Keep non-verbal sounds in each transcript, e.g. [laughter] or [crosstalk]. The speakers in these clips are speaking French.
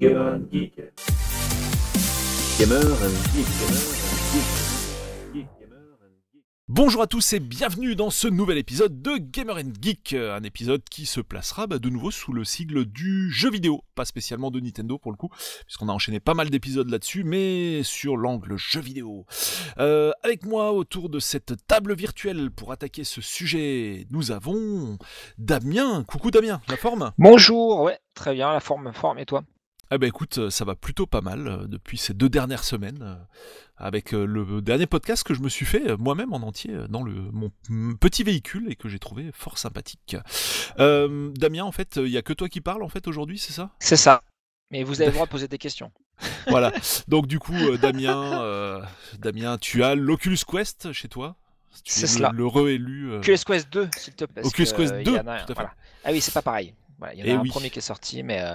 Gamer and Geek. Gamer and Geek. Gamer and Geek. Geek. Gamer and Geek. Bonjour à tous et bienvenue dans ce nouvel épisode de Gamer and Geek, euh, un épisode qui se placera bah, de nouveau sous le sigle du jeu vidéo, pas spécialement de Nintendo pour le coup, puisqu'on a enchaîné pas mal d'épisodes là-dessus, mais sur l'angle jeu vidéo. Euh, avec moi autour de cette table virtuelle pour attaquer ce sujet, nous avons Damien. Coucou Damien, la forme? Bonjour, ouais, très bien, la forme, forme, et toi? Eh ben écoute, euh, ça va plutôt pas mal euh, depuis ces deux dernières semaines, euh, avec le dernier podcast que je me suis fait moi-même en entier dans le, mon petit véhicule et que j'ai trouvé fort sympathique. Euh, Damien, en fait, il y a que toi qui parles en fait aujourd'hui, c'est ça? C'est ça. Mais vous avez le [laughs] droit de poser des questions. [laughs] Voilà. Donc du coup, Damien, euh, Damien, tu as l'Oculus Quest chez toi? C'est cela. Le, réélu. euh, QS Quest 2, s'il te plaît. Oculus que, Quest euh, 2, il y en a un, tout à fait. voilà. Ah oui, c'est pas pareil. Voilà, il y en a un oui. premier qui est sorti, mais euh,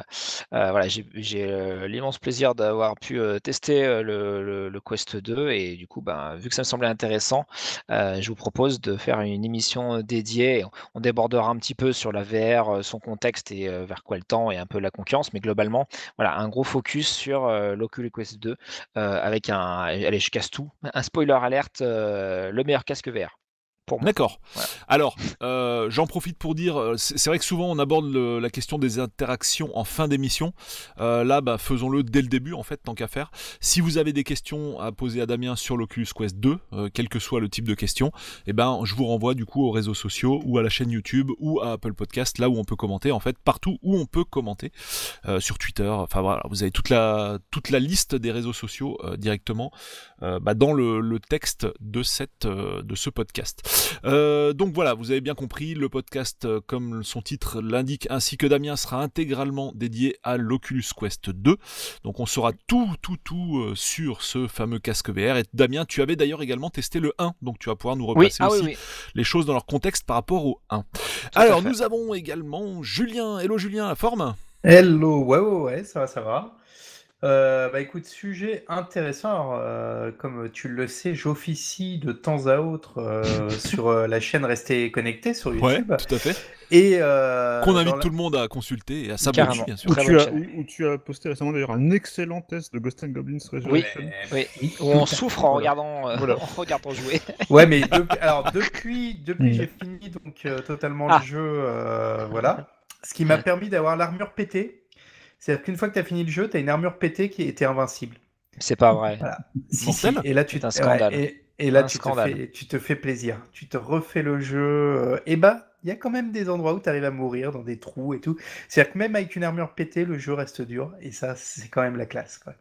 euh, voilà, j'ai euh, l'immense plaisir d'avoir pu tester le, le- le Quest 2 et du coup, ben, vu que ça me semblait intéressant, euh, je vous propose de faire une émission dédiée. On, débordera un petit peu sur la VR, son contexte et vers quoi le temps et un peu la concurrence, mais globalement, voilà, un gros focus sur l'Oculus Quest 2 euh, avec un, allez, je casse tout, un spoiler alerte, le meilleur casque VR. D'accord. Voilà. Alors, euh, j'en profite pour dire, euh, c'est vrai que souvent on aborde le- la question des interactions en fin d'émission. Euh, là, bah, faisons-le dès le début, en fait, tant qu'à faire. Si vous avez des questions à poser à Damien sur l'Oculus Quest 2, euh, quel que soit le type de question, eh ben, je vous renvoie du coup aux réseaux sociaux ou à la chaîne YouTube ou à Apple Podcast, là où on peut commenter, en fait, partout où on peut commenter, euh, sur Twitter. Enfin voilà, vous avez toute la toute la liste des réseaux sociaux euh, directement euh, bah, dans le, le texte de cette euh, de ce podcast. Euh, donc voilà, vous avez bien compris, le podcast, euh, comme son titre l'indique, ainsi que Damien, sera intégralement dédié à l'Oculus Quest 2. Donc on saura tout, tout, tout euh, sur ce fameux casque VR. Et Damien, tu avais d'ailleurs également testé le 1, donc tu vas pouvoir nous Oui, replacer ah aussi oui. les choses dans leur contexte par rapport au 1. tout à Alors nous avons également Julien. Hello Julien, la forme? Hello, ouais, ouais, ouais, ça va, ça va. Euh, bah écoute, sujet intéressant. Alors, euh, comme tu le sais, j'officie de temps à autre euh, [laughs] sur euh, la chaîne Restez Connecté sur Ouais, YouTube. tout à fait. Et euh, Qu'on invite la- tout le monde à consulter et à s'abonner, bien sûr. Où tu, as, où, où tu as posté récemment d'ailleurs un excellent test de Ghost and Goblins Oui, Resurrection. oui. Oui, Où on souffre en voilà. regardant, euh, Voilà. [laughs] en regardant jouer. Ouais, mais depuis, alors depuis, depuis Mm. j'ai fini donc euh, totalement Ah. le jeu, euh, voilà. Ce qui m'a Ouais. permis d'avoir l'armure pétée. C'est-à-dire qu'une fois que tu as fini le jeu, tu as une armure pétée qui était invincible. C'est pas vrai. Si, Mortel si, et là tu C'est un ouais, scandale. et, et là Un tu te, scandale. fais, tu te fais plaisir. Tu te refais le jeu. euh, et bah, il y a quand même des endroits où tu arrives à mourir dans des trous et tout. C'est-à-dire que même avec une armure pétée, le jeu reste dur. Et ça, c'est quand même la classe. Quoi.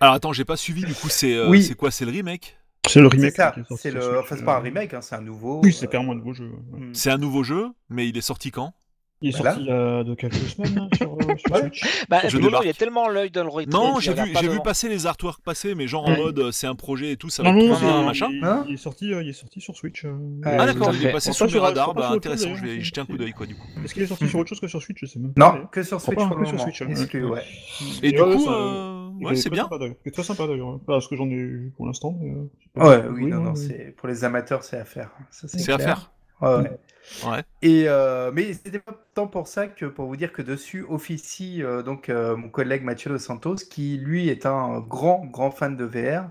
Alors attends, j'ai pas suivi, du coup, c'est euh, Oui. c'est quoi? C'est le remake? C'est le remake. C'est le. Enfin, c'est pas un euh, remake, hein, c'est un nouveau. Oui, c'est euh, clairement un nouveau jeu. ouais. mm. C'est un nouveau jeu, mais il est sorti quand? Il est Voilà. sorti il y a de quelques [laughs] semaines hein, sur. Switch. Bah, Je il est tellement l'œil dans le rythme. Non, j'ai vu, pas j'ai vu devant. passer les artworks passer, mais genre en Ouais. mode euh, c'est un projet et tout, ça va Non, être non, un machin. il- Hein il est sorti, euh, il est sorti sur Switch. euh, Ah, Ah d'accord, il est passé sous pas radars, pas bah le intéressant, je vais y jeter un coup d'œil c'est- quoi du coup. Est-ce qu'il est sorti sur autre chose que sur Switch Je sais même Non, pas. que sur Switch pas, que le sur. Switch, hein. Et du coup, ouais, c'est bien. sympa, d'ailleurs. Il est très sympa d'ailleurs. hein. Parce que j'en ai eu pour l'instant. pas Ouais, oui, non, moi, non, c'est pour les amateurs, c'est à faire. C'est à faire. Ouais, ouais. Ouais. Et euh, mais c'était pas tant pour ça que pour vous dire que dessus officie euh, donc euh, mon collègue Mathieu Dos Santos qui lui est un grand grand fan de VR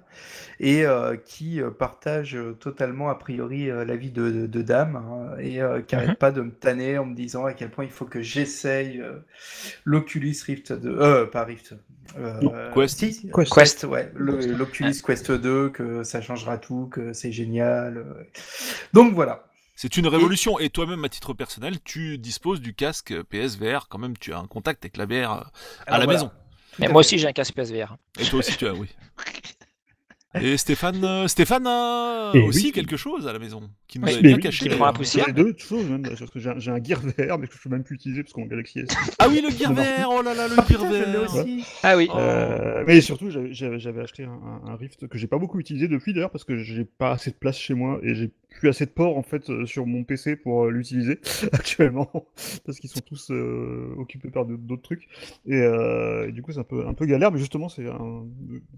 et euh, qui partage totalement a priori l'avis de, de Dame hein, et euh, qui arrête Mhm. pas de me tanner en me disant à quel point il faut que j'essaye euh, l'Oculus Rift 2 euh, pas Rift euh, Quest. si, Quest. Quest ouais l'Oculus Quest 2 que ça changera tout que c'est génial euh. donc voilà C'est une révolution. Et toi-même, à titre personnel, tu disposes du casque PSVR. Quand même, tu as un contact avec la VR euh, à Alors la voilà. maison. Mais moi aussi, j'ai un casque PSVR. Et toi aussi, tu as, oui. [laughs] Et Stéphane, euh, Stéphane a Et aussi oui. quelque chose à la maison qui nous Oui. avait Mais bien oui, caché. qui j'ai- prend la poussière. J'ai deux choses même, parce que j'ai un, Gear VR, mais que je peux même plus utiliser parce que mon Galaxy S. Ah oui, le Gear VR. Oh là là, le Ah, Gear putain, je l'ai VR. aussi. Ah oui. Oh. Euh, mais surtout, j'avais- acheté un, un- un Rift que j'ai pas beaucoup utilisé depuis d'ailleurs parce que j'ai pas assez de place chez moi et j'ai plus assez de ports en fait euh, sur mon PC pour euh, l'utiliser [laughs] actuellement parce qu'ils sont tous euh, occupés par d'autres trucs. Et, du coup c'est un peu galère mais justement c'est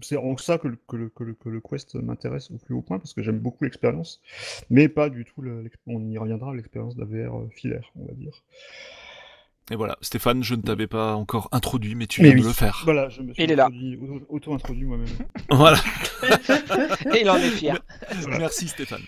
c'est en ça que le, que le, que le, que le Quest m'intéresse au plus haut point parce que j'aime beaucoup l'expérience mais pas du tout on y reviendra l'expérience de la VR euh, filaire on va dire Et voilà, Stéphane, je ne t'avais pas encore introduit, mais tu Mais viens oui. de le faire. Voilà, je me suis Il est là. introduit- auto- auto-introduit moi-même. [laughs] Voilà. [laughs] Et il en est fier. Merci Stéphane.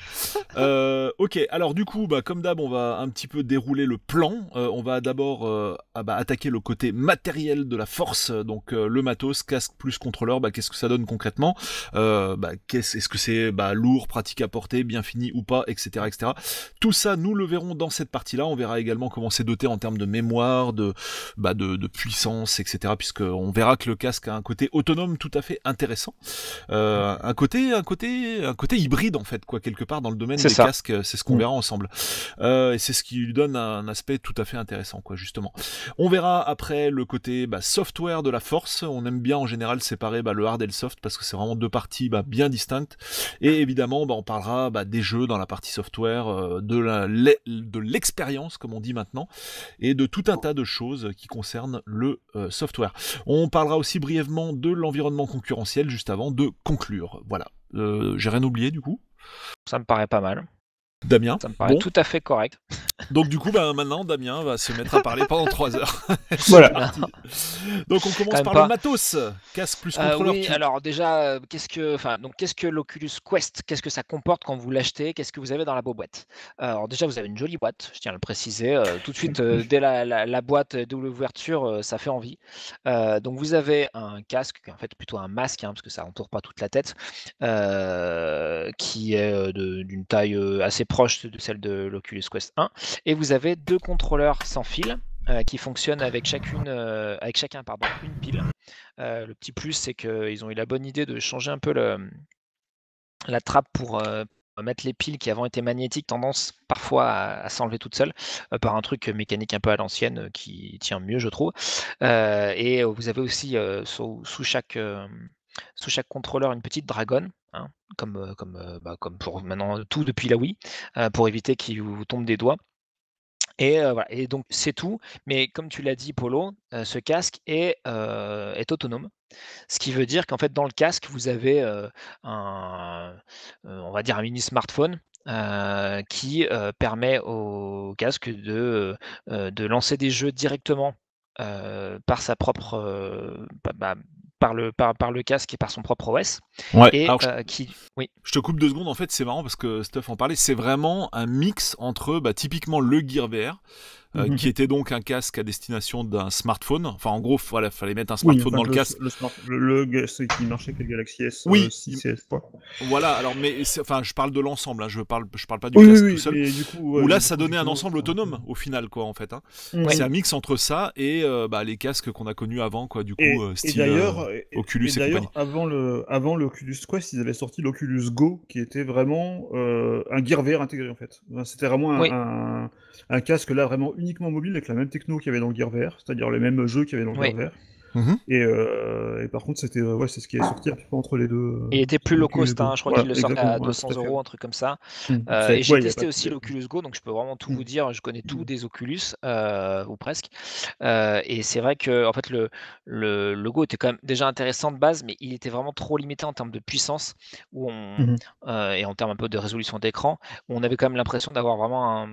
Euh, ok, alors du coup, bah, comme d'hab, on va un petit peu dérouler le plan. Euh, on va d'abord euh, ah bah, attaquer le côté matériel de la force, donc euh, le matos, casque plus contrôleur. Bah, qu'est-ce que ça donne concrètement? Euh, bah, qu'est-ce, Est-ce que c'est bah, lourd, pratique à porter, bien fini ou pas, etc., etc. Tout ça, nous le verrons dans cette partie-là. On verra également comment c'est doté en termes de mémoire, de, bah, de, de puissance, etc. Puisque on verra que le casque a un côté autonome tout à fait intéressant. Euh, un côté, un côté, un côté hybride en fait, quoi, quelque part dans le domaine des ça. casques, c'est ce qu'on Mm. verra ensemble. Euh, et c'est ce qui lui donne un aspect tout à fait intéressant, quoi, justement. On verra après le côté bah, software de la force. On aime bien en général séparer bah, le hard et le soft parce que c'est vraiment deux parties bah, bien distinctes. Et évidemment, on parlera des jeux dans la partie software, euh, de l'expérience, comme on dit maintenant, et de tout un tas de choses qui concernent le euh, software. On parlera aussi brièvement de l'environnement concurrentiel juste avant de conclure. Voilà. Euh, J'ai rien oublié du coup? Ça me paraît pas mal. Damien? Ça me paraît Bon. tout à fait correct. Donc du coup, bah, maintenant, Damien va se mettre à parler pendant 3 heures. [laughs] Voilà. Donc on commence par pas. le matos. Casque plus Euh, contrôleur. oui, alors déjà, euh, qu'est-ce que, enfin, donc qu'est-ce que l'Oculus Quest Qu'est-ce que ça comporte quand vous l'achetez? Qu'est-ce que vous avez dans la boîte? Alors déjà, vous avez une jolie boîte, je tiens à le préciser. euh, tout de suite, euh, [laughs] dès la, la- la boîte de l'ouverture, euh, ça fait envie. Euh, donc vous avez un casque, en fait plutôt un masque, hein, parce que ça entoure pas toute la tête, euh, qui est euh, de- d'une taille euh, assez proche de celle de l'Oculus Quest 1. Et vous avez deux contrôleurs sans fil. euh, qui fonctionnent avec chacune, euh, avec chacun pardon, une pile. Euh, le petit plus, c'est qu'ils ont eu la bonne idée de changer un peu la trappe pour mettre les piles qui avant étaient magnétiques, tendance parfois à, s'enlever toutes seules euh, par un truc mécanique un peu à l'ancienne qui tient mieux, je trouve. Et vous avez aussi sous, chaque, sous chaque contrôleur une petite dragonne. hein, comme, bah, comme pour maintenant tout depuis la Wii, pour éviter qu'il vous tombe des doigts. Et, voilà. et donc c'est tout. Mais comme tu l'as dit, Polo, ce casque est, est autonome. Ce qui veut dire qu'en fait, dans le casque, vous avez un, on va dire un mini smartphone qui permet au casque de, de lancer des jeux directement par sa propre, bah, par le, par, par le casque et par son propre OS. Ouais. Et alors, je- euh, qui, oui, Je te coupe deux secondes, en fait, c'est marrant parce que Stuff en parlait. C'est vraiment un mix entre bah, typiquement le Gear VR, euh, Mhm. qui était donc un casque à destination d'un smartphone. Enfin, en gros, voilà, fallait mettre un Oui, smartphone enfin, dans le, casque. Le, smart- le, le ga- celui qui marchait avec le Galaxy S. Oui. euh, 6S, quoi. Voilà, alors, mais enfin, je parle de l'ensemble, hein, je parle, je parle pas du Oui, casque oui, tout seul. du coup, Où là, du ça coup, donnait un ensemble autonome au final, quoi, en fait. Hein. Ouais. C'est un mix entre ça et euh, bah, les casques qu'on a connus avant, quoi, du coup, Et, et style euh, et- Oculus et compagnie. avant le avant l'Oculus Quest, ils avaient sorti l'Oculus Go, qui était vraiment euh, un Gear VR intégré en fait. C'était vraiment un, Oui. un, un casque là vraiment uniquement mobile avec la même techno qu'il y avait dans le Gear VR, c'est-à-dire les mêmes jeux qu'il y avait dans le Oui. Gear VR. Mhm. Et, euh, et par contre, c'était euh, ouais, c'est ce qui est sorti un petit peu entre les deux. euh, Et il était plus low Oculus cost, Go. hein, je crois Voilà, qu'il le sortait à exactement, ouais, 200 tout à fait. euros, un truc comme ça. Mm. Euh, et j'ai ouais, testé de- aussi l'Oculus Go, donc je peux vraiment tout Mm. vous dire. Je connais tout Mm. des Oculus, euh, ou presque. Euh, et c'est vrai que en fait, le, le, le Go était quand même déjà intéressant de base, mais il était vraiment trop limité en termes de puissance où on, Mhm. euh, et en termes un peu de résolution d'écran, où on avait quand même l'impression d'avoir vraiment un-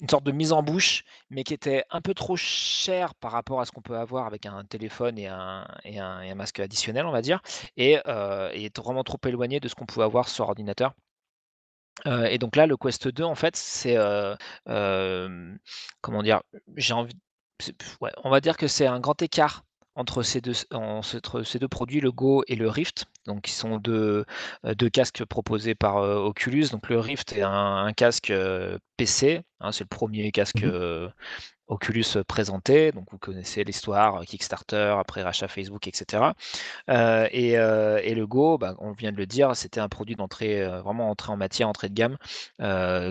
une sorte de mise en bouche, mais qui était un peu trop cher par rapport à ce qu'on peut avoir avec un téléphone et un, et un, masque additionnel, on va dire, et, euh, et vraiment trop éloigné de ce qu'on pouvait avoir sur ordinateur. Euh, et donc là, le Quest 2, en fait, c'est euh, euh, comment dire, on va dire que c'est un grand écart entre ces deux, en- entre ces deux produits, le Go et le Rift, donc qui sont deux, euh, deux casques proposés par euh, Oculus. Donc le Rift est un, un casque euh, PC, hein, c'est le premier casque euh, Oculus présenté. Donc vous connaissez l'histoire, Kickstarter, après rachat Facebook, etc. Et, et le Go, bah, on vient de le dire, c'était un produit d'entrée, vraiment entrée en matière, entrée de gamme,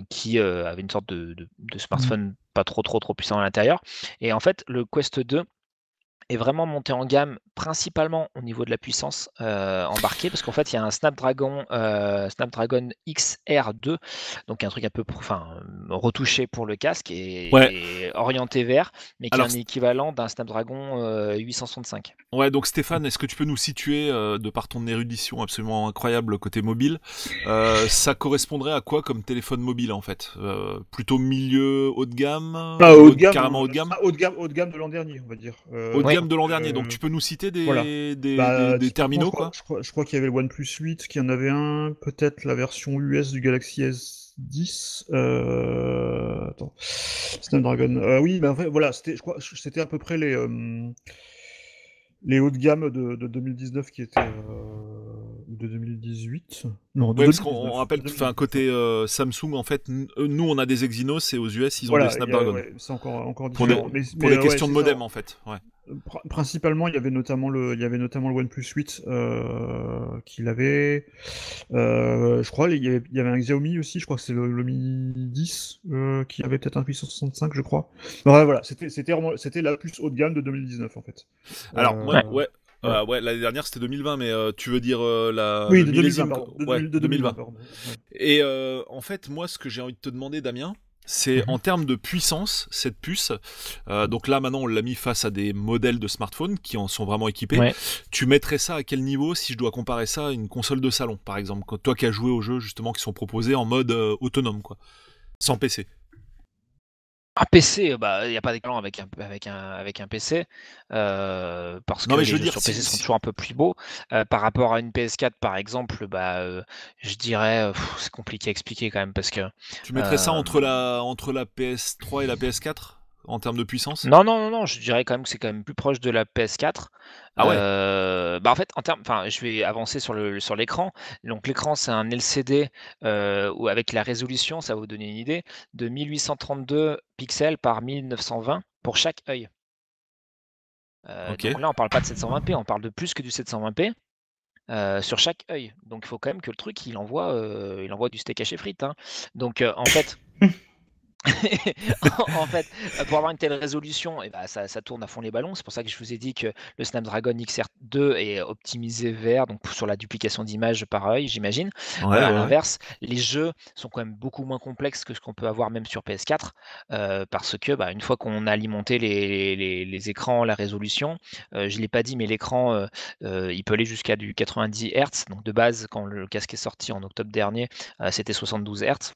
qui avait une sorte de, de- de smartphone pas trop trop trop puissant à l'intérieur. Et en fait, le Quest 2 est vraiment monté en gamme principalement au niveau de la puissance euh, embarquée parce qu'en fait il y a un Snapdragon euh, Snapdragon XR2 donc un truc un peu enfin retouché pour le casque et, et orienté vers mais qui est un équivalent d'un Snapdragon 865. Ouais donc Stéphane est-ce que tu peux nous situer de par ton érudition absolument incroyable côté mobile ça correspondrait à quoi comme téléphone mobile en fait? Plutôt milieu haut de gamme, ah, haut de gamme carrément haut de gamme? haut de gamme haut de gamme de l'an dernier on va dire. Haut de gamme de l'an dernier. Donc euh, tu peux nous citer des, des, bah, terminaux je crois, quoi je crois, qu'il y avait le OnePlus 8, qu'il y en avait un, peut-être la version US du Galaxy S10. Euh... Attends. Snapdragon. Euh, oui, fait, voilà, c'était, je crois, c'était à peu près les, euh, les hauts de gamme de, de 2019 qui étaient de 2018 Non, de parce qu'on rappelle, un côté euh, Samsung, en fait, euh, nous on a des Exynos et aux US ils ont des Snapdragon. c'est encore, encore différent. Pour, pour les questions de modem en fait. Ouais. Principalement, il y avait notamment le, il y avait notamment le OnePlus 8 euh, qu'il avait. Euh, je crois il y, avait, il y, avait, un Xiaomi aussi. Je crois que c'est le, Mi 10 euh, qui avait peut-être un 865, je crois. voilà, c'était c'était c'était la plus haut de gamme de 2019 en fait. Alors ouais, ouais, euh, ouais, l'année dernière c'était 2020, mais euh, tu veux dire euh, la. Oui, de 2020. ouais, de 2020. Et en fait, moi, ce que j'ai envie de te demander, Damien, c'est mhm. en termes de puissance, cette puce. donc là, maintenant, on l'a mis face à des modèles de smartphones qui en sont vraiment équipés. Tu mettrais ça à quel niveau si je dois comparer ça à une console de salon, par exemple Toi qui as joué aux jeux justement qui sont proposés en mode autonome, quoi, sans PC. Un PC, bah, il n'y a pas d'écran avec un, avec un, avec un PC, euh, parce que les je jeux sur PC sont toujours un peu plus beaux. Euh, par rapport à une PS4, par exemple, bah, euh, je dirais, c'est compliqué à expliquer quand même, parce que... Tu mettrais ça entre la, entre la PS3 et la PS4 en termes de puissance? Non, non, non, non, je dirais quand même que c'est quand même plus proche de la PS4. Ah ouais. Euh, bah en fait, en termes, enfin, je vais avancer sur le sur l'écran. Donc l'écran, c'est un LCD euh, où avec la résolution, ça va vous donner une idée, de 1832 pixels par 1920 pour chaque œil. Euh, donc là, on parle pas de 720p, on parle de plus que du 720p. sur chaque œil. Donc il faut quand même que le truc il envoie, il envoie du steak haché frites. Hein. Donc en fait, [laughs] en fait, pour avoir une telle résolution, eh ben, ça, tourne à fond les ballons. C'est pour ça que je vous ai dit que le Snapdragon XR2 est optimisé vers, donc sur la duplication d'images par œil, j'imagine. Euh, à l'inverse, les jeux sont quand même beaucoup moins complexes que ce qu'on peut avoir même sur PS4, euh, parce que bah, une fois qu'on a alimenté les, écrans, la résolution, euh, je ne l'ai pas dit, mais l'écran, il peut aller jusqu'à du 90 Hz. Donc de base, quand le casque est sorti en octobre dernier, c'était 72 Hz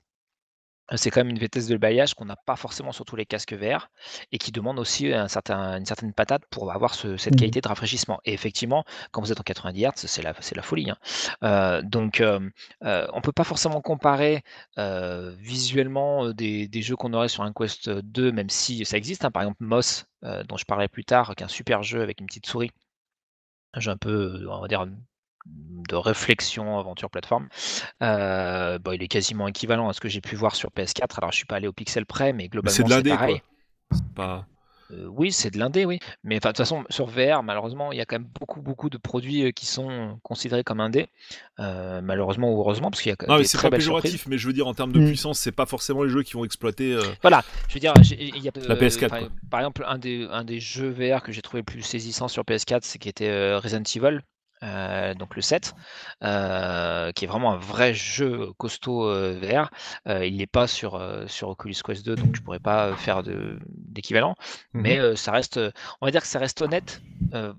c'est quand même une vitesse de bailliage qu'on n'a pas forcément sur tous les casques VR et qui demande aussi un certain, une certaine patate pour avoir cette mmh. qualité de rafraîchissement. Et effectivement, quand vous êtes en 90 Hz, c'est la, la folie. Hein. Euh, donc, euh, on ne peut pas forcément comparer visuellement des, jeux qu'on aurait sur un Quest 2, même si ça existe. Hein. Par exemple, Moss, dont je parlerai plus tard, qui est un super jeu avec une petite souris. Un jeu un peu, on va dire, de réflexion aventure plateforme. Euh, bon, il est quasiment équivalent à ce que j'ai pu voir sur PS4. Alors, je suis pas allé au pixel près, mais globalement, c'est pareil. Pas... Euh, oui, c'est de l'indé, oui. Mais de toute façon, sur VR, malheureusement, il y a quand même beaucoup, beaucoup de produits euh, qui sont considérés comme indé. malheureusement ou heureusement, parce qu'il y a non, des très pas péjoratif, mais je veux dire en termes de mm. puissance, c'est pas forcément les jeux qui vont exploiter. Voilà, je veux dire, il y a, la PS4. Par exemple, un des, un des jeux VR que j'ai trouvé le plus saisissant sur PS4, c'est qui était Resident Evil. Euh, donc le 7, euh, qui est vraiment un vrai jeu costaud euh, VR. il n'est pas sur, sur Oculus Quest 2, donc je pourrais pas faire d'équivalent. Mmh mais ça reste, on va dire que ça reste honnête,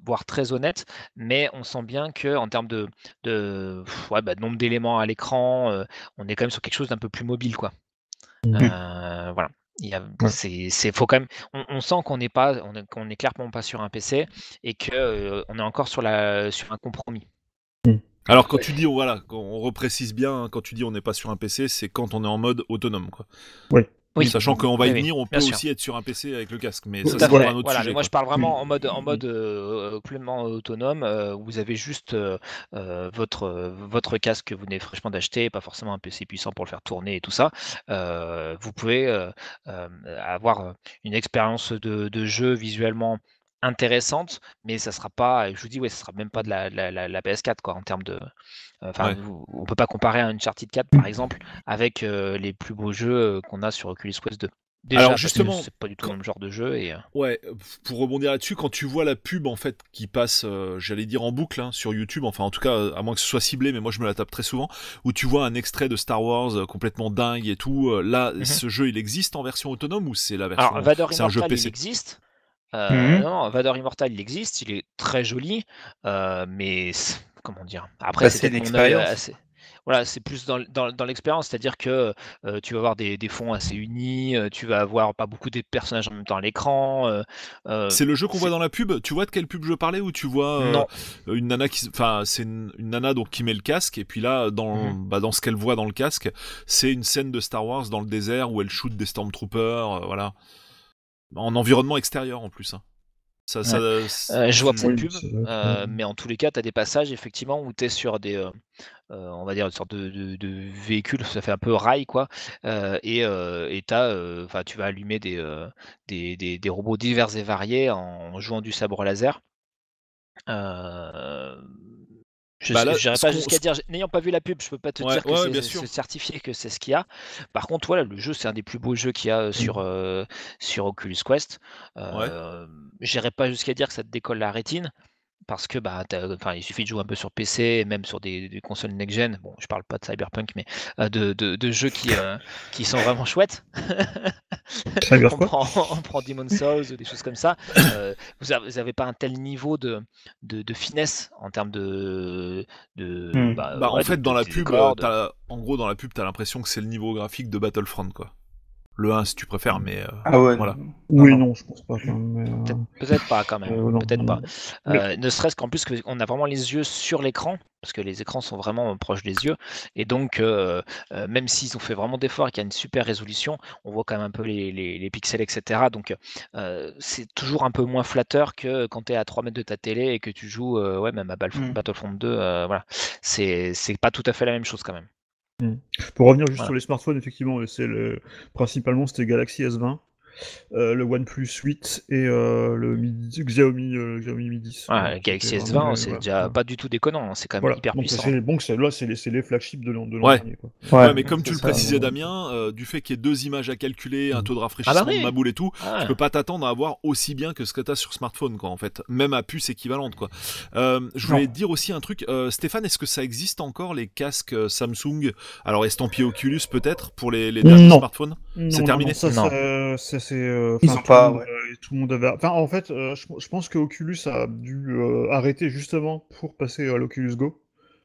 voire très honnête, mais on sent bien que en termes de, de, ouais, bah, nombre d'éléments à l'écran, on est quand même sur quelque chose d'un peu plus mobile, quoi. Mmh voilà. Il y a, c'est, faut quand même, on, sent qu'on n'est pas, on est, qu'on est clairement pas sur un PC et que euh, on est encore sur la, sur un compromis. Mmh. Alors quand tu dis, voilà, on reprécise bien, hein, quand tu dis on n'est pas sur un PC, c'est quand on est en mode autonome, quoi. Oui. Oui. Sachant qu'on va y venir, on peut aussi être sur un PC avec le casque, mais ça c'est un autre sujet. moi je parle vraiment en mode en mode euh, pleinement autonome. Euh, vous avez juste euh, votre votre casque que vous venez fraîchement d'acheter, pas forcément un PC puissant pour le faire tourner et tout ça. vous pouvez avoir une expérience de, de jeu visuellement intéressante, mais ça sera pas, je vous dis, ouais, ça sera même pas de la, la, PS4 quoi, en termes de. Enfin, on peut pas comparer un Uncharted 4 par exemple avec les plus beaux jeux qu'on a sur Oculus Quest 2. Déjà, Alors, justement, c'est pas du tout quand- le même genre de jeu et euh, Ouais, pour rebondir là-dessus, quand tu vois la pub en fait qui passe, euh, j'allais dire en boucle hein, sur YouTube, enfin en tout cas, euh, à moins que ce soit ciblé, mais moi je me la tape très souvent, où tu vois un extrait de Star Wars euh, complètement dingue et tout. euh, là, Mhm. ce jeu, il existe en version autonome ou c'est la version Alors, Vador C'est un jeu Immortal, il PC. existe. Euh, Mhm. Non, non, Vador Immortal, il existe, il est très joli, euh, mais comment dire Après, Bah, c'est une œil expérience. Voilà, c'est plus dans, l- dans, dans l'expérience, c'est-à-dire que euh, tu vas avoir des, des fonds assez unis, euh, tu vas avoir pas beaucoup de personnages en même temps à l'écran. euh, euh, C'est le jeu qu'on voit dans la pub. Tu vois de quelle pub je parlais où tu vois euh, Non. une nana qui, enfin c'est une, une nana donc qui met le casque et puis là dans Mhm. bah, dans ce qu'elle voit dans le casque, c'est une scène de Star Wars dans le désert où elle shoot des stormtroopers, euh, voilà, en environnement extérieur en plus. hein. Ça, ça, c'est- Euh, je vois cette Oui, pub, euh, mais en tous les cas, tu as des passages effectivement où tu es sur des, euh, on va dire, une sorte de, de, de véhicule, ça fait un peu rail, quoi, euh, et euh, et t'as, euh, enfin, tu vas allumer des, euh, des, des, des robots divers et variés en jouant du sabre laser. Euh, je Bah n'irai pas jusqu'à dire, n'ayant pas vu la pub, je peux pas te Ouais, dire que ouais, c'est certifié que c'est ce qu'il y a. Par contre, voilà, le jeu, c'est un des plus beaux jeux qu'il y a euh, sur, euh, sur Oculus Quest. Euh, J'irai pas jusqu'à dire que ça te décolle la rétine. Parce que bah, il suffit de jouer un peu sur PC et même sur des, des consoles next-gen. Bon, je parle pas de Cyberpunk, mais euh, de, de- de jeux qui, euh, qui sont vraiment chouettes. [laughs] On, prend, on prend Demon's Souls ou des choses comme ça. Euh, vous n'avez pas un tel niveau de, de, de finesse en termes de. de Hmm. bah, Bah, en fait, de- dans de- la pub, en gros, dans la pub, t'as l'impression que c'est le niveau graphique de Battlefront, quoi. Le 1, si tu préfères, mais euh, Ah ouais. Voilà. non. Oui, non. non, je pense pas. Quand même, mais, euh, Peut-être pas quand même, euh, non, peut-être non, pas. non. Mais- Euh, ne serait-ce qu'en plus qu'on a vraiment les yeux sur l'écran, parce que les écrans sont vraiment proches des yeux, et donc euh, euh, même s'ils ont fait vraiment d'efforts et qu'il y a une super résolution, on voit quand même un peu les, les- les pixels, etc. Donc euh, c'est toujours un peu moins flatteur que quand tu es à 3 mètres de ta télé et que tu joues, euh, ouais, même à Battlefront, Mm. Battlefront 2, euh, voilà. C'est c'est pas tout à fait la même chose quand même. Pour revenir juste Voilà. sur les smartphones, effectivement, c'est le... principalement c'était Galaxy S20, euh, le OnePlus 8 et euh, le Xiaomi, euh, Xiaomi Mi 10. Ouais, Galaxy c'était S20, vraiment les- c'est déjà pas du tout déconnant, hein, c'est quand même Voilà. hyper Donc puissant. c'est bon, c'est- là, c'est les, c'est les flagships de l'an Ouais. dernier. Quoi. Ouais, mais comme tu le ça, précisais, ouais. Damien, euh, du fait qu'il y ait deux images à calculer, un taux de rafraîchissement Ah bah oui. de ma boule et tout, Ah, tu peux pas t'attendre à avoir aussi bien que ce que t'as sur smartphone, quoi, en fait. Même à puce équivalente, quoi. Euh, je voulais Non. dire aussi un truc. euh, Stéphane, est-ce que ça existe encore, les casques euh, Samsung? Alors, estampillés Oculus, peut-être, pour les, les derniers Non. smartphones? C'est terminé non, ça, Non. ça, ça, c'est. euh, Ils enfin, ont pas, le monde, ouais. euh, tout le monde avait. Enfin, en fait, euh, je, je pense que Oculus a dû euh, arrêter justement pour passer à l'Oculus Go,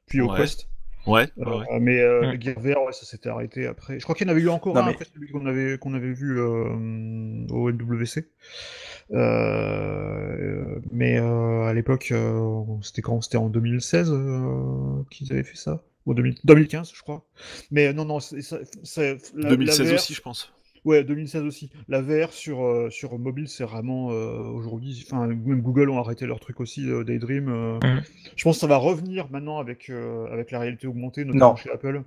puis au Ouais. Quest. Ouais. Euh, ouais. Mais euh, Mm. le Gear VR, ouais, ça s'était arrêté après. Je crois qu'il y en avait eu encore Non, un mais- après celui qu'on avait, qu'on avait vu euh, au NWC. Euh, mais euh, à l'époque, euh, c'était quand? C'était en 2016 euh, qu'ils avaient fait ça? Ou 2000 2015, je crois. Mais non, non, c'est, ça- c'est- la- la 2016 VR aussi, je pense. Ouais, 2016 aussi. La VR sur, euh, sur mobile, c'est vraiment euh, aujourd'hui. Enfin, même Google ont arrêté leur truc aussi, euh, Daydream. euh. Mhm. Je pense que ça va revenir maintenant avec, euh, avec la réalité augmentée, notamment Non. chez Apple.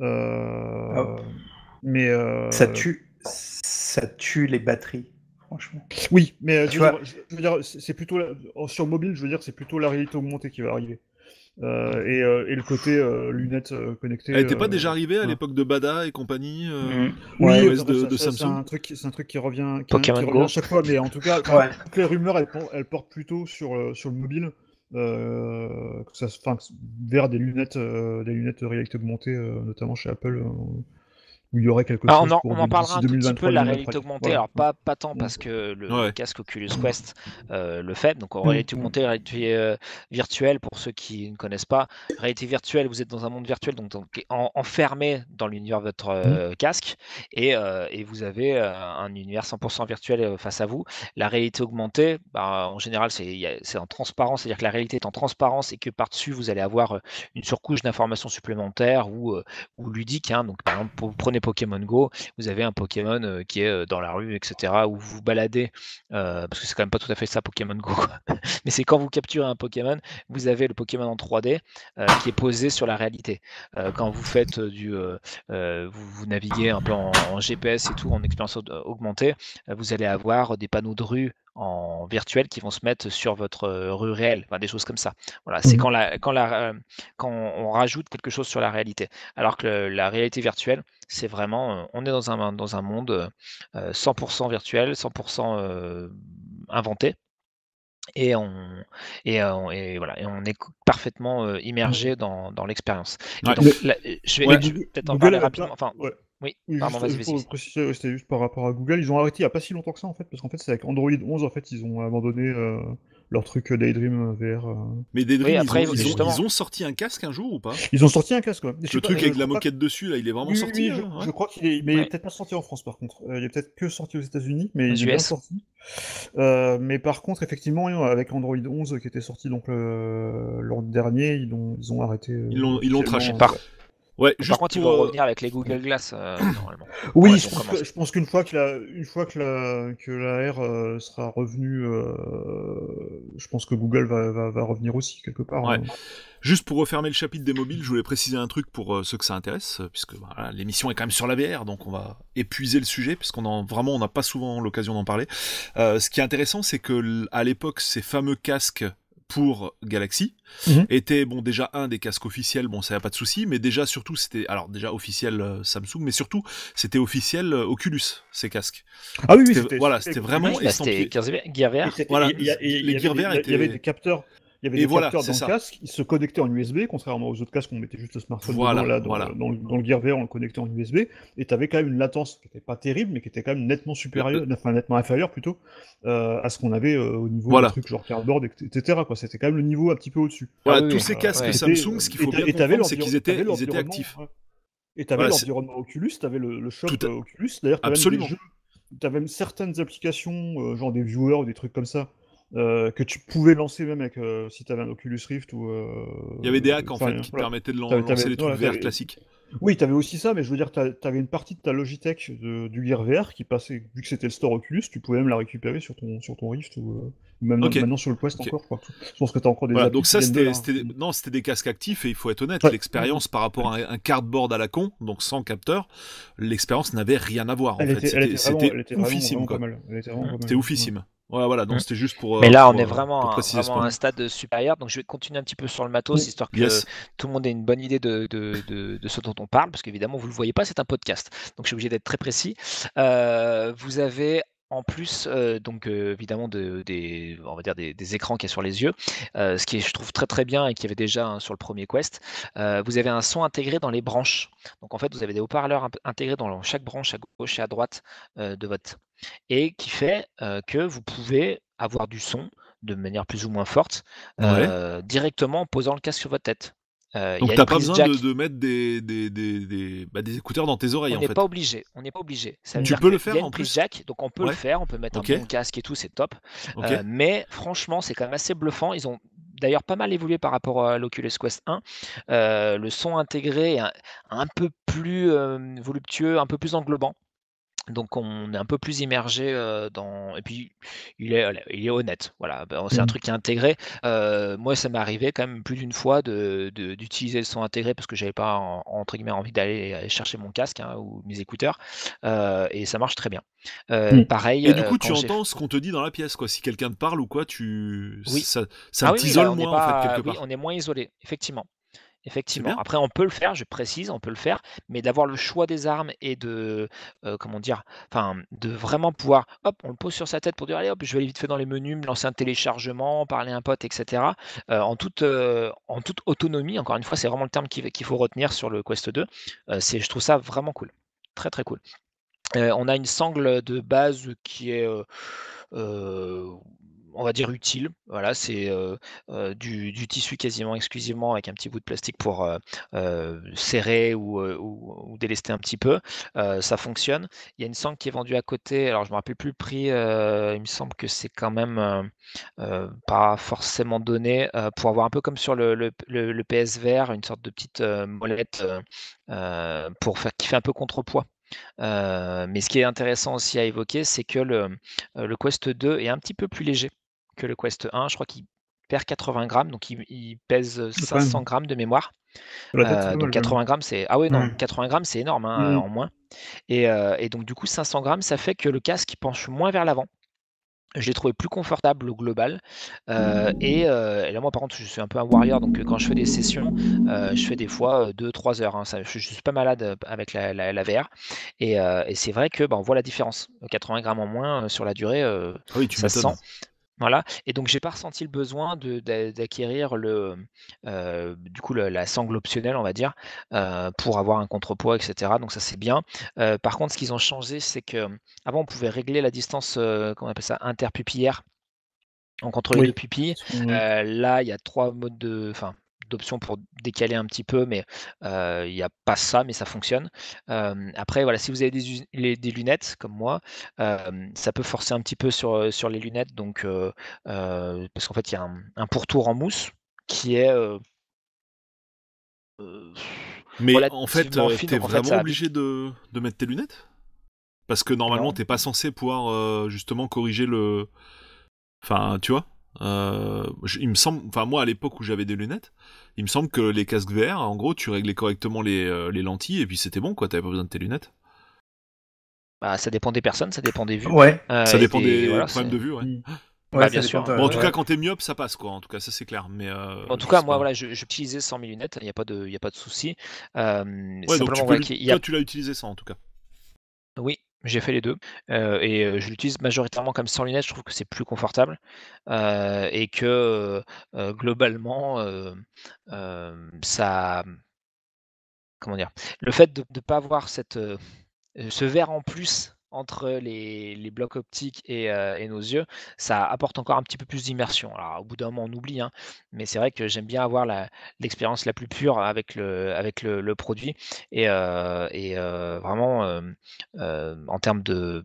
Euh, Ah. Mais euh, Ça tue, ça tue les batteries, franchement. Oui, mais euh, je Tu veux vois- dire, je- je veux dire, c'est c'est plutôt la- sur mobile, je veux dire, c'est plutôt la réalité augmentée qui va arriver. Euh, et, euh, et le côté euh, lunettes euh, connectées. Elle était pas euh, déjà arrivée à l'époque de Bada et compagnie euh, Mm. Oui, de- ça- de ça- c'est Samsung. un truc, qui- c'est un truc qui revient, qui, qui Go. revient à chaque fois, mais en tout cas, Ouais. toutes les rumeurs, elles, por- elles portent plutôt sur, sur le mobile, euh, que ça, vers des lunettes, euh, des lunettes de réalité augmentée, euh, notamment chez Apple, euh, où il y aurait quelque chose on en, pour on en parlera un tout petit 2023, peu de la 2024. réalité augmentée, Voilà. alors pas, pas tant Mm. parce que le, Ouais. le casque Oculus Quest euh, le fait. Donc en Mm. réalité augmentée, réalité euh, virtuelle, pour ceux qui ne connaissent pas, réalité virtuelle, vous êtes dans un monde virtuel, donc, donc en- enfermé dans l'univers de votre euh, casque, et, euh, et vous avez euh, un univers 100% virtuel euh, face à vous. La réalité augmentée, bah, en général, c'est en transparence, c'est-à-dire que la réalité est en transparence et que par-dessus, vous allez avoir une surcouche d'informations supplémentaires ou, euh, ou ludiques. hein. Donc par exemple, pour- vous prenez Pokémon Go, vous avez un Pokémon euh, qui est euh, dans la rue, etc., où vous baladez, euh, parce que c'est quand même pas tout à fait ça Pokémon Go, [laughs] mais c'est quand vous capturez un Pokémon, vous avez le Pokémon en 3D euh, qui est posé sur la réalité. Quand vous faites du, vous, naviguez un peu en, GPS et tout, en expérience aug- augmentée, vous allez avoir des panneaux de rue en virtuel qui vont se mettre sur votre rue réelle, enfin, des choses comme ça. Voilà, c'est Mhm. quand, la, quand, la, quand on rajoute quelque chose sur la réalité. Alors que le- la réalité virtuelle, c'est vraiment, euh, on est dans un, dans un monde euh, 100% virtuel, 100% euh, inventé. Et on, et, euh, et voilà, et on est parfaitement euh, immergé dans, dans l'expérience. Ouais. je vais, Ouais. je vais peut-être en parler rapidement. Enfin, ouais. Oui, Oui, pardon, juste, vas-y, juste vas-y. pour préciser, ouais, c'était juste par rapport à Google. Ils ont arrêté il n'y a pas si longtemps que ça, en fait, parce qu'en fait, c'est avec Android 11, en fait, ils ont abandonné euh, leur truc euh, Daydream euh, VR. euh. Mais Daydream, Oui, ils, après, ont, ils, ont, justement- ils ont sorti un casque un jour ou pas? Ils ont sorti un casque, ouais. Le pas, truc euh, avec la pas- moquette dessus, là, il est vraiment Oui, sorti oui, je, hein, ouais je crois qu'il est, mais Ouais. peut-être pas sorti en France par contre. Euh, il est peut-être que sorti aux États-Unis, mais il est bien US. sorti. Euh, mais par contre, effectivement, avec Android 11 qui était sorti donc l'an dernier, ils ont, ils ont arrêté. euh, Ils l'ont- ils l'ont officiellement, traché. euh, Par- ouais. Ouais, Par juste contre, ils pour, vont euh, revenir avec les Google Glass, euh, [coughs] normalement. Oui, Ouais, je, pense que- je pense qu'une fois que la, une fois que la, que la R euh, sera revenue, euh, je pense que Google va, va, va revenir aussi quelque part. Ouais. hein. Juste pour refermer le chapitre des mobiles, je voulais préciser un truc pour euh, ceux que ça intéresse, puisque voilà, l'émission est quand même sur la VR, donc on va épuiser le sujet, puisqu'on en vraiment on n'a pas souvent l'occasion d'en parler. Euh, ce qui est intéressant, c'est que à l'époque, ces fameux casques pour Galaxy Mhm. étaient bon déjà un des casques officiels, bon ça y a pas de souci, mais déjà surtout c'était alors déjà officiel euh, Samsung, mais surtout c'était officiel euh, Oculus ces casques. Ah oui, oui, C'était- voilà, c'était vraiment bah, estampillé. c'était Gear VR. Voilà, y a- les avait Gear VR il y avait des capteurs. Il y avait Et des voilà, capteurs dans ça. le casque, ils se connectaient en USB, contrairement aux autres casques où on mettait juste le smartphone Voilà, dedans, là, dans, voilà. dans le, dans le Gear VR, on le connectait en USB, et tu avais quand même une latence qui n'était pas terrible, mais qui était quand même nettement supérieure, enfin nettement inférieure plutôt, euh, à ce qu'on avait euh, au niveau Voilà. des trucs genre cardboard, etc. quoi. C'était quand même le niveau un petit peu au-dessus. Voilà, Ah tous oui, ces casques Ouais. Samsung, ce qu'il faut Et bien t'avais comprendre, c'est qu'ils étaient, t'avais ils étaient l'environnement, actifs. ouais. Et tu avais Voilà, c'est- l'environnement Oculus, tu avais le, le shop Tout à- euh, Oculus. D'ailleurs, tu avais même des jeux, même certaines applications, euh, genre des viewers ou des trucs comme ça, euh, que tu pouvais lancer même avec, euh, si tu avais un Oculus Rift ou. euh, Il y avait des hacks en fait qui te voilà. permettaient de lancer les trucs t'avais- classiques. Oui, tu avais aussi ça, mais je veux dire, tu avais une partie de ta Logitech de- du Gear VR qui passait, vu que c'était le store Oculus, tu pouvais même la récupérer sur ton, sur ton Rift ou euh, même Ok. maintenant sur le Quest encore. Quoi. Je pense que tu as encore des Voilà, donc ça c'était hein. des- non c'était des casques actifs et il faut être honnête Ouais. l'expérience par rapport à un, un cardboard à la con donc sans capteur l'expérience n'avait rien à voir en Elle fait était, elle c'était oufissime c'était oufissime ouais voilà donc c'était juste pour Mais euh, là, pour, on est euh, vraiment, à- un stade supérieur. Donc, je vais continuer un petit peu sur le matos, histoire que yes tout le monde ait une bonne idée de, de, de- de ce dont on parle, parce qu'évidemment, vous ne le voyez pas, c'est un podcast. Donc, je suis obligé d'être très précis. Euh, vous avez en plus, euh, donc euh, évidemment, de- des, on va dire des, des écrans qui est sur les yeux, euh, ce qui est, je trouve très très bien et qui avait déjà hein, sur le premier Quest. Vous avez un son intégré dans les branches. Donc en fait, vous avez des haut-parleurs intégrés dans chaque branche à gauche et à droite de votre et qui fait que vous pouvez avoir du son de manière plus ou moins forte Ouais. directement en posant le casque sur votre tête. Euh, donc t'as pas besoin de, de mettre des des, des, des, bah, des écouteurs dans tes oreilles On en n'est fait pas obligé. On n'est pas obligé. Ça veut Tu dire peux le faire, y a en prise plus jack, donc on peut le faire. On peut mettre un bon casque et tout, c'est top. Euh, mais franchement, c'est quand même assez bluffant. Ils ont d'ailleurs pas mal évolué par rapport à l'Oculus Quest 1. Euh, le son intégré est un, un peu plus euh, voluptueux, un peu plus englobant. Donc on est un peu plus immergé euh, dans et puis il est il est honnête voilà Ben, c'est un Mhm. truc qui est intégré Euh, moi ça m'est arrivé quand même plus d'une fois de de- d'utiliser le son intégré parce que j'avais pas en- entre guillemets envie d'aller aller chercher mon casque hein, ou mes écouteurs Euh, et ça marche très bien Mhm. pareil et du coup tu j'ai- entends ce qu'on te dit dans la pièce quoi si quelqu'un te parle ou quoi tu Oui. ça ça Ah oui, oui, t'isole est moins en fait quelque oui, part on est moins isolé, effectivement. Effectivement. Après, on peut le faire, je précise, on peut le faire, mais d'avoir le choix des armes et de, euh, comment dire, enfin, de vraiment pouvoir, hop, on le pose sur sa tête pour dire, allez, hop, je vais aller vite fait dans les menus, me lancer un téléchargement, parler à un pote, etc. euh, en toute, euh, en toute autonomie. Encore une fois, c'est vraiment le terme qu'il faut retenir sur le Quest 2. Euh, c'est, je trouve ça vraiment cool, très très cool. On a une sangle de base qui est, euh, on va dire, utile. Voilà, c'est euh, euh, du, tissu quasiment exclusivement avec un petit bout de plastique pour euh, serrer ou, délester un petit peu. Ça fonctionne. Il y a une sangle qui est vendue à côté. Alors, je me rappelle plus le prix. il me semble que c'est quand même pas forcément donné pour avoir un peu comme sur le, le, le PSVR, une sorte de petite molette pour qui fait un peu contrepoids. Mais ce qui est intéressant aussi à évoquer, c'est que le Quest 2 est un petit peu plus léger que le Quest 1. Je crois qu'il perd 80 grammes, donc il, il pèse quand même. 500 grammes de mémoire. Euh, donc mal, quand même. 80 grammes, c'est ah oui non, Ouais. 80 grammes, c'est énorme hein, euh, Mhm. en moins. Et, euh, et donc du coup 500 grammes, ça fait que le casque penche moins vers l'avant. je l'ai trouvé plus confortable au global. Euh, et, euh, et là, moi, par contre, je suis un peu un warrior, donc euh, quand je fais des sessions, euh, je fais des fois 2-3 heures. hein. Ça, je, je suis pas malade euh, avec la, la- la VR. Et, euh, et c'est vrai que bah, on voit la différence. 80 grammes en moins euh, sur la durée, euh, Ah oui, tu ça se. Voilà. Et donc, j'ai pas ressenti le besoin de- d'a- d'acquérir le, euh, du coup, le- la sangle optionnelle, on va dire, euh, pour avoir un contrepoids, etc. Donc, ça, c'est bien. Euh, par contre, ce qu'ils ont changé, c'est que avant, on pouvait régler la distance, euh, comment on appelle ça, interpupillaire. On contrôlait Oui. les deux pupilles. Euh, là, il y a trois modes de, enfin, d'options pour décaler un petit peu, mais euh, il n'y a pas ça, mais ça fonctionne. Après, voilà, si vous avez des, us- les- des lunettes comme moi, ça peut forcer un petit peu sur, euh, sur les lunettes, donc euh, parce qu'en fait, il y a un, un pourtour en mousse qui est Mais en fait, t'es en fait, vraiment ça obligé de, de mettre tes lunettes? Parce que normalement, t'es pas censé pouvoir euh, justement corriger le. Enfin, tu vois? Euh, je- il me semble, enfin moi à l'époque où j'avais des lunettes, il me semble que les casques VR, en gros, tu réglais correctement les, euh, les lentilles et puis c'était bon quoi, t'avais pas besoin de tes lunettes. bah, ça dépend des personnes, ça dépend des vues. Ouais, euh, ça dépend des voilà, problèmes de vue, ouais. Mm. ouais, Bah, bien sûr. Bon, en tout ouais. cas, quand t'es myope, ça passe quoi. En tout cas, ça c'est clair. Mais euh, En tout cas, moi, pas. voilà, j'utilisais sans mes lunettes, il n'y a pas de, il y a pas de souci. Euh, Ouais, donc tu peux a l'as utilisé ça en tout cas. Oui, j'ai fait les 2 heu et heu, je l'utilise majoritairement comme sans lunettes, je trouve que c'est plus confortable, heu et que, globalement, ça comment dire? Le fait de ne pas avoir cette, ce verre en plus entre les les blocs optiques et heu et nos yeux, ça apporte encore un petit peu plus d'immersion. Alors au bout d'un moment, on oublie, hein, mais c'est vrai que j'aime bien avoir l'expérience la plus pure avec le avec le produit et heu et heu, vraiment, en termes de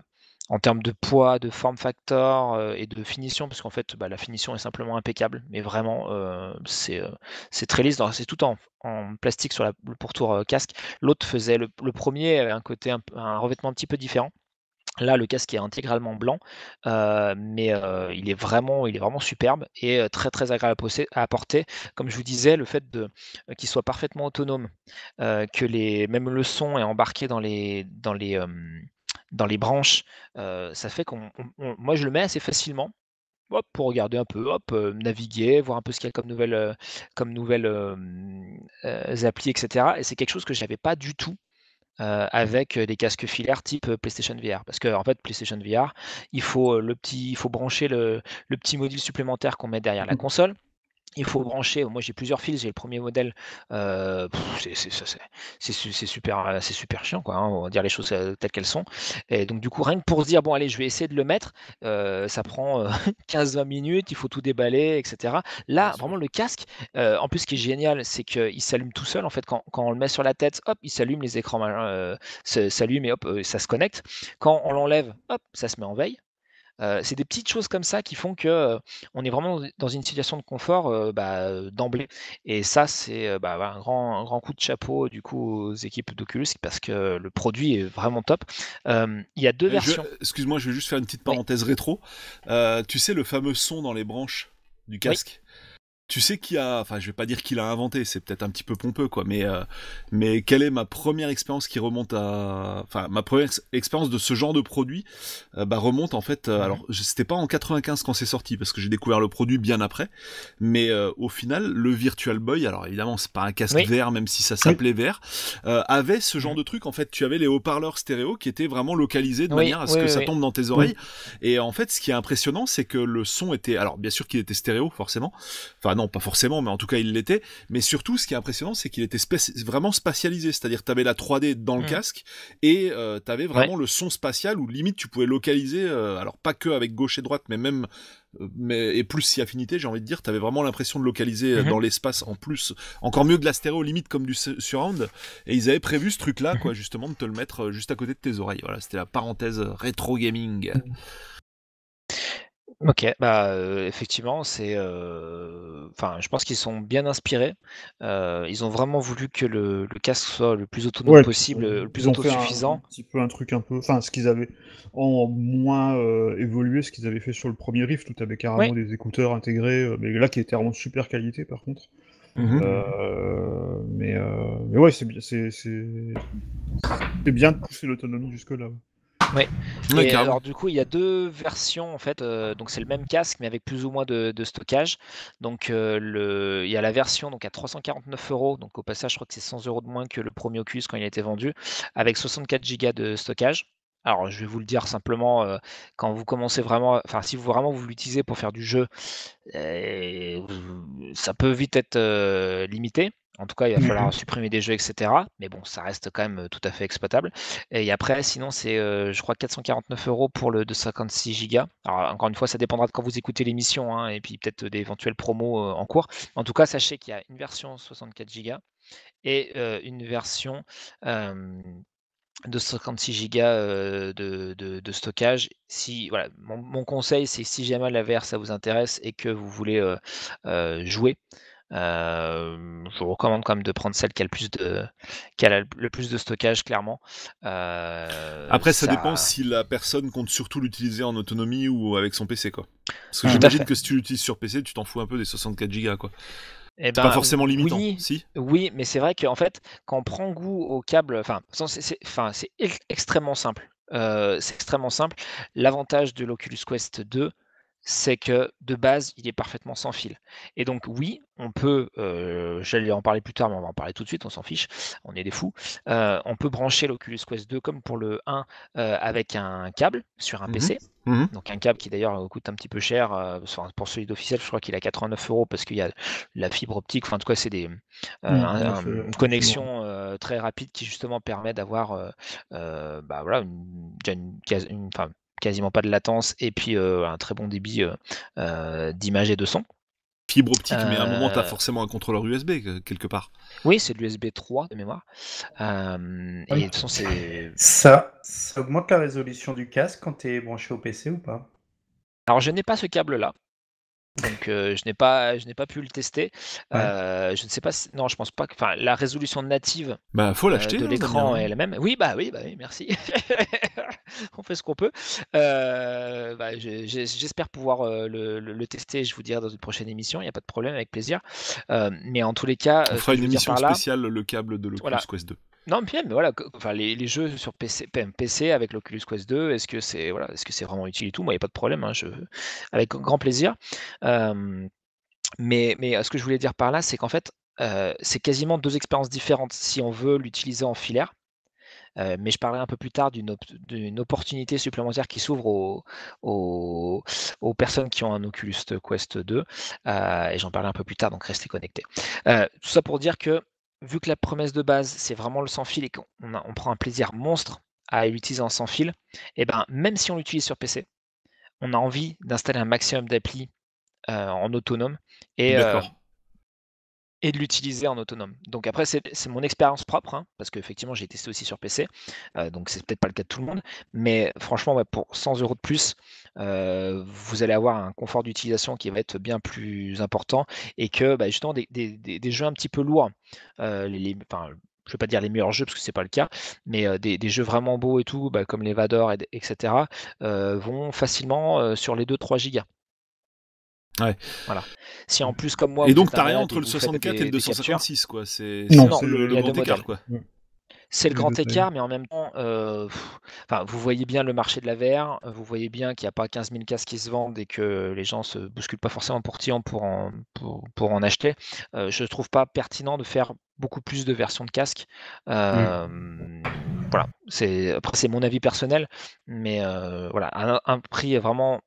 en termes de poids, de form factor, et de finition, parce qu'en fait, bah, la finition est simplement impeccable, mais vraiment, c'est, très lisse. C'est tout en en plastique sur le pourtour, casque. L'autre faisait le 1er avait un côté un un revêtement un petit peu différent. Là, le casque est intégralement blanc, mais il est vraiment il est vraiment superbe et très, très agréable à porter. Comme je vous disais, le fait qu'il soit parfaitement autonome, que les même le son est embarqué dans les branches, ça fait qu'on on on moi, je le mets assez facilement, pour regarder un peu, hop, naviguer, voir un peu ce qu'il y a comme nouvelles, comme applis et cetera et c'est quelque chose que j'avais pas du tout, heu, avec, heu, des casques filaires type, heu, PlayStation VR. Parce qu'en fait, PlayStation VR, il faut, le petit il faut brancher le le petit module supplémentaire qu'on met derrière la console. Il faut brancher moi j'ai plusieurs fils, j'ai le 1er modèle, heu, c'est super, heu, c'est super chiant quoi, hein, on va dire les choses, heu, telles qu'elles sont et donc du coup, rien que pour se dire: «Bon allez, je vais essayer de le mettre», ça prend, [laughs] heu, 15-20 minutes, il faut tout déballer et cetera. Là, vraiment le casque, en plus ce qui est génial, c'est qu'il s'allume tout seul en fait quand quand on le met sur la tête, hop, il s'allume, les écrans s'allument et hop, ça se connecte. Quand on l'enlève, hop, ça se met en veille. Heu, c'est des petites choses comme ça qui font que, heu, on est vraiment dans une situation de confort, heu, bah, d'emblée et ça c'est, bah, un grand un grand coup de chapeau du coup aux équipes d'Oculus parce que le produit est vraiment top. Il y a 2 Euh, je- versions. Excuse-moi, je vais juste faire une petite Oui. parenthèse rétro. Euh, tu sais le fameux son dans les branches du casque? Tu sais qui a, enfin je vais pas dire qui l'a inventé, c'est peut-être un petit peu pompeux quoi, mais euh, mais quelle est ma première expérience qui remonte à, enfin ma première ex- expérience de ce genre de produit, euh, bah remonte en fait. euh. Alors je- c'était pas en 95 quand c'est sorti parce que j'ai découvert le produit bien après, mais euh, au final le Virtual Boy, alors évidemment c'est pas un casque Oui. VR même si ça s'appelait VR, euh, avait ce genre Mhm. de truc en fait. Tu avais les haut-parleurs stéréo qui étaient vraiment localisés de Oui, manière à ce que ça tombe dans tes oreilles. Et en fait, ce qui est impressionnant, c'est que le son était, alors bien sûr qu'il était stéréo, forcément. Enfin non, pas forcément, mais en tout cas il l'était. Mais surtout, ce qui est impressionnant, c'est qu'il était spéci- vraiment spatialisé, c'est-à-dire tu avais la 3D dans le Mm. casque et euh, tu avais vraiment le son spatial où limite tu pouvais localiser, euh, alors pas que avec gauche et droite, mais même euh, mais et plus si affinité, j'ai envie de dire, tu avais vraiment l'impression de localiser Mhm. dans l'espace en plus, encore mieux que de la stéréo, limite comme du su- surround. Et ils avaient prévu ce truc-là, quoi, justement, de te le mettre juste à côté de tes oreilles. Voilà, c'était la parenthèse rétro gaming. OK, bah, heu, effectivement, c'est, enfin, je pense qu'ils sont bien inspirés. Heu, ils ont vraiment voulu que le le casque soit le plus autonome Ouais, possible, euh, le plus ils ont fait un, un autosuffisant. petit peu un truc un peu, enfin ce qu'ils avaient en moins euh, évolué, ce qu'ils avaient fait sur le premier Rift où tu avais carrément des écouteurs intégrés, euh, mais là qui était vraiment de super qualité par contre. Mhm. Euh, mais, euh, mais ouais, c'est bien, c'est c'est c'est bien de pousser l'autonomie jusque là. ouais. Oui. Et alors du coup, il y a deux versions en fait. euh, donc c'est le même casque mais avec plus ou moins de, de stockage. Donc euh, le, il y a la version donc à 349 euros. Donc au passage, je crois que c'est 100 euros de moins que le premier Oculus quand il a été vendu, avec 64 Go de stockage. Alors je vais vous le dire simplement, euh, quand vous commencez vraiment, enfin si vous vraiment vous l'utilisez pour faire du jeu, euh, vous- ça peut vite être euh, limité. En tout cas, il va falloir supprimer des jeux, etc. Mais bon, ça reste quand même euh, tout à fait exploitable. Et après, sinon, c'est, je crois, 449 euros pour le de 56 Go. Alors, encore une fois, ça dépendra de quand vous écoutez l'émission hein, et puis peut-être d'éventuelles promos en cours. En tout cas, sachez qu'il y a une version 64 Go et une version euh, de 56 Go euh, de, de- de stockage. Si, voilà, mon, mon conseil, c'est si jamais la VR ça vous intéresse et que vous voulez euh, jouer, euh, je vous recommande quand même de prendre celle qui a le plus de, qui a la- le plus de stockage, clairement. Euh, Après, ça, dépend si la personne compte surtout l'utiliser en autonomie ou avec son PC, quoi. Parce que j'imagine que si tu l'utilises sur PC, tu t'en fous un peu des 64 Go, quoi. Eh C'est ben, pas forcément limitant, Oui, si Oui, mais c'est vrai qu'en fait, quand on prend goût au câble, enfin, c'est extrêmement simple. Euh, c'est extrêmement simple. L'avantage de l'Oculus Quest 2, c'est que de base, il est parfaitement sans fil. Et donc, oui, on peut, euh, j'allais en parler plus tard, mais on va en parler tout de suite, on s'en fiche, on est des fous. Euh, on peut brancher l'Oculus Quest 2 comme pour le 1 euh, avec un câble sur un Mhm. PC. Mhm. Donc un câble qui d'ailleurs coûte un petit peu cher, pour celui d'officiel, je crois qu'il a 89 euros parce qu'il y a la fibre optique, enfin en tout cas c'est des, euh, Mm, un- c'est- une connexion très rapide qui justement permet d'avoir bah, voilà, une, déjà une, quasi- une- enfin, quasiment pas de latence et puis euh, un très bon débit euh, euh, d'image et de son. Fibre optique, mais à un moment, t'as Euh, forcément un contrôleur USB, que- quelque part. Oui, c'est de l'USB 3 de mémoire. Euh, et Oui. de toute façon, c'est Ça, ça augmente la résolution du casque quand tu es branché au PC ou pas? Alors, je n'ai pas ce câble-là. Donc, euh, je n'ai pas, je n'ai pas pu le tester. Ouais. Euh, je ne sais pas si... Non, je pense pas que... Enfin, la résolution native Bah, faut euh, l'acheter. de hein, l'écran est la même. Oui, bah oui, bah oui, merci. [laughs] on fait ce qu'on peut. Bah, J'espère pouvoir le, le- le tester. Je vous dirai dans une prochaine émission. Il n'y a pas de problème, avec plaisir. Euh, mais en tous les cas, On fera une émission là, spéciale, le câble de l'Oculus Voilà. Quest 2. Non, même, voilà, enfin, les, jeux sur PC, avec l'Oculus Quest 2, est-ce que c'est voilà, est-ce vraiment utile et tout? Moi, il n'y a pas de problème, hein, je, avec grand plaisir. Mais, mais euh, ce que je voulais dire par là, c'est qu'en fait, euh, c'est quasiment deux expériences différentes si on veut l'utiliser en filaire. Euh, mais je parlerai un peu plus tard d'une op- d'une opportunité supplémentaire qui s'ouvre aux, aux- aux personnes qui ont un Oculus Quest 2. euh, et j'en parlerai un peu plus tard, donc restez connectés. Tout ça pour dire que, vu que la promesse de base, c'est vraiment le sans fil et qu'on on prend un plaisir monstre à l'utiliser en sans fil, et ben même si on l'utilise sur PC, on a envie d'installer un maximum d'applis euh, en autonome et, euh, et de l'utiliser en autonome. Donc après, c'est c'est mon expérience propre, hein, parce qu'effectivement, j'ai testé aussi sur PC, euh, donc c'est peut-être pas le cas de tout le monde, mais franchement, ouais, pour 100 euros de plus, euh, vous allez avoir un confort d'utilisation qui va être bien plus important et que bah, justement des, des- des- des jeux un petit peu lourds, euh, les, les- enfin, je ne vais pas dire les meilleurs jeux parce que c'est pas le cas, mais euh, des, des jeux vraiment beaux et tout, bah, comme les Vador, et, etc., euh, vont facilement euh, sur les 2-3 gigas. Ouais. Voilà. Si en plus, comme moi, Et donc, t'as rien entre le que vous faites 64 et le des captures, 256, quoi. C'est Non, le, le grand écart, quoi. C'est le grand écart, mais en même temps, euh, pff, enfin, vous voyez bien le marché de la VR, vous voyez bien qu'il n'y a pas 15 000 casques qui se vendent et que les gens se bousculent pas forcément pour tian pour en, pour, pour en acheter. Euh, je ne trouve pas pertinent de faire beaucoup plus de versions de casques. Euh, Voilà, c'est après c'est mon avis personnel, mais euh, voilà, un, un prix vraiment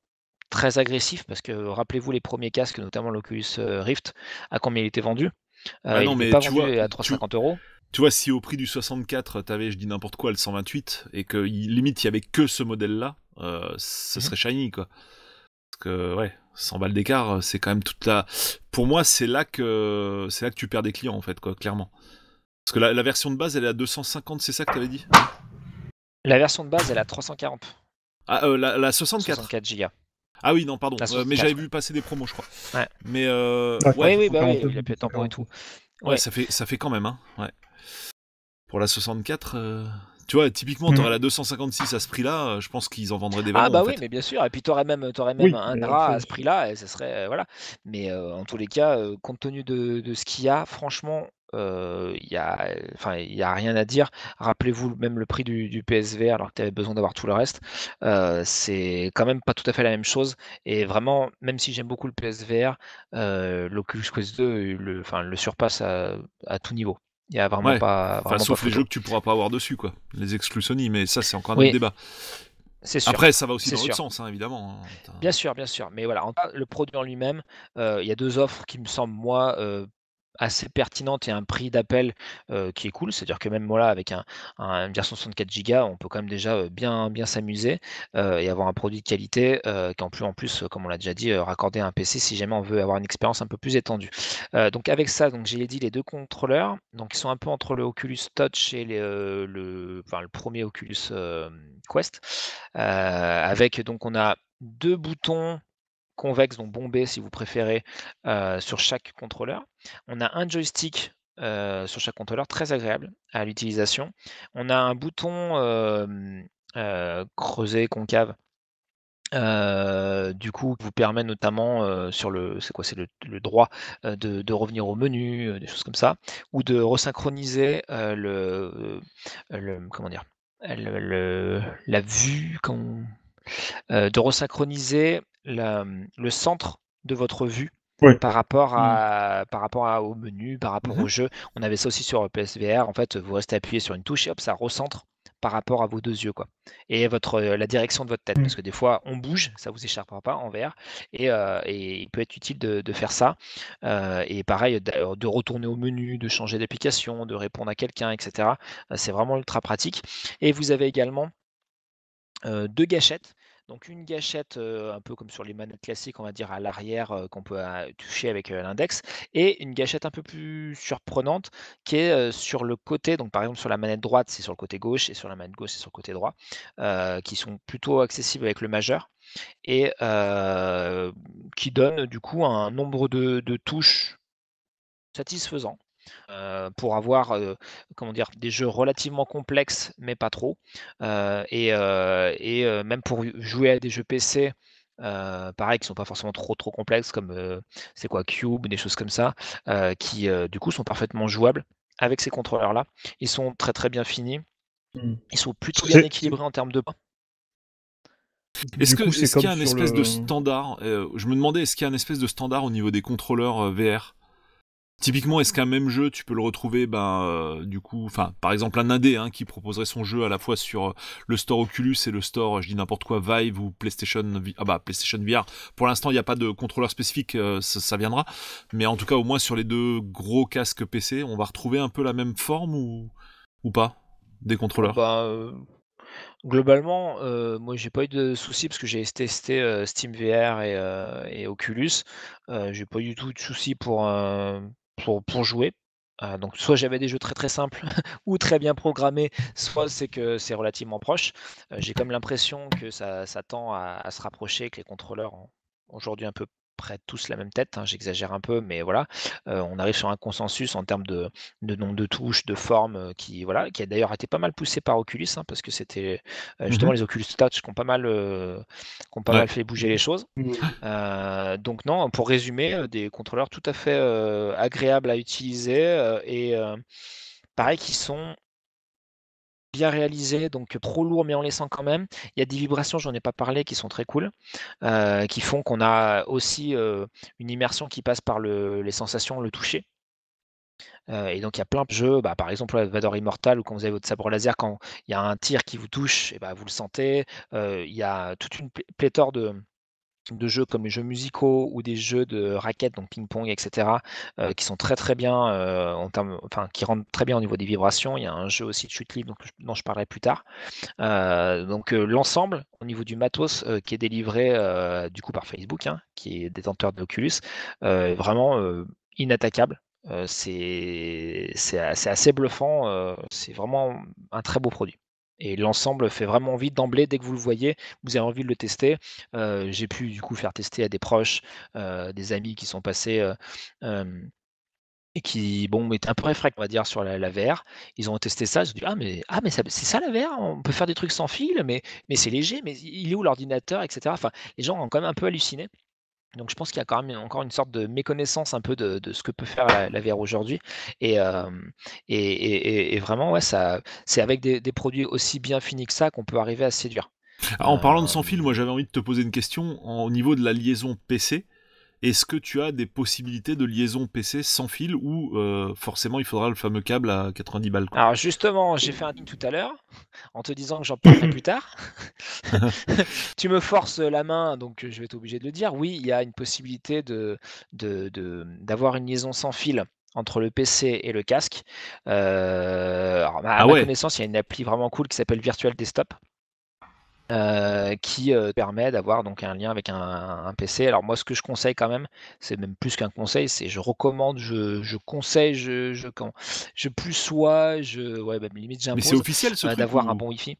très agressif parce que rappelez-vous les premiers casques, notamment l'Oculus Rift, à combien il était vendu? Euh, Ah non, il mais n'est pas tu vendu vois, à tu- 350 euros. Tu vois, si au prix du 64, t'avais, je dis n'importe quoi, le 128, et que limite il y avait que ce modèle-là, euh, ce Mhm. serait shiny, quoi. Parce que, ouais, 100 balles d'écart, c'est quand même toute la. Pour moi, c'est là que c'est là que tu perds des clients, en fait, quoi, clairement. Parce que la, la version de base, elle est à 250, c'est ça que t'avais dit? La version de base, elle a 340, Ah, euh, la, la 64. 64 Go. Ah oui, non, pardon. Euh, mais 64, j'avais vu passer des promos, je crois. Ouais. Mais euh, Ouais, ouais, oui, bah oui, 149, il a pu être temporaire et tout. ouais, Ouais. ça fait ça fait quand même, hein. Ouais. Pour la 64, euh, tu vois, typiquement, Mhm. t'aurais la 256 à ce prix-là, euh, je pense qu'ils en vendraient des Ah wagons, bah en oui, fait. mais bien sûr. Et puis tu aurais même, t'aurais même Oui, un drap à ce prix-là, et ça serait euh, voilà. Mais euh, en tous les cas, euh, compte tenu de, de ce qu'il y a, franchement, il y a, enfin, il y a rien à dire. Rappelez-vous même le prix du, du PSVR alors que tu avais besoin d'avoir tout le reste. c'est quand même pas tout à fait la même chose. Et vraiment, même si j'aime beaucoup le PSVR, l'Oculus Quest 2 le, enfin, le surpasse à, à tout niveau. Il y a vraiment Ouais. pas. Enfin, sauf pas les jeux que tu pourras pas avoir dessus, quoi. Les exclus Sony, mais ça, c'est encore un Oui. autre débat. Sûr. Après, ça va aussi dans l'autre sens, hein, évidemment. hein. Bien sûr, bien sûr. Mais voilà, en tout cas, le produit en lui-même, euh, il y a deux offres qui me semblent, moi, euh, assez pertinentes et un prix d'appel qui est cool. C'est-à-dire que même voilà, avec un, version 64 Go, on peut quand même déjà bien, bien s'amuser et avoir un produit de qualité qui en plus, en plus, comme on l'a déjà dit, raccorder à un PC si jamais on veut avoir une expérience un peu plus étendue. Donc avec ça, donc j'ai dit les deux contrôleurs, donc ils sont un peu entre le Oculus Touch et le, enfin, le premier Oculus Quest, avec donc on a deux boutons convexes, donc bombés si vous préférez, euh, sur chaque contrôleur. On a un joystick euh, sur chaque contrôleur, très agréable à l'utilisation. On a un bouton euh, creusé, concave, du coup, qui vous permet notamment sur le, c'est quoi, c'est le, droit de, revenir au menu, des choses comme ça, ou de resynchroniser le, le, comment dire, la vue, quand, euh, de resynchroniser la- le centre de votre vue. Par rapport, à, par rapport à- au menu, par rapport Mhm. au jeu, on avait ça aussi sur PSVR. En fait, vous restez appuyé sur une touche et hop, ça recentre par rapport à vos deux yeux, quoi. Et votre, euh, la direction de votre tête, parce que des fois, on bouge, ça vous échappera pas en VR, et, euh, et il peut être utile de, de faire ça. Euh, et pareil, de, retourner au menu, de changer d'application, de répondre à quelqu'un, etc. Euh, C'est vraiment ultra pratique. Et vous avez également euh, deux gâchettes. Donc une gâchette un peu comme sur les manettes classiques, on va dire à l'arrière qu'on peut toucher avec l'index, et une gâchette un peu plus surprenante qui est sur le côté. Donc par exemple sur la manette droite, c'est sur le côté gauche, et sur la manette gauche, c'est sur le côté droit, qui sont plutôt accessibles avec le majeur et qui donnent du coup un nombre de, de touches satisfaisant euh, pour avoir euh, comment dire, des jeux relativement complexes, mais pas trop. Euh, et euh, et euh, même pour jouer à des jeux PC, euh, pareil, qui sont pas forcément trop trop complexes, comme euh, c'est quoi Cube, des choses comme ça, euh, qui euh, du coup sont parfaitement jouables avec ces contrôleurs-là. Ils sont très très bien finis. Mm. Ils sont plutôt bien équilibrés en termes de. Est-ce Du que- coup, c'est est-ce qu'il y a comme un espèce le- de standard euh, Je me demandais, est-ce qu'il y a un espèce de standard au niveau des contrôleurs euh, VR Typiquement, est-ce qu'un même jeu, tu peux le retrouver, ben, euh, du coup, enfin, par exemple, un indé hein, qui proposerait son jeu à la fois sur euh, le store Oculus et le store, je dis n'importe quoi, Vive ou PlayStation, ah bah PlayStation VR. Pour l'instant, il n'y a pas de contrôleur spécifique, euh, ça, viendra. Mais en tout cas, au moins sur les deux gros casques PC, on va retrouver un peu la même forme ou ou pas des contrôleurs? Bah, globalement, euh, moi j'ai pas eu de soucis parce que j'ai testé euh, Steam VR et, euh, et Oculus. J'ai pas eu du tout de soucis pour, pour, jouer. Donc soit j'avais des jeux très très simples [laughs] ou très bien programmés, soit c'est que c'est relativement proche. J'ai comme l'impression que ça, ça tend à, à se rapprocher, que les contrôleurs ont aujourd'hui un peu près tous la même tête, hein, j'exagère un peu, mais voilà, Euh, on arrive sur un consensus en termes de, de nombre de touches, de formes, euh, qui, voilà, qui a d'ailleurs été pas mal poussé par Oculus, hein, parce que c'était euh, justement Mhm. les Oculus Touch qui ont pas mal, euh, qui ont pas Ouais. mal fait bouger les choses. Mm. Euh, donc non, pour résumer, euh, des contrôleurs tout à fait euh, agréables à utiliser euh, et euh, pareil qui sont bien réalisés, donc trop lourds mais en laissant quand même. Il y a des vibrations, j'en ai pas parlé, qui sont très cool, euh, qui font qu'on a aussi euh, une immersion qui passe par le- les sensations, le toucher. Euh, et donc il y a plein de jeux, bah, par exemple Vador Immortal, où quand vous avez votre sabre laser, quand il y a un tir qui vous touche, et bah, vous le sentez. Il y a toute une plé- pléthore de, de jeux comme les jeux musicaux ou des jeux de raquettes, donc ping-pong, etc., euh, qui sont très très bien euh, en termes, enfin qui rendent très bien au niveau des vibrations. Il y a un jeu aussi de chute libre donc, dont je parlerai plus tard. Euh, donc l'ensemble au niveau du matos qui est délivré du coup par Facebook, hein, qui est détenteur est vraiment inattaquable. C'est assez, bluffant. c'est vraiment un très beau produit. Et l'ensemble fait vraiment envie d'emblée, dès que vous le voyez, vous avez envie de le tester. Euh, J'ai pu du coup faire tester à des proches, euh, des amis qui sont passés euh, et qui bon étaient un peu réfractaires, on va dire, sur la, la VR. Ils ont testé ça, ils ont dit ah mais ah mais c'est ça la VR, on peut faire des trucs sans fil, mais mais c'est léger, mais il est où l'ordinateur, etc. Enfin, les gens ont quand même un peu halluciné. Donc je pense qu'il y a quand même encore une sorte de méconnaissance un peu de, de ce que peut faire la, la VR aujourd'hui. Et, euh, et, et, et, vraiment, ouais, ça, c'est avec des, des, produits aussi bien finis que ça qu'on peut arriver à séduire. Alors, en parlant de sans fil, moi j'avais envie de te poser une question au niveau de la liaison PC. Est-ce que tu as des possibilités de liaison PC sans fil ou euh, forcément il faudra le fameux câble à 90 balles quoi? Alors justement, j'ai fait un tout à l'heure en te disant que j'en parlerai plus tard. [laughs] [laughs] tu me forces la main, donc je vais être obligé de le dire. Oui, il y a une possibilité de, de, de, d'avoir une liaison sans fil entre le PC et le casque. Euh, alors, à ah ma ouais? connaissance, il y a une appli vraiment cool qui s'appelle Virtual Desktop. Euh, qui euh, permet d'avoir donc un lien avec un, un, PC. Alors moi, ce que je conseille quand même, c'est même plus qu'un conseil, c'est je recommande, je, je conseille, je, je, quand, je plus sois, je, ouais, bah, limite j'impose. Mais c'est officiel ce euh, D'avoir ou... un bon Wi-Fi.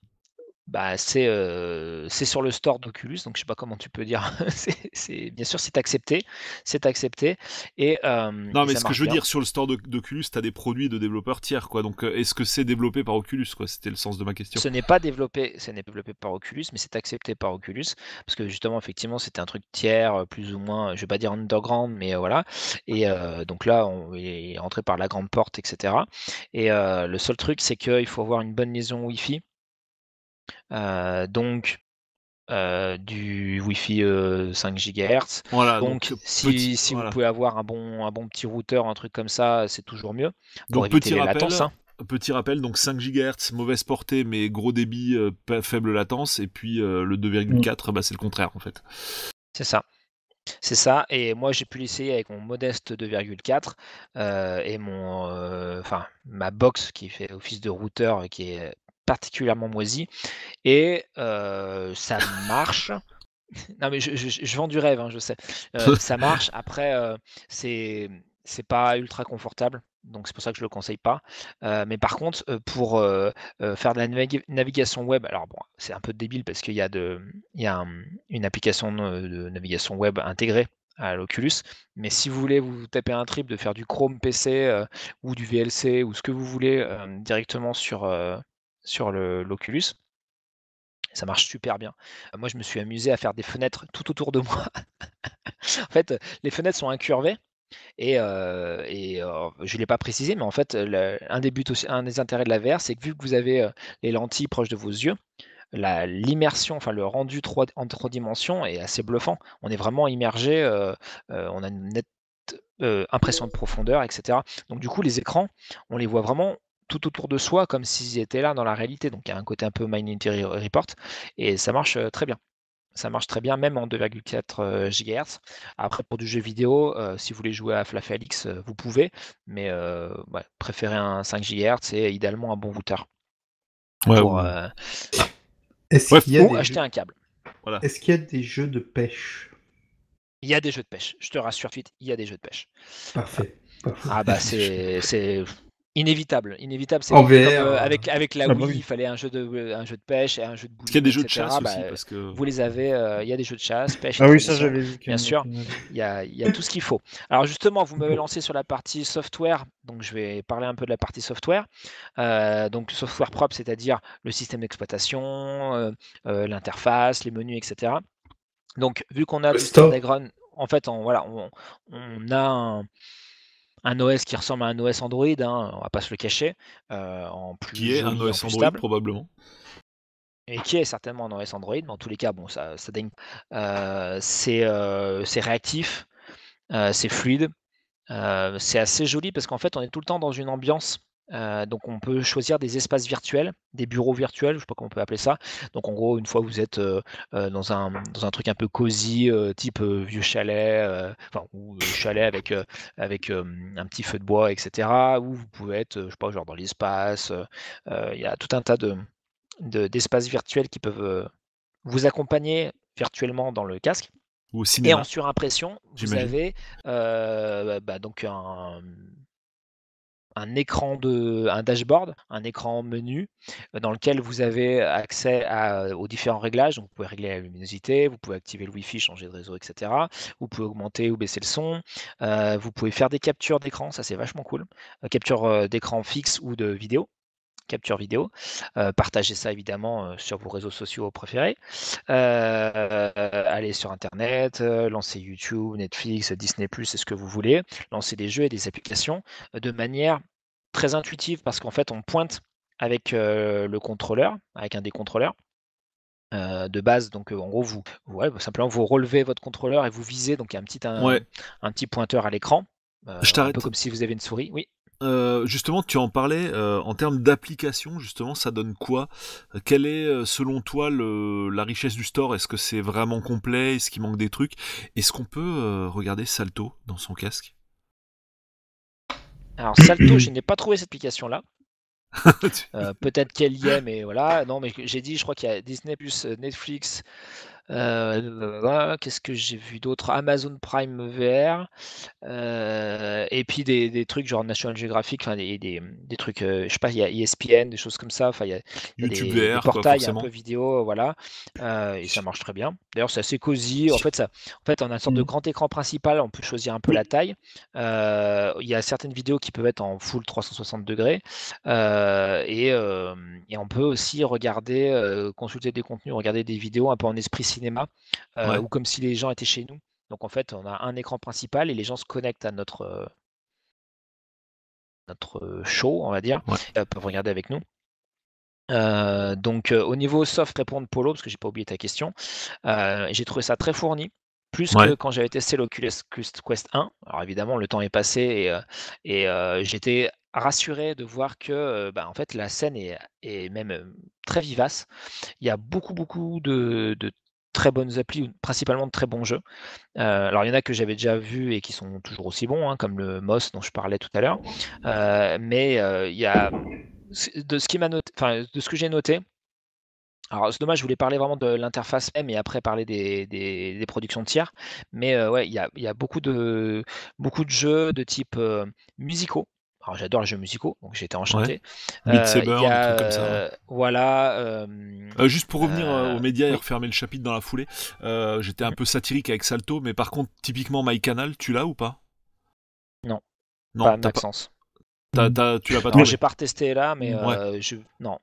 Bah, c'est euh, sur le store d'Oculus, donc je sais pas comment tu peux dire. [laughs] c'est bien sûr c'est accepté, c'est accepté. Et euh, non, mais ce que je veux bien. dire sur le store d'Oculus, tu as des produits de développeurs tiers, quoi. Donc est-ce que c'est développé par Oculus, quoi? C'était le sens de ma question. Ce n'est pas développé, ce n'est développé par Oculus, mais c'est accepté par Oculus parce que justement effectivement c'était un truc tiers, plus ou moins, je vais pas dire underground, mais voilà. Et euh, donc là on est entré par la grande porte, etc. Et euh, le seul truc c'est qu'il faut avoir une bonne liaison Wi-Fi. Donc euh, du Wi-Fi euh, 5 GHz. Voilà, donc, donc si, petit, si voilà. vous pouvez avoir un bon, un bon petit routeur, un truc comme ça, c'est toujours mieux. Pour Donc petit rappel, latences. hein. petit rappel, donc 5 GHz, mauvaise portée mais gros débit, euh, faible latence, et puis le 2,4, bah, c'est le contraire en fait. C'est ça. C'est ça. Et moi, j'ai pu l'essayer avec mon modeste 2,4 euh, et mon, enfin, ma box qui fait office de routeur qui est particulièrement moisie. Et euh, ça marche. [laughs] Non, mais je, je- je vends du rêve, hein, je sais. Euh, [laughs] ça marche. Après, euh, c'est c'est pas ultra confortable. Donc c'est pour ça que je le conseille pas. Euh, mais par contre, pour euh, euh, faire de la navig- navigation web, alors bon, c'est un peu débile parce qu'il y a, de, il y a un- une application de, de navigation web intégrée à l'Oculus. Mais si vous voulez vous taper un trip de faire du Chrome PC ou du VLC ou ce que vous voulez directement sur, sur l'Oculus, ça marche super bien. Euh, Moi, je me suis amusé à faire des fenêtres tout autour de [laughs] moi. en fait, les fenêtres sont incurvées. Et, euh, euh, je ne l'ai pas précisé, mais en fait, un, des buts un des intérêts de la VR, c'est que vu que vous avez euh, les lentilles proches de vos yeux, l'immersion, enfin le rendu 3, en trois dimensions est assez bluffant. On est vraiment immergé, euh, euh, on a une nette euh, impression de profondeur, etc. Donc du coup, les écrans, on les voit vraiment tout autour de soi comme s'ils étaient là dans la réalité. Donc il y a un côté un peu Minority Report et ça marche euh, très bien. Ça marche très bien, même en 2,4 euh, GHz. Après, pour du jeu vidéo, euh, si vous voulez jouer à euh, vous pouvez, mais euh, ouais, préférez un 5 GHz et idéalement un bon routeur. Ouais, pour, ouais. euh, Est-ce Ouais, qu'il y, a ou des acheter jeux- un câble. est-ce qu'il y a des jeux de pêche? Il y a des jeux de pêche. Je te rassure tout de suite, il y a des jeux de pêche. Parfait. parfait. Ah bah c'est inévitable, inévitable. C'est En comme, VR, euh, euh, avec avec la ah bah Wii, oui. il fallait un jeu de un jeu de pêche et un jeu de boules. Qu'il y a des jeux de chasse Bah, aussi parce que... Vous les avez. euh, Il y a des jeux de chasse, pêche. Ah et oui, ça j'avais vu. Bien sûr. Il y a, il y a tout ce qu'il faut. Alors justement, vous m'avez lancé sur la partie software, donc je vais parler un peu de la partie software. Euh, donc software propre, c'est-à-dire le système d'exploitation, euh, euh, l'interface, les menus, etc. Donc vu qu'on a Le du en fait, on, voilà, on, on a un, un OS qui ressemble à un OS Android, hein, on va pas se le cacher, euh, en plus Qui est un OS Android stable probablement. et qui est certainement un OS Android, mais en tous les cas, bon, ça, ça dingue. Euh, c'est euh, c'est réactif, c'est fluide, c'est assez joli parce qu'en fait, on est tout le temps dans une ambiance. Euh, donc, on peut choisir des espaces virtuels, des bureaux virtuels, je sais pas comment on peut appeler ça. Donc, en gros, une fois vous êtes euh, euh, dans, un, dans un truc un peu cosy, euh, type vieux chalet, enfin, ou chalet avec, avec un petit feu de bois, etc., où vous pouvez être, je sais pas, genre dans l'espace. Il y a tout un tas de, de- d'espaces virtuels qui peuvent vous accompagner virtuellement dans le casque. Ou au Et en surimpression, vous avez bah, donc un, un écran de un dashboard, un écran menu euh, dans lequel vous avez accès à- aux différents réglages. Vous pouvez régler la luminosité, vous pouvez activer le Wi-Fi, changer de réseau, etc. Vous pouvez augmenter ou baisser le son. Euh, vous pouvez faire des captures d'écran, ça c'est vachement cool. Euh, capture euh, d'écran fixe ou de vidéo. Capture vidéo. partagez ça évidemment sur vos réseaux sociaux préférés. allez sur Internet, lancez YouTube, Netflix, Disney ⁇ c'est ce que vous voulez. Lancez des jeux et des applications de manière très intuitive parce qu'en fait on pointe avec le contrôleur, avec un des contrôleurs. de base, donc en gros, vous, simplement vous relevez votre contrôleur et vous visez, donc il y a un petit, un, petit pointeur à l'écran, Je un peu comme si vous avez une souris. Oui. Justement, tu en parlais en termes d'application. Justement, ça donne quoi? Quelle est, selon toi, le, la richesse du store? Est-ce que c'est vraiment complet? Est-ce qu'il manque des trucs? Est-ce qu'on peut regarder Salto dans son casque? Alors Salto, je n'ai pas trouvé cette application-là. [laughs] Euh, peut-être qu'elle y est, mais voilà. Non, mais j'ai dit, je crois qu'il y a Disney plus euh, Netflix, euh, qu'est-ce que j'ai vu d'autre? Amazon Prime VR. Euh, et puis des, des, trucs genre National Geographic, enfin des, des, des, trucs, euh, je sais pas, il y a ESPN, des choses comme ça. Enfin, il y a, YouTube des, VR, portails un peu vidéo, voilà. et ça marche très bien. D'ailleurs, c'est assez cosy. En fait, ça, en fait, on a une sorte de mmh. grand écran principal. On peut choisir un peu la taille. il y a certaines vidéos qui peuvent être en full 360 degrés. Et, et, on peut aussi regarder, consulter des contenus, regarder des vidéos un peu en esprit cinéma, euh, ou comme si les gens étaient chez nous. Donc en fait, on a un écran principal et les gens se connectent à notre, euh, notre show, on va dire, peuvent regarder avec nous. Euh, donc au niveau soft répondre Polo, parce que j'ai pas oublié ta question, j'ai trouvé ça très fourni, plus que quand j'avais testé l'Oculus Quest 1. Alors évidemment, le temps est passé et, et j'étais rassuré de voir que bah, en fait la scène est, est, même très vivace. Il y a beaucoup beaucoup de, de très bonnes applis, principalement de très bons jeux. Euh, alors il y en a que j'avais déjà vu et qui sont toujours aussi bons, hein, comme le Moss dont je parlais tout à l'heure. Euh, mais euh, il y a de ce que j'ai noté. Alors c'est dommage, je voulais parler vraiment de l'interface même et après parler des, productions tiers. Mais ouais, il y a, beaucoup de jeux de type musicaux. Alors j'adore les jeux musicaux, donc j'étais enchanté. Ouais. Euh, Saber, a, comme ça. Euh, voilà. Euh, juste pour revenir aux médias et refermer le chapitre dans la foulée, j'étais un peu satirique avec Salto, mais par contre, typiquement MyCanal, tu l'as ou pas? Non. Non, pas Maxence. Pas... tu l'as pas trouvé? J'ai pas retesté là, mais ouais. je, non.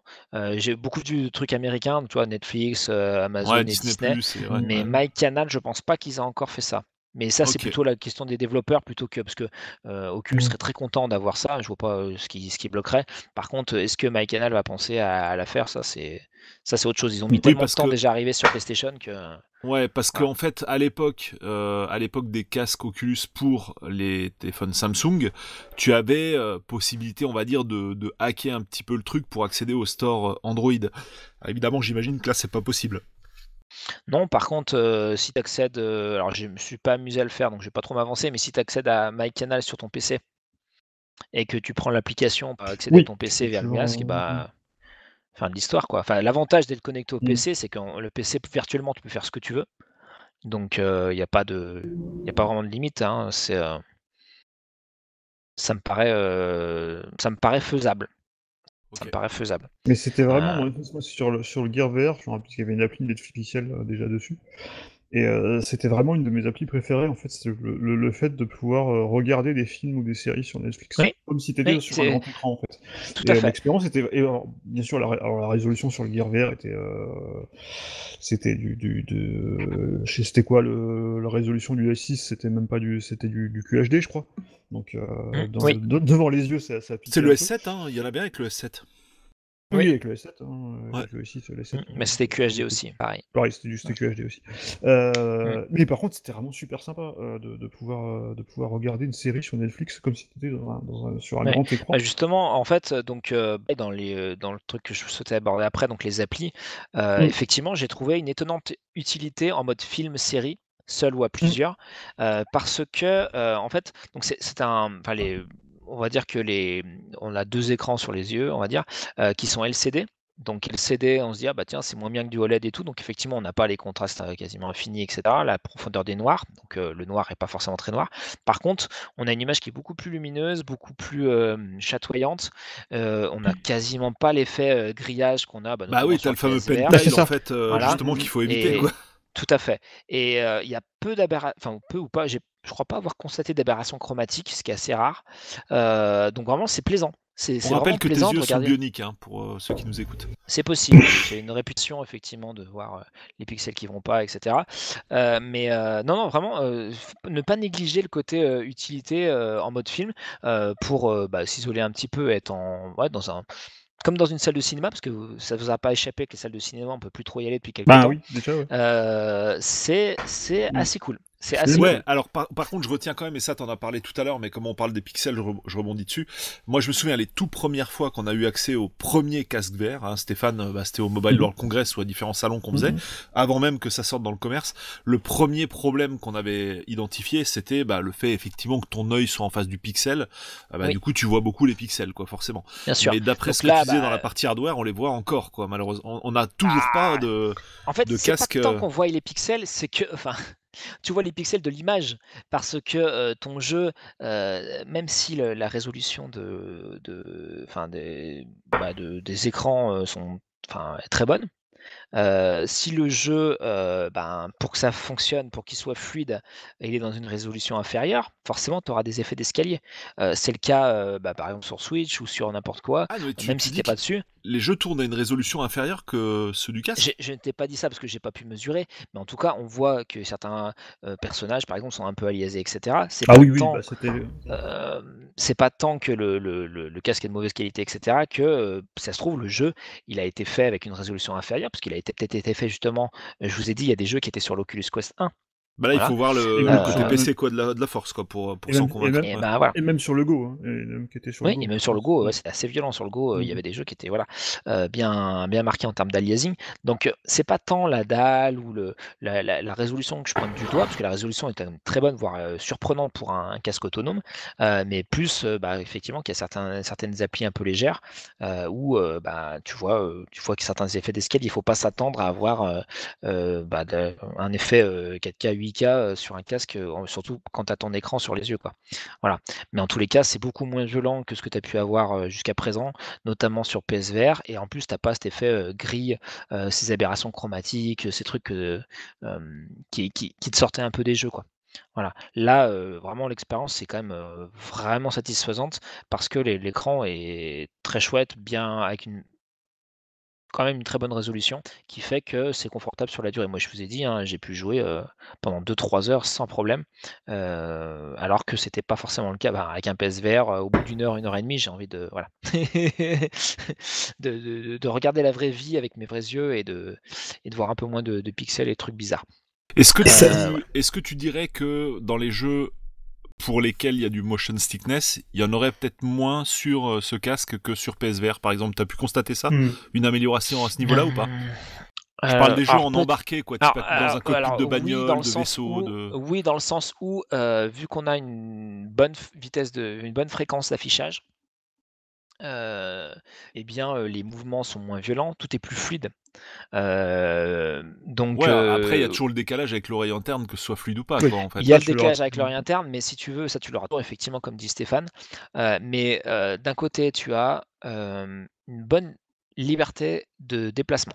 j'ai beaucoup de trucs américains, tu vois, Netflix, Amazon et Disney. Plus, mais MyCanal, je pense pas qu'ils aient encore fait ça. Mais ça, c'est plutôt la question des développeurs plutôt que parce que euh, Oculus mmh. serait très content d'avoir ça. Je vois pas ce, qui, ce qui bloquerait. Par contre, est-ce que MyCanal va penser à, la faire? Ça, c'est ça, c'est autre chose. Ils ont mis tellement de temps déjà arrivé sur PlayStation que. Ouais, parce qu'en fait, à l'époque, euh, à l'époque des casques Oculus pour les téléphones Samsung, tu avais possibilité, on va dire, de, de, hacker un petit peu le truc pour accéder au store Android. évidemment, j'imagine que là, c'est pas possible. Non, par contre, si tu accèdes, alors je me suis pas amusé à le faire, donc je vais pas trop m'avancer, mais si tu accèdes à MyCanal sur ton PC et que tu prends l'application pour accéder à ton PC via le casque, bah, fin de l'histoire quoi. Enfin, l'avantage d'être connecté au mmh. PC, c'est que le PC virtuellement, tu peux faire ce que tu veux. Donc, il n'y a pas de, a pas vraiment de limite. Hein, c'est, ça me paraît, ça me paraît faisable. Ça me paraît faisable. Mais c'était vraiment, euh... sur, le, sur le Gear VR, je me rappelle qu'il y avait une appli Netflix euh, déjà dessus. Et euh, c'était vraiment une de mes applis préférées, en fait, c'est le, le, le, fait de pouvoir euh, regarder des films ou des séries sur Netflix. Oui. Comme si tu étais oui, sur un grand écran, en fait. Tout et, à fait. L'expérience était. Et, alors, bien sûr, la, alors, la, résolution sur le Gear VR était. c'était du. du de... C'était quoi le, la résolution du S6 C'était même pas du. C'était du, du, QHD, je crois. Donc, mmh, dans, oui. de, devant les yeux, ça, ça C'est le S7, hein il y en a bien avec le S7. Oui, avec le S7, hein, avec ouais. le S6, le S7. Mmh, mais c'était QHD aussi, pareil. Pareil, c'était juste QHD aussi. Euh, mmh. Mais par contre, c'était vraiment super sympa euh, de, de, pouvoir, euh, de pouvoir regarder une série sur Netflix comme si c'était sur un ouais. grand écran. Bah justement, en fait, donc, euh, dans, les, dans le truc que je souhaitais aborder après, donc les applis, mmh. effectivement, j'ai trouvé une étonnante utilité en mode film-série seul ou à plusieurs, mmh. parce que en fait, donc c'est un, enfin les, on va dire que les, on a deux écrans sur les yeux, on va dire, euh, qui sont LCD. Donc LCD, on se dit ah bah tiens c'est moins bien que du OLED et tout, donc effectivement on n'a pas les contrastes euh, quasiment infinis, etc. La profondeur des noirs, donc euh, le noir n'est pas forcément très noir. Par contre, on a une image qui est beaucoup plus lumineuse, beaucoup plus euh, chatoyante. Euh, on n'a quasiment pas l'effet grillage qu'on a. Bah, bah oui, as le fameux pentile en fait, voilà. justement qu'il faut éviter. Et, quoi. Tout à fait. Et il y a peu d'aberrations, enfin peu ou pas, je crois pas avoir constaté d'aberration chromatique, ce qui est assez rare. Euh, donc vraiment, c'est plaisant. C'est On c'est rappelle que tes de yeux sont bioniques hein, pour euh, ceux qui nous écoutent. C'est possible. J'ai une [coughs] réputation effectivement de voir les pixels qui vont pas, etc. Mais non, non, vraiment, ne pas négliger le côté utilité en mode film pour bah, s'isoler un petit peu, être en, ouais, dans un, comme dans une salle de cinéma, parce que ça vous a pas échappé que les salles de cinéma, on peut plus trop y aller depuis quelques Bah temps. oui, déjà, ouais. Euh, c'est c'est Mm. assez cool. C'est assez Ouais. Cool. alors par, par contre, je retiens quand même, et ça t'en as parlé tout à l'heure, mais comme on parle des pixels, je, re- je rebondis dessus. Moi, je me souviens les tout premières fois qu'on a eu accès au premier casque VR, hein, Stéphane, euh, bah, c'était au Mobile Mhm. World Congress ou à différents salons qu'on faisait, Mhm. avant même que ça sorte dans le commerce. Le premier problème qu'on avait identifié, c'était bah, le fait effectivement que ton œil soit en face du pixel. Ah bah, Oui. Du coup, tu vois beaucoup les pixels, quoi, forcément. Bien sûr. Mais d'après ce que là, tu disais bah, dans la partie hardware, on les voit encore, quoi, malheureusement. On on a toujours Ah. pas de. En fait, de c'est casque, pas tant euh, qu'on voit les pixels, c'est que, enfin, tu vois les pixels de l'image, parce que ton jeu, même si la résolution bah, de- des écrans est très bonne. Euh, si le jeu, euh, ben, pour que ça fonctionne, pour qu'il soit fluide, il est dans une résolution inférieure, forcément, tu auras des effets d'escalier. Euh, c'est le cas, euh, bah, par exemple, sur Switch ou sur n'importe quoi, Ah, tu, même tu si dis t'es pas dessus. les jeux tournent à une résolution inférieure que ceux du casque? Je ne t'ai pas dit ça parce que j'ai pas pu mesurer, mais en tout cas, on voit que certains euh, personnages, par exemple, sont un peu aliasés, etc. C'est Ah pas oui, oui, tant, bah, c'était. euh, c'est pas tant que le, le- le- le casque est de mauvaise qualité, etc. Que euh, ça se trouve le jeu, il a été fait avec une résolution inférieure, parce qu'il a été peut-être fait justement. Je vous ai dit, il y a des jeux qui étaient sur l'Oculus Quest 1. Bah là, il faut voir le, le même côté PC quoi, de, la, de la force quoi, pour, pour s'en et convaincre. même- Et ouais. voilà. Et même sur le Go, hein, et même qui était sur Oui, le Go. et même sur le Go, ouais, c'était assez violent sur le Go. euh, Il y Mhm. avait des jeux qui étaient voilà, euh, bien, bien marqués en termes d'aliasing. Donc, euh, c'est pas tant la dalle ou le, la, la- la résolution que je pointe du doigt, parce que la résolution est très bonne, voire euh, surprenante pour un, un casque autonome, euh, mais plus, euh, bah, effectivement, qu'il y a certains, certaines applis un peu légères euh, où euh, bah, tu, vois, euh, tu vois que certains effets d'escale, il faut pas s'attendre à avoir euh, euh, bah, de- un effet euh, 4K, 8K sur un casque, surtout quand tu as ton écran sur les yeux. Quoi. Voilà. Mais en tous les cas, c'est beaucoup moins violent que ce que tu as pu avoir jusqu'à présent, notamment sur PSVR. Et en plus, tu n'as pas cet effet gris, ces aberrations chromatiques, ces trucs qui, te sortaient un peu des jeux. Quoi. Voilà. Là, vraiment, l'expérience c'est quand même vraiment satisfaisante parce que l'écran est très chouette, bien avec une quand même une très bonne résolution qui fait que c'est confortable sur la durée. Moi, je vous ai dit, hein, j'ai pu jouer euh, pendant 2-3 heures sans problème, euh, alors que c'était pas forcément le cas. Bah, avec un PSVR, euh, au bout d'une heure, une heure et demie, j'ai envie de voilà [laughs] de, de- de regarder la vraie vie avec mes vrais yeux et de, et de voir un peu moins de, de pixels et de trucs bizarres. Est-ce que, tu, que tu dirais que dans les jeux pour lesquels il y a du motion sickness, il y en aurait peut-être moins sur euh, ce casque que sur PSVR par exemple. Tu as pu constater ça? Hmm. Une amélioration à ce niveau-là ou pas? Euh, Je parle des jeux alors, en embarqué, quoi, Alors, type dans un cockpit alors, de oui, bagnole, dans le de sens vaisseau, où- de... Oui, dans le sens où, euh, vu qu'on a une bonne vitesse de, une bonne fréquence d'affichage, euh, eh bien, euh, les mouvements sont moins violents, tout est plus fluide. Euh, donc, Ouais, après il y a toujours le décalage avec l'oreille interne, que ce soit fluide ou pas, Oui. quoi, en fait. il y a le décalage avec l'oreille interne, mais si tu veux, ça tu l'auras toujours, effectivement, comme dit Stéphane. Euh, mais euh, d'un côté, tu as euh, une bonne liberté de déplacement.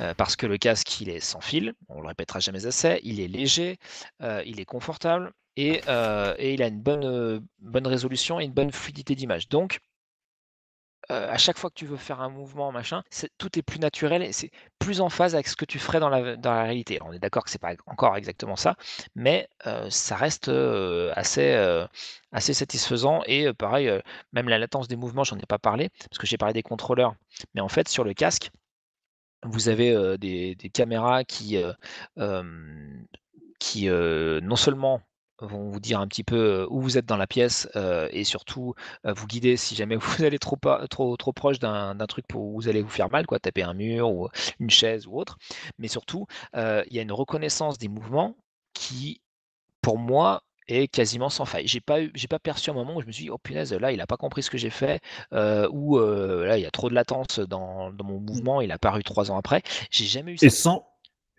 Euh, parce que le casque, il est sans fil, on le répétera jamais assez, il est léger, euh, il est confortable et, euh, et il a une bonne, euh, bonne résolution et une bonne fluidité d'image. Donc, euh, à chaque fois que tu veux faire un mouvement, machin, tout est plus naturel et c'est plus en phase avec ce que tu ferais dans la, dans la réalité. Alors, on est d'accord que c'est pas encore exactement ça, mais euh, ça reste euh, assez, assez satisfaisant et pareil, même la latence des mouvements, j'en ai pas parlé parce que j'ai parlé des contrôleurs, mais en fait sur le casque, vous avez des, des caméras qui, qui non seulement vont vous dire un petit peu euh, où vous êtes dans la pièce euh, et surtout euh, vous guider si jamais [laughs] vous allez trop, trop, trop proche d'un truc pour où vous allez vous faire mal, quoi, taper un mur ou une chaise ou autre. Mais surtout, euh, il y a une reconnaissance des mouvements qui, pour moi, est quasiment sans faille. J'ai pas j'ai pas perçu un moment où je me suis dit oh punaise là il a pas compris ce que j'ai fait euh, ou euh, là il y a trop de latence dans, dans mon mouvement il a paru trois ans après. J'ai jamais eu ça. Sans,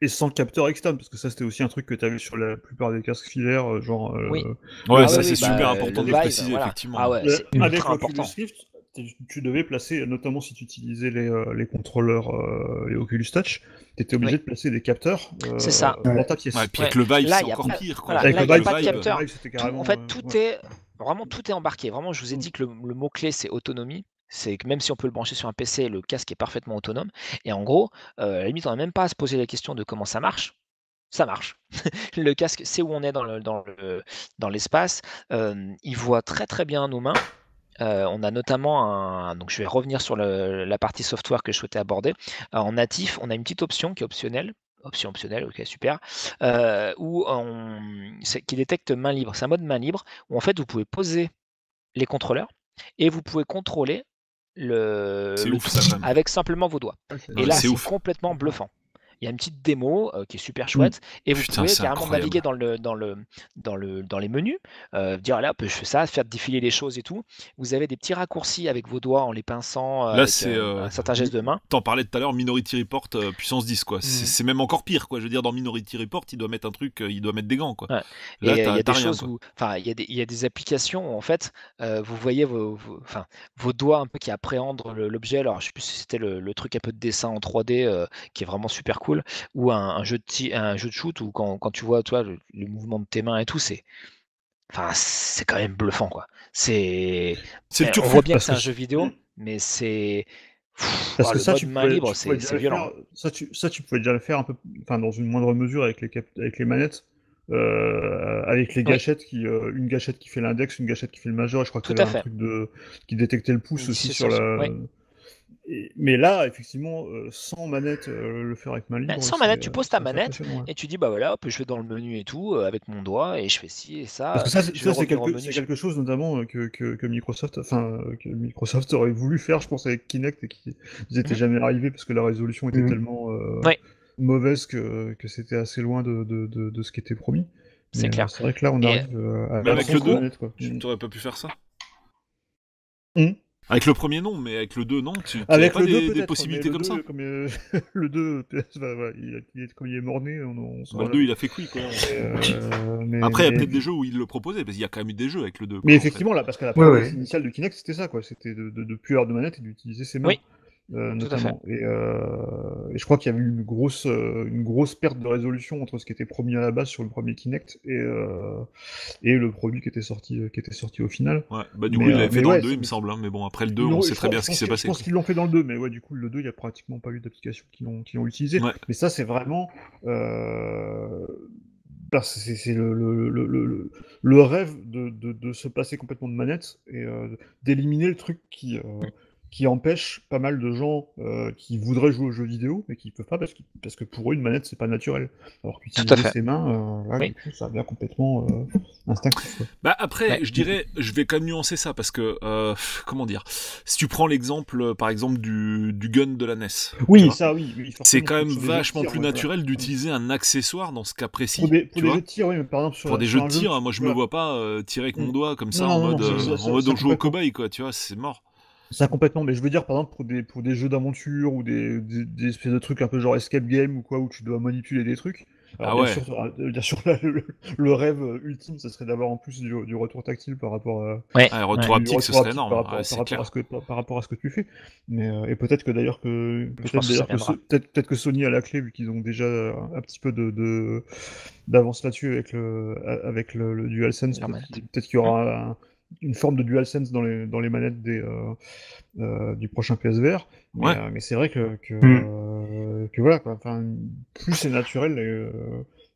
et sans capteur externe, parce que ça c'était aussi un truc que tu avais sur la plupart des casques filaires, euh, genre. euh, Oui. Ouais, Ah ça oui, c'est bah, super euh, important le de le Vive, préciser, voilà. effectivement. Ah ouais, Euh, c'est avec l'Oculus important. Rift, tu- devais placer, notamment si tu utilisais les, les contrôleurs euh, et Oculus Touch, tu étais obligé Oui. de placer des capteurs euh, C'est ça. dans ta pièce. Ouais, puis Ouais. avec le Vive, Là, c'est y a encore pas- pire, quoi. voilà, Avec là, le Vive, pas de c'était- capteur. le en fait, tout ouais. est vraiment tout est embarqué. Vraiment, je vous ai dit que le, le mot-clé, c'est autonomie. C'est que même si on peut le brancher sur un PC, le casque est parfaitement autonome. Et en gros, euh, à la limite, on n'a même pas à se poser la question de comment ça marche. Ça marche. [laughs] le casque sait où on est dans dans le- dans l'espace. Il voit très très bien nos mains. Euh, on a notamment un. Donc, je vais revenir sur la partie software que je souhaitais aborder. Euh, en natif, on a une petite option qui est optionnelle. Option optionnelle, ok, super. Où qui détecte main libre. C'est un mode main libre où en fait vous pouvez poser les contrôleurs et vous pouvez contrôler le, ouf, ça, avec simplement vos doigts. Ouais, Et là, c'est c'est ouf. complètement bluffant. Il y a une petite démo euh, qui est super chouette et vous Putain, pouvez carrément incroyable. naviguer dans le dans le dans le dans les menus, euh, dire là, je fais ça, faire défiler les choses et tout. Vous avez des petits raccourcis avec vos doigts en les pinçant euh, Là, c'est, un certain geste de main. T'en parlais tout à l'heure, Minority Report puissance 10 quoi. C'est Mhm. c'est même encore pire quoi. Je veux dire dans Minority Report, il doit mettre un truc, il doit mettre des gants quoi. Ouais. Là, il y a des rien, choses quoi. où, enfin, il y a des, il y a des applications où en fait, euh, vous voyez vos, vos- enfin, vos doigts un peu qui appréhendent l'objet. Alors, je sais plus si c'était le, le truc un peu de dessin en 3D euh, qui est vraiment super cool, ou un, un jeu de un jeu de shoot où quand, quand tu vois toi le, le mouvement de tes mains et tout, c'est, enfin, c'est quand même bluffant quoi. C'est, le on voit bien que c'est un jeu vidéo, mais c'est, Parce que ça, tu main pouvais, libre, c'est violent. faire. Ça tu, ça, tu pouvais déjà le faire un peu, enfin, dans une moindre mesure avec les, cap- avec les manettes, euh, avec les Oui. gâchettes qui, euh, une gâchette qui fait l'index, une gâchette qui fait le majeur. Et je crois que tu un truc de, qui détectait le pouce aussi sur la. Et- mais là, effectivement, euh, sans manette, euh, le faire avec main libre. Bah, sans c'est, manette, tu euh, poses ta manette ouais. et tu dis bah voilà, hop, je vais dans le menu et tout euh, avec mon doigt et je fais ci et ça. Parce que ça, c'est quelque, menu, c'est je- quelque chose notamment que, que, que Microsoft, enfin, que Microsoft aurait voulu faire, je pense, avec Kinect et qui ils étaient Mhm. jamais arrivés parce que la résolution était Mhm. tellement euh, Ouais. mauvaise que, que c'était assez loin de, de, de, de ce qui était promis. C'est Mais, euh, clair. C'est vrai que là, on arrive à à avec sans le deux, manette, quoi. Tu t'aurais pas pu faire ça? Mhm. Avec le premier non, mais avec le 2 non. Tu t'avais Avec pas le 2 des, des possibilités comme 2, ça comme, euh, [laughs] le 2, bah, voilà, il, comme il est mort-né, on, on s'en Bah, Le va. 2 il a fait couille quoi. Euh, [laughs] mais- Après il y a peut-être des jeux où il le proposait parce qu'il y a quand même eu des jeux avec le 2. quoi, Mais en effectivement, là, parce que la Ouais, promesse ouais. initiale de Kinect, c'était ça, quoi. C'était de, de, de plus avoir de manette et d'utiliser ses mains. Oui, euh, notamment. Et, euh, et je crois qu'il y avait eu une grosse, euh, une grosse perte de résolution entre ce qui était promis à la base sur le premier Kinect et, euh, et le produit qui était sorti, qui était sorti au final. Ouais. Bah du Mais, coup il euh, l'avait fait dans ouais, le 2 il me c'est- semble. hein, Mais bon après le 2 Ils on sait très bien ce qui s'est passé. Je pense qu'ils l'ont fait dans le 2, mais ouais, du coup, le 2, il n'y a pratiquement pas eu d'application qui l'ont qui l'ont utilisé. Ouais. Mais ça, c'est vraiment. Bah, c'est c'est le, le, le, le, le rêve de, de, de se passer complètement de manette et euh, d'éliminer le truc qui, euh, qui empêche pas mal de gens euh, qui voudraient jouer aux jeux vidéo mais qui ne peuvent pas parce que, parce que pour eux, une manette, c'est pas naturel. Alors qu'utiliser ses mains, euh, là, Oui. du coup, ça devient complètement euh, instinctif. Bah après, Ouais. je dirais, je vais quand même nuancer ça parce que euh, comment dire, si tu prends l'exemple, euh, par exemple du, du gun de la NES, Oui, vois, ça, oui. oui, c'est quand même vachement plus ouais, naturel d'utiliser un accessoire dans ce cas précis. Pour des, pour tu des vois? jeux de tir, oui, mais par exemple sur, Pour des jeux de jeu- tir, moi je me vois pas euh, tirer avec mon Mm. doigt comme ça Non, en non, mode, non, ça- en ça- mode ça on joue au cobaye quoi, tu vois, c'est mort. Ça complètement, mais je veux dire par exemple pour des, pour des jeux d'aventure ou des, des, des espèces de trucs un peu genre escape game ou quoi où tu dois manipuler des trucs. Alors, Ah bien ouais. sûr, euh, bien sûr [laughs] là, le, le rêve ultime, ce serait d'avoir en plus du, du retour tactile par rapport à Ouais, Ah, retour ouais. haptique, ce retour serait énorme. par rapport, ouais, par c'est rapport clair. à ce que par, par rapport à ce que tu fais. Mais euh, et peut-être que d'ailleurs que peut-être que Sony a la clé vu qu'ils ont déjà un petit peu de de- d'avance là-dessus avec le avec le, le DualSense. Peut-être qu'il y aura un- une forme de DualSense dans les dans les manettes des euh, euh, du prochain PSVR. Mais, Ouais. euh, mais c'est vrai que que, Mm. euh, que voilà quoi. Enfin, plus c'est naturel, et, euh,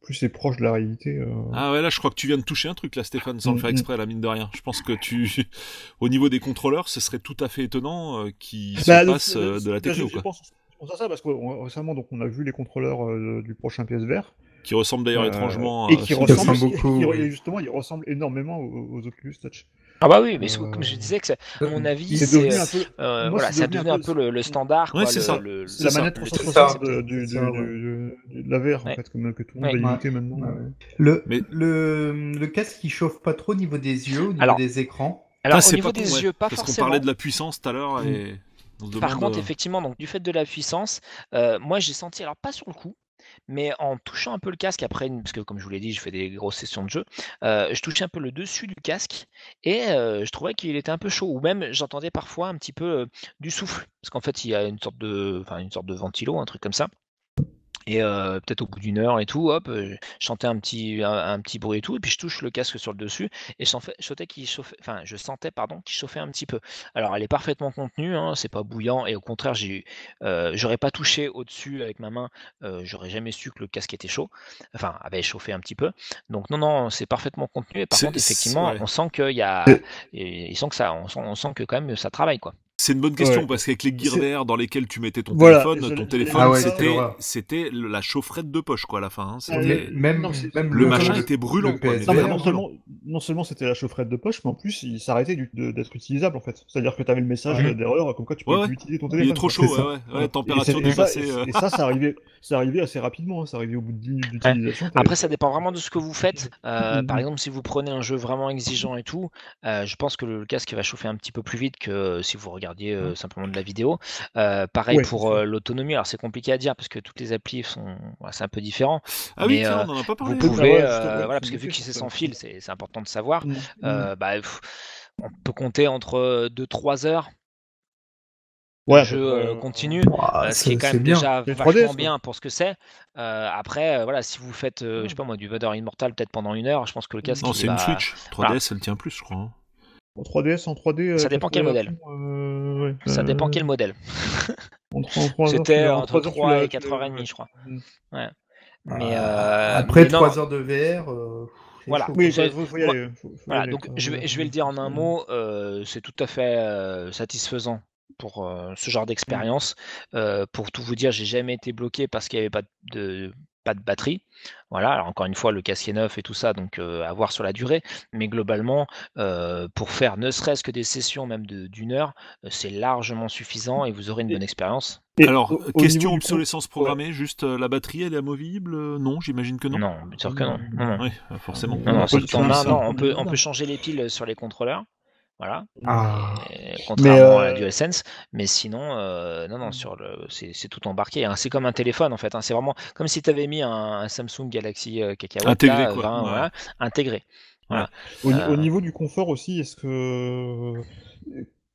plus c'est proche de la réalité. euh. Ah ouais, là, je crois que tu viens de toucher un truc, là, Stéphane, sans le Mm, faire mm. exprès, la mine de rien. Je pense que tu, [laughs] au niveau des contrôleurs, ce serait tout à fait étonnant euh, qu'ils se Bah, donc, passent euh, de la techno, je, je quoi. pense, je pense à ça parce que on- récemment donc on a vu les contrôleurs euh, du prochain PSVR Qui ressemble d'ailleurs euh, étrangement. et qui sur- ressemble ressemblent beaucoup, qui- oui. justement ils ressemblent énormément aux, aux Oculus Touch. Ah bah oui, mais Euh, comme je disais, que à mon avis, C'est devenu un peu euh, moi, voilà, c'est ça devenu un peu peu le, le standard. Ouais, quoi, le- ça. le- la ça, manette le truc 360 accepté. de, du, du- de la VR en Ouais. fait comme que tout le monde Ouais. va imiter maintenant. Ouais. ouais. Le, Mais- le, le casque qui chauffe pas trop au niveau des yeux, au niveau Alors, des écrans. Alors, Putain, au c'est niveau pas des yeux, pas Parce qu'on forcément. parlait de la puissance tout à l'heure et se Par contre, euh, effectivement, donc du fait de la puissance, euh, moi j'ai senti, alors pas sur le coup, mais en touchant un peu le casque après, parce que comme je vous l'ai dit, je fais des grosses sessions de jeu, euh, je touchais un peu le dessus du casque et euh, je trouvais qu'il était un peu chaud, ou même j'entendais parfois un petit peu euh, du souffle, parce qu'en fait il y a une sorte de, enfin une sorte de ventilo, un truc comme ça. Et euh, peut-être au bout d'une heure et tout, hop, euh, je sentais un petit, un, un petit bruit et tout, et puis je touche le casque sur le dessus, et je sentais, qu'il chauffait, enfin, je sentais, pardon, qu'il chauffait un petit peu. Alors, elle est parfaitement contenue, hein, c'est pas bouillant, et au contraire, j'ai, eu- euh, j'aurais pas touché au-dessus avec ma main, euh, j'aurais jamais su que le casque était chaud, enfin, avait chauffé un petit peu. Donc, non, non, c'est parfaitement contenu, et par contre, effectivement, ouais. on sent qu'il y a, et, sent que ça, on sent, on sent que quand même ça travaille, quoi. C'est une bonne question Ouais. parce qu'avavec les VR dans lesquels tu mettais ton Voilà, téléphone, je- ton téléphone Ah ouais, c'était le- la chaufferette de poche quoi à la fin. hein. Ah, Même, non, même le machin était le brûlant, quoi, Non, non seulement, non seulement c'était la chaufferette de poche, mais en plus il s'arrêtait d'être utilisable en fait. C'est-à-dire que tu avais le message Ouais. d'erreur comme quoi tu ouais. plus utiliser ton Il téléphone. est trop chaud, c'est ouais, ça. ouais, ouais, Et température et dépassée. et- euh. et ça, ça arrivait, ça arrivait assez rapidement. hein, Ça arrivait au bout de 10 minutes d'utilisation. Après, ça dépend vraiment de ce que vous faites. Euh, Mhm. Par exemple, si vous prenez un jeu vraiment exigeant et tout, euh, je pense que le casque va chauffer un petit peu plus vite que si vous regardiez euh, simplement de la vidéo. Euh, pareil Ouais, pour euh, l'autonomie. Alors, c'est compliqué à dire parce que toutes les applis sont, voilà, c'est un peu différent. Ah oui, tiens, euh, on en a pas parlé. Vous pouvez, ouais, euh, justement, voilà, parce que vu que c'est sans fil, c'est c'est important de savoir. Mhm. Euh, bah, pff, on peut compter entre 2-3 heures Ouais, de jeu euh, continu. Ouah, Euh, ce qui est c'est- quand même bien. déjà Les 3DS, vachement bien pour ce que c'est. Euh, après, euh, voilà, si vous faites, euh, je sais pas moi, du Vader Immortal peut-être pendant une heure, je pense que le casque Non, c'est une Switch. 3DS, elle tient plus, je crois. hein. En 3DS, en 3D. euh, Ça dépend quel modèle. euh, ouais, Ça dépend euh, quel modèle. C'était entre trois heures, tu 3 l'as- et tu l'as- 4h30, ouais. je crois. Ouais. Mais euh, Après mais non, 3 heures de VR, euh, Voilà. Oui, faut, faut y aller. Voilà, aller, donc je vais, je vais le dire en un mot, euh, c'est tout à fait euh, satisfaisant pour euh, ce genre d'expérience. Euh, pour tout vous dire, j'ai jamais été bloqué parce qu'il n'y avait pas de, pas de batterie. Voilà, alors encore une fois, le casque est neuf et tout ça, donc euh, à voir sur la durée. Mais globalement, euh, pour faire ne serait-ce que des sessions même de- d'une heure, euh, c'est largement suffisant et vous aurez une bonne expérience. Et Alors, au- question obsolescence programmée, juste euh, la batterie, elle est amovible Euh, Non, j'imagine que non. Non, bien sûr que non. non, non. Oui, forcément. Non, peut, on peut changer les piles sur les contrôleurs. Voilà. Ah. Et contrairement à la euh, DualSense, mais sinon, euh, non, non, sur le, c'est c'est tout embarqué. hein. C'est comme un téléphone en fait. hein. C'est vraiment comme si tu avais mis un, un Samsung Galaxy euh, Cacahuète Intégré, là, quoi. 20, Ouais. voilà, intégré. Voilà. Au, Euh, au niveau du confort aussi, est-ce que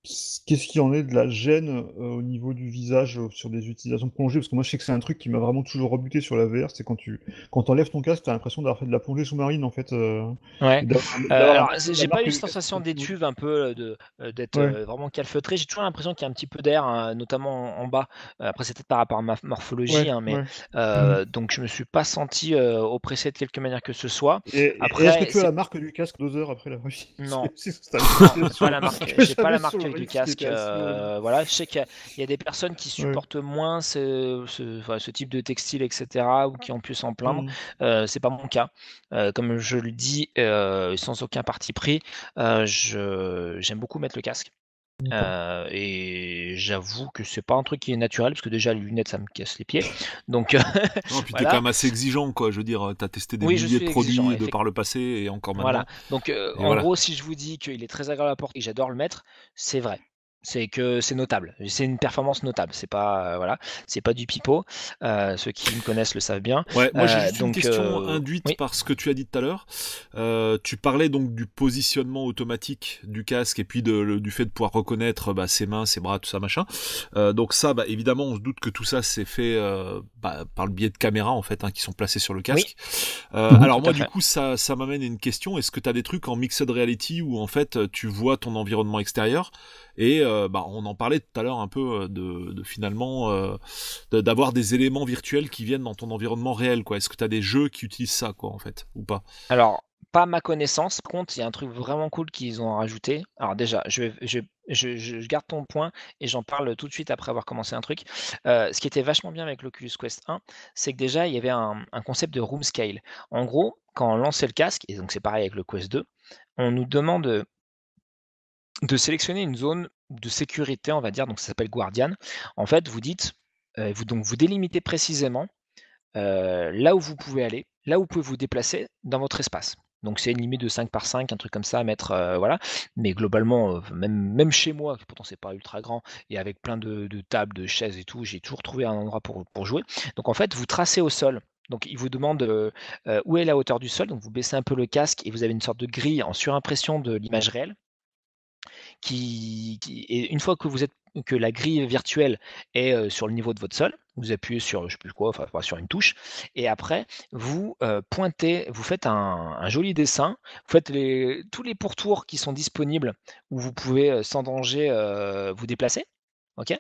qu'est-ce qu'il en est de la gêne euh, au niveau du visage euh, sur des utilisations prolongées Parce que moi, je sais que c'est un truc qui m'a vraiment toujours rebuté sur la VR, c'est quand tu quand enlèves ton casque, t'as l'impression d'avoir fait de la plongée sous-marine en fait. euh, Ouais. alors, j'ai pas eu cette sensation d'étuve un peu de d'être Ouais. vraiment calfeutré. J'ai toujours l'impression qu'il y a un petit peu d'air, hein, notamment en, en bas. Après, c'est peut-être par rapport à ma morphologie, Ouais, hein, mais euh, donc je me suis pas senti oppressé de quelque manière que ce soit. Et, Après, est-ce que tu c'est- as la marque du casque deux heures après la [laughs] Non. C'est- c'est- c'est- pas la marque. que J'ai pas la marque du casque. euh, voilà, je sais qu'il y, a- il y a des personnes qui supportent moins ce, ce, voilà, ce type de textile, etc., ou qui ont pu s'en plaindre. Mm. Euh, c'est pas mon cas. Euh, comme je le dis, euh, sans aucun parti pris, je j'aime beaucoup mettre le casque. Euh, et j'avoue que c'est pas un truc qui est naturel parce que déjà les lunettes ça me casse les pieds. Donc euh, Non, [laughs] puis t'es quand même assez exigeant, quoi. Je veux dire, t'as testé des Oui, milliers de produits exigeant, de par le passé et encore maintenant. Voilà. Donc, euh, en voilà. gros, si je vous dis qu'il est très agréable à porter et j'adore le mettre, c'est vrai. C'est que c'est notable. C'est une performance notable. C'est pas euh, voilà, c'est pas du pipeau. Euh, ceux qui me connaissent le savent bien. Ouais, moi j'ai Euh, donc, une question induite oui. par ce que tu as dit tout à l'heure. Tu parlais donc du positionnement automatique du casque et puis de, le- du fait de pouvoir reconnaître bah, ses mains, ses bras, tout ça machin. Donc ça, bah, évidemment, on se doute que tout ça c'est fait bah, par le biais de caméras en fait, hein, qui sont placées sur le casque. Mhm. alors moi du coup ça, ça m'amène à une question. Est-ce que tu as des trucs en mixed reality où en fait tu vois ton environnement extérieur et euh, bah, on en parlait tout à l'heure un peu euh, de, finalement euh, d'avoir des éléments virtuels qui viennent dans ton environnement réel. Est-ce que tu as des jeux qui utilisent ça quoi fait ou pas? Alors, pas ma connaissance. Par contre, il y a un truc vraiment cool qu'ils ont rajouté. Alors déjà, je, garde ton point et j'en parle tout de suite après avoir commencé un truc. Ce qui était vachement bien avec l'Oculus Quest 1, c'est que déjà, il y avait un, un concept de room scale. En gros, quand on lançait le casque, et donc c'est pareil avec le Quest 2, on nous demande de sélectionner une zone de sécurité, on va dire, donc ça s'appelle Guardian. En fait, vous dites, euh, vous, donc vous délimitez précisément euh, là où vous pouvez aller, là où vous pouvez vous déplacer dans votre espace. Donc c'est une limite de 5 par 5, un truc comme ça à mettre, euh, voilà. Mais globalement, même, même chez moi, qui pourtant c'est pas ultra grand, et avec plein de, tables, de chaises et tout, j'ai toujours trouvé un endroit pour, jouer. Donc en fait, vous tracez au sol. Donc il vous demande où est la hauteur du sol. Donc vous baissez un peu le casque et vous avez une sorte de grille en surimpression de l'image réelle et une fois que la grille virtuelle est sur le niveau de votre sol, vous appuyez sur je sais plus quoi, enfin sur une touche, et après vous pointez, vous faites un, joli dessin, vous faites tous les pourtours qui sont disponibles où vous pouvez sans danger vous déplacer. Ok,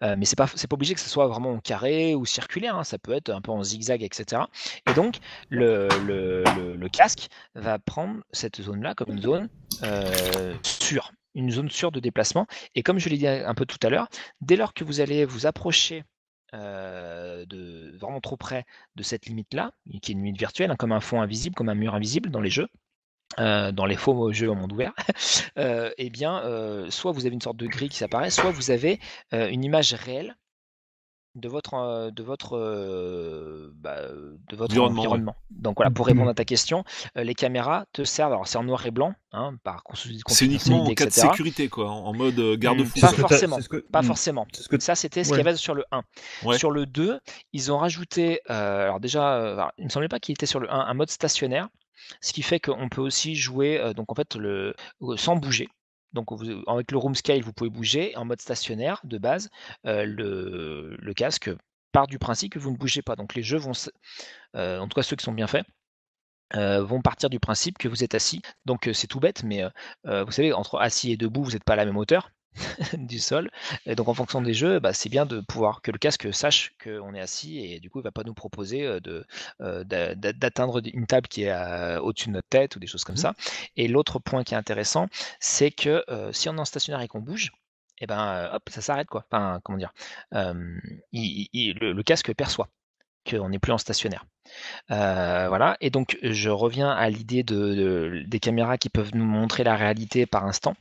mais c'est pas pas obligé que ce soit vraiment en carré ou circulaire, hein, ça peut être un peu en zigzag, etc. Et donc le, casque va prendre cette zone-là comme une zone sûre, une zone sûre de déplacement. Et comme je l'ai dit un peu tout à l'heure, dès lors que vous allez vous approcher euh, de vraiment trop près de cette limite-là, qui est une limite virtuelle, hein, comme un fond invisible, comme un mur invisible dans les jeux, euh, dans les faux jeux en monde ouvert, [laughs] euh, eh bien, soit vous avez une sorte de grille qui s'apparaît, soit vous avez une image réelle de votre, euh, de votre, euh, bah, euh, de votre Environnement, environnement. ouais. Donc voilà, pour répondre Mhm. à ta question, euh, les caméras te servent. Alors c'est en noir et blanc, hein, par C'est uniquement en cas de etc. sécurité, quoi, en mode garde-fou. Pas forcément, que- Pas Mm. forcément. Que Ça, c'était ce Ouais. qu'il y avait sur le 1. Ouais. Sur le 2, ils ont rajouté, euh, alors déjà, euh, alors, il ne me semblait pas qu'il était sur le 1, un mode stationnaire, ce qui fait qu'on peut aussi jouer euh, donc en fait, le, euh, sans bouger. Donc avec le room scale, vous pouvez bouger. En mode stationnaire, de base, euh, le, casque part du principe que vous ne bougez pas. Donc les jeux vont, euh, en tout cas ceux qui sont bien faits, euh, vont partir du principe que vous êtes assis. Donc c'est tout bête, mais vous savez, entre assis et debout, vous n'êtes pas à la même hauteur [laughs] du sol. Et donc en fonction des jeux, bah, c'est bien de pouvoir que le casque sache qu'on est assis et du coup il va pas nous proposer euh, de euh, d'a- d'a- d'atteindre une table qui est à- au-dessus de notre tête ou des choses comme Mhm. ça. Et l'autre point qui est intéressant, c'est que euh, si on est en stationnaire et qu'on bouge, et ben euh, hop, ça s'arrête quoi. Enfin, comment dire, euh, il- il- le, le casque perçoit qu'on n'est plus en stationnaire. Euh, voilà. Et donc je reviens à l'idée de, de- des caméras qui peuvent nous montrer la réalité par instant.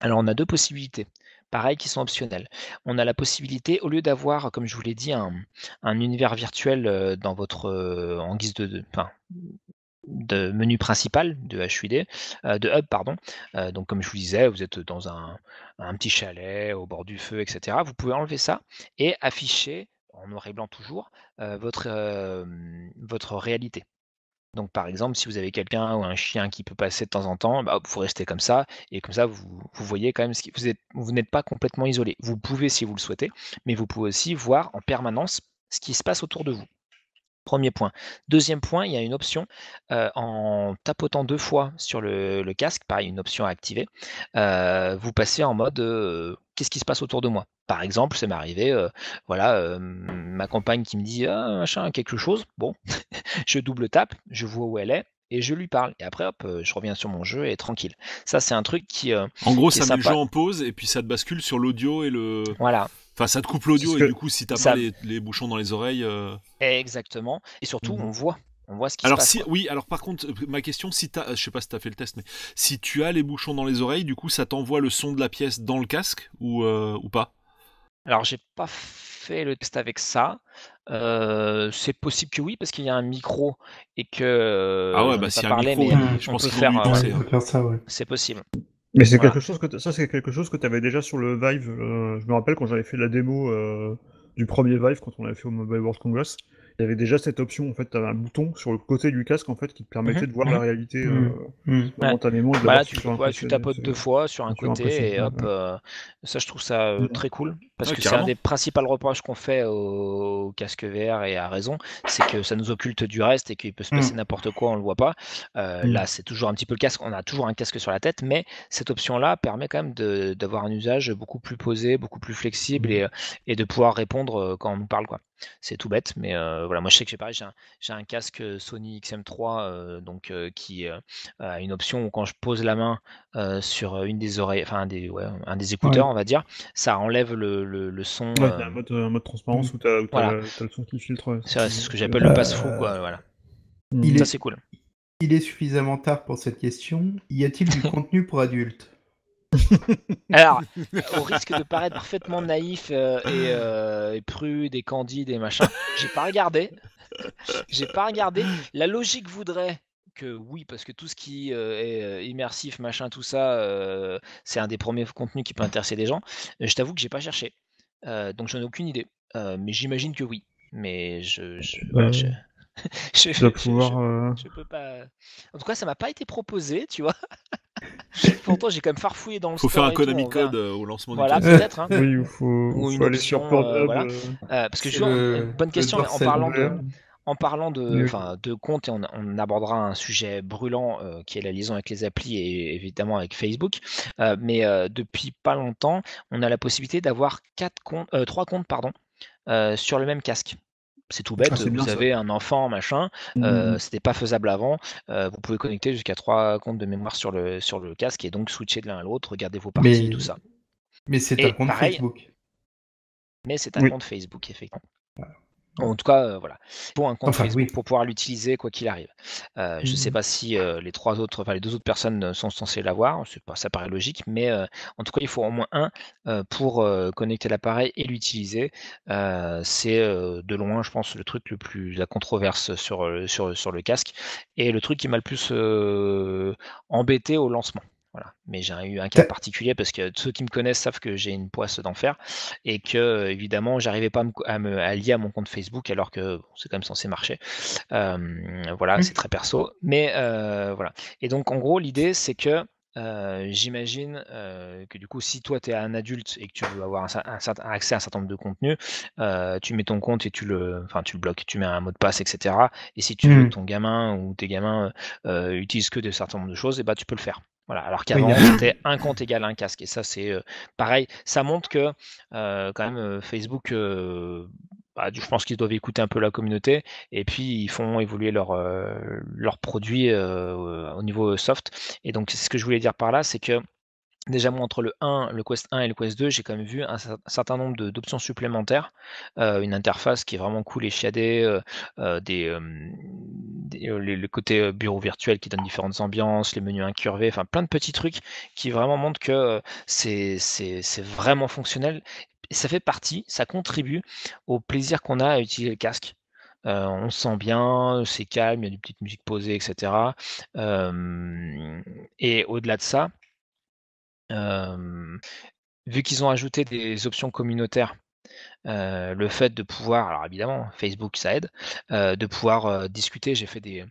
Alors on a deux possibilités, pareil, qui sont optionnelles. On a la possibilité, au lieu d'avoir, comme je vous l'ai dit, un, un univers virtuel dans votre, en guise de, menu principal de HUD, de hub, pardon. Donc comme je vous disais, vous êtes dans un, petit chalet au bord du feu, etc. Vous pouvez enlever ça et afficher, en noir et blanc toujours, votre réalité. Donc par exemple, si vous avez quelqu'un ou un chien qui peut passer de temps en temps, bah, vous restez comme ça, et comme ça, vous, vous voyez quand même ce qui. Vous êtes, vous n'êtes pas complètement isolé. Vous pouvez, si vous le souhaitez, mais vous pouvez aussi voir en permanence ce qui se passe autour de vous. Premier point. Deuxième point, il y a une option euh, en tapotant deux fois sur le, casque, pareil, une option à activer. euh, vous passez en mode euh, qu'est-ce qui se passe autour de moi? Par exemple, ça m'est arrivé, voilà, ma compagne qui me dit ah, machin, quelque chose. Bon, [laughs] je double tape, je vois où elle est et je lui parle. Et après, hop, euh, je reviens sur mon jeu et tranquille. Ça, c'est un truc qui, euh, En gros, qui est ça met le jeu en pause et puis ça te bascule sur l'audio et le. voilà, Enfin, ça te coupe l'audio et du coup, si t'as ça- pas les, les bouchons dans les oreilles. euh, exactement. Et surtout, Mhm. on voit, on voit ce qui Alors se passe. si, quoi. oui, alors par contre, ma question, si t'as, je sais pas si t'as fait le test, mais si tu as les bouchons dans les oreilles, du coup, ça t'envoie le son de la pièce dans le casque ou euh, ou pas? Alors, j'ai pas fait le test avec ça. Euh, c'est possible que oui, parce qu'il y a un micro et que Ah ouais, bah ai s'il y pas a un parlé, micro, mais oui, je on pense peut faire, euh, faire ça, ouais. c'est possible. Mais c'est Voilà. quelque chose que ça c'est quelque chose que tu avais déjà sur le Vive. euh, je me rappelle quand j'avais fait la démo euh, du premier Vive quand on l'avait fait au Mobile World Congress, il y avait déjà cette option en fait, tu avais un bouton sur le côté du casque en fait qui te permettait Mhm, de voir mhm. la réalité Mhm. euh, Hmm. momentanément. l'avoir tu, ouais, tapotes deux fois sur un sur côté et hop, ouais. euh, ça je trouve ça euh, Mhm. très cool parce Ouais, que c'est un des principaux reproches qu'on fait au, au casque VR et à raison, c'est que ça nous occulte du reste et qu'il peut se passer Mhm. n'importe quoi, on le voit pas. Euh, Mhm. Là, c'est toujours un petit peu le casque, on a toujours un casque sur la tête, mais cette option-là permet quand même d'avoir un usage beaucoup plus posé, beaucoup plus flexible et, et de pouvoir répondre quand on nous parle quoi. C'est tout bête, mais euh, voilà, moi je sais que j'ai pareil, j'ai un, casque Sony XM3 euh, donc euh, qui euh, a une option où quand je pose la main euh, sur une des oreilles, enfin un des, ouais, un des écouteurs, on va dire, ça enlève le, le, le son. Ouais, euh, un mode, un mode transparence où tu as, Voilà. le son qui filtre. c'est ce que j'appelle le Euh, passe-fou. Voilà. Il Ça est, c'est cool. il est suffisamment tard pour cette question. Y a-t-il du contenu pour adultes? [laughs] Alors, [laughs] au risque de paraître parfaitement naïf euh, et, euh, et prude et candide et machin, j'ai pas regardé. [laughs] J'ai pas regardé. La logique voudrait que oui, parce que tout ce qui euh, est immersif, machin, tout ça, euh, c'est un des premiers contenus qui peut intéresser des gens. Je t'avoue que j'ai pas cherché, Euh, donc j'en ai aucune idée. Euh, mais j'imagine que oui. Mais je, je- voilà, Euh, je- [laughs] je, je- pouvoir. je- euh, je peux pas. En tout cas, ça m'a pas été proposé, tu vois. [laughs] Pourtant, j'ai quand même farfouillé dans le Faut faire un tout, Konami. Code euh, au lancement Voilà, du casque. peut-être. hein. [laughs] Oui, il faut, Ou faut une aller option, sur Pornhub. euh, voilà. euh, Euh, parce que justement, le- bonne le question, en parlant de, en parlant de, Oui. de compte, et on, on abordera un sujet brûlant euh, qui est la liaison avec les applis et évidemment avec Facebook. Euh, mais euh, depuis pas longtemps, on a la possibilité d'avoir quatre comptes, euh, trois comptes, pardon, euh, sur le même casque. C'est tout bête, Ah, c'est vous bien, ça. avez un enfant, machin, euh, c'était pas faisable avant. Euh, vous pouvez connecter jusqu'à trois comptes de mémoire sur le, sur le casque et donc switcher de l'un à l'autre, regarder vos parties, Mais- tout ça. Mais c'est un compte pareil, Facebook. Mais c'est un Oui. compte Facebook, effectivement. En tout cas, euh, voilà. Pour un compte Enfin, Facebook oui. pour pouvoir l'utiliser quoi qu'il arrive. Euh, Je ne sais Mhm. pas si euh, les trois autres, enfin les deux autres personnes euh, sont censées l'avoir. Pas, ça paraît logique, mais euh, en tout cas, il faut au moins un euh, pour euh, connecter l'appareil et l'utiliser. Euh, c'est euh, de loin, je pense, le truc le plus la controverse sur sur sur le casque et le truc qui m'a le plus euh, embêté au lancement. Voilà. Mais j'ai eu un cas particulier parce que ceux qui me connaissent savent que j'ai une poisse d'enfer et que euh, évidemment j'arrivais pas à me, à me- à lier à mon compte Facebook alors que bon, c'est quand même censé marcher. Euh, voilà, Mm. c'est très perso, mais euh, voilà. Et donc en gros l'idée c'est que euh, j'imagine euh, que du coup si toi tu es un adulte et que tu veux avoir un, accès à un certain nombre de contenus, euh, tu mets ton compte et tu le, enfin tu le bloques, tu mets un mot de passe, etc. Et si tu veux Mm. que ton gamin ou tes gamins utilisent que de certain nombre de choses, et bah tu peux le faire. Voilà. Alors qu'avant c'était un compte égal un casque et ça c'est euh, pareil. Ça montre que euh, quand même euh, Facebook, euh, bah, je pense qu'ils doivent écouter un peu la communauté et puis ils font évoluer leurs euh, leurs produits euh, au niveau soft. Et donc c'est ce que je voulais dire par là, c'est que Déjà, moi, entre le 1, le Quest 1 et le Quest 2, j'ai quand même vu un, cer- certain nombre d'options supplémentaires. Euh, une interface qui est vraiment cool et chiadée, euh, euh, le côté bureau virtuel qui donne différentes ambiances, les menus incurvés, enfin plein de petits trucs qui vraiment montrent que c'est vraiment fonctionnel. Ça fait partie, ça contribue au plaisir qu'on a à utiliser le casque. On se sent bien, c'est calme, il y a des petites musiques posées, etc. Et au-delà de ça, vu qu'ils ont ajouté des options communautaires, le fait de pouvoir, alors évidemment, Facebook ça aide, de pouvoir discuter. J'ai fait des,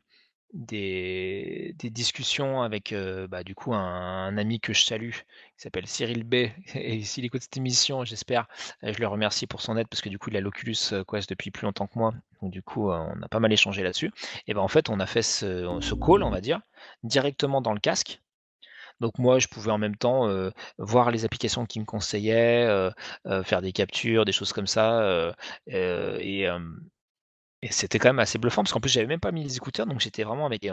discussions avec bah, du coup un, ami que je salue qui s'appelle Cyril B. [laughs] Et s'il écoute cette émission, j'espère, je le remercie pour son aide parce que du coup il a l'Oculus Quest depuis plus longtemps que moi. Donc du coup on a pas mal échangé là-dessus. Et ben en fait on a fait ce call, on va dire, directement dans le casque. Donc moi, je pouvais en même temps euh, voir les applications qui me conseillaient, euh, euh, faire des captures, des choses comme ça. et et c'était quand même assez bluffant parce qu'en plus, j'avais même pas mis les écouteurs, donc j'étais vraiment avec,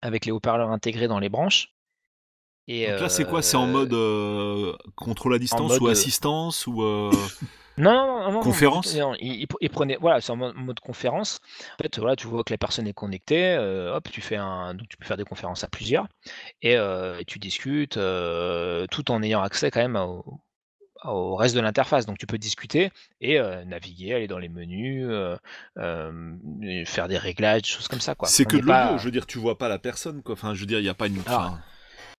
avec les haut-parleurs intégrés dans les branches. Et, Donc là, c'est quoi? C'est en mode contrôle à distance mode, ou assistance ou euh, Non, non, non, Conférence non, il, prenait, voilà, c'est en mode, mode conférence. En fait, voilà, tu vois que la personne est connectée, euh, hop, tu fais un, donc tu peux faire des conférences à plusieurs, et, euh, et tu discutes, euh, tout en ayant accès quand même au, au reste de l'interface. Donc tu peux discuter et naviguer, aller dans les menus, faire des réglages, des choses comme ça, quoi. C'est que de pas- je veux dire, tu vois pas la personne, quoi. Enfin, je veux dire, il n'y a pas une. Alors,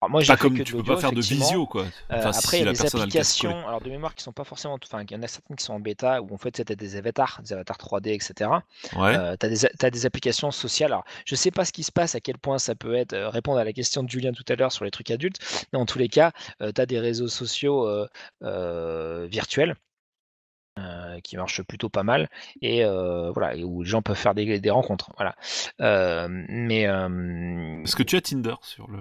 Alors, moi, j'ai pas comme que tu peux pas faire de visio, quoi. Euh, après, il y a des a applications, alors de mémoire, qui sont pas forcément, enfin, il y en a certaines qui sont en bêta, où en fait, c'était des avatars, des avatars 3D, etc. Ouais. Euh, tu as, des applications sociales. Alors, je sais pas ce qui se passe, à quel point ça peut être, euh, répondre à la question de Julien tout à l'heure sur les trucs adultes, mais en tous les cas, tu as des réseaux sociaux euh, euh, virtuels. euh, qui marchent plutôt pas mal et euh, voilà et où les gens peuvent faire des, des rencontres voilà Euh, mais euh, Est-ce que tu as Tinder sur le.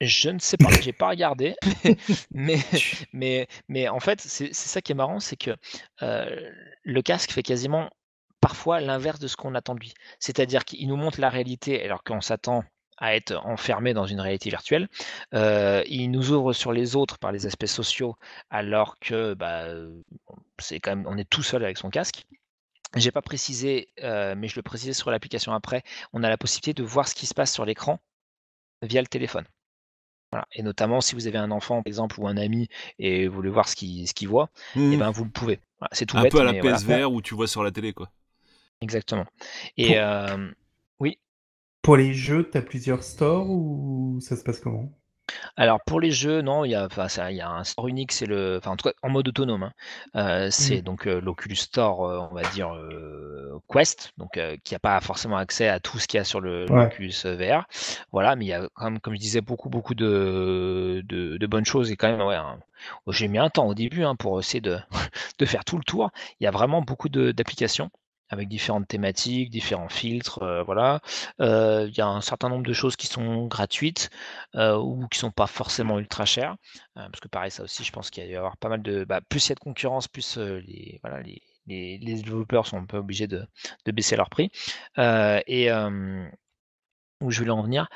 Je ne sais pas, j'ai pas regardé, [laughs] mais, mais, mais en fait, c'est ça qui est marrant, c'est que euh, le casque fait quasiment parfois l'inverse de ce qu'on attend de lui. C'est-à-dire qu'il nous montre la réalité alors qu'on s'attend à être enfermé dans une réalité virtuelle. Euh, il nous ouvre sur les autres par les aspects sociaux alors que bah, c'est quand même, on est tout seul avec son casque. J'ai pas précisé, euh, mais je le précisais sur l'application après. On a la possibilité de voir ce qui se passe sur l'écran via le téléphone. Voilà. Et notamment si vous avez un enfant, par exemple, ou un ami, et vous voulez voir ce qu'il ce qu'il voit, et ben vous le pouvez. Voilà, c'est tout un bête, peu à la mais voilà. PSVR où tu vois sur la télé, quoi. Exactement. Et Pour- euh, oui, Pour les jeux, tu as plusieurs stores ou ça se passe comment? Alors pour les jeux, non, il y a, enfin, ça, il y a un store unique, c'est le, enfin en tout cas en mode autonome. hein. Euh, c'est Mhm. donc euh, l'Oculus Store, euh, on va dire euh, Quest, donc euh, qui n'a pas forcément accès à tout ce qu'il y a sur le Ouais. l'Oculus VR. Voilà, mais il y a quand même, comme je disais, beaucoup beaucoup de, de, de bonnes choses et quand même, ouais, un- j'ai mis un temps au début hein, pour essayer de, [laughs] de faire tout le tour. Il y a vraiment beaucoup de- d'applications avec différentes thématiques, différents filtres, euh, voilà. Euh, il y a un certain nombre de choses qui sont gratuites euh, ou qui sont pas forcément ultra chères, parce que pareil, ça aussi, je pense qu'il y avoir pas mal de, bah, plus il y a de concurrence, plus les, les, développeurs sont un peu obligés de, baisser leur prix. Et où je voulais en venir,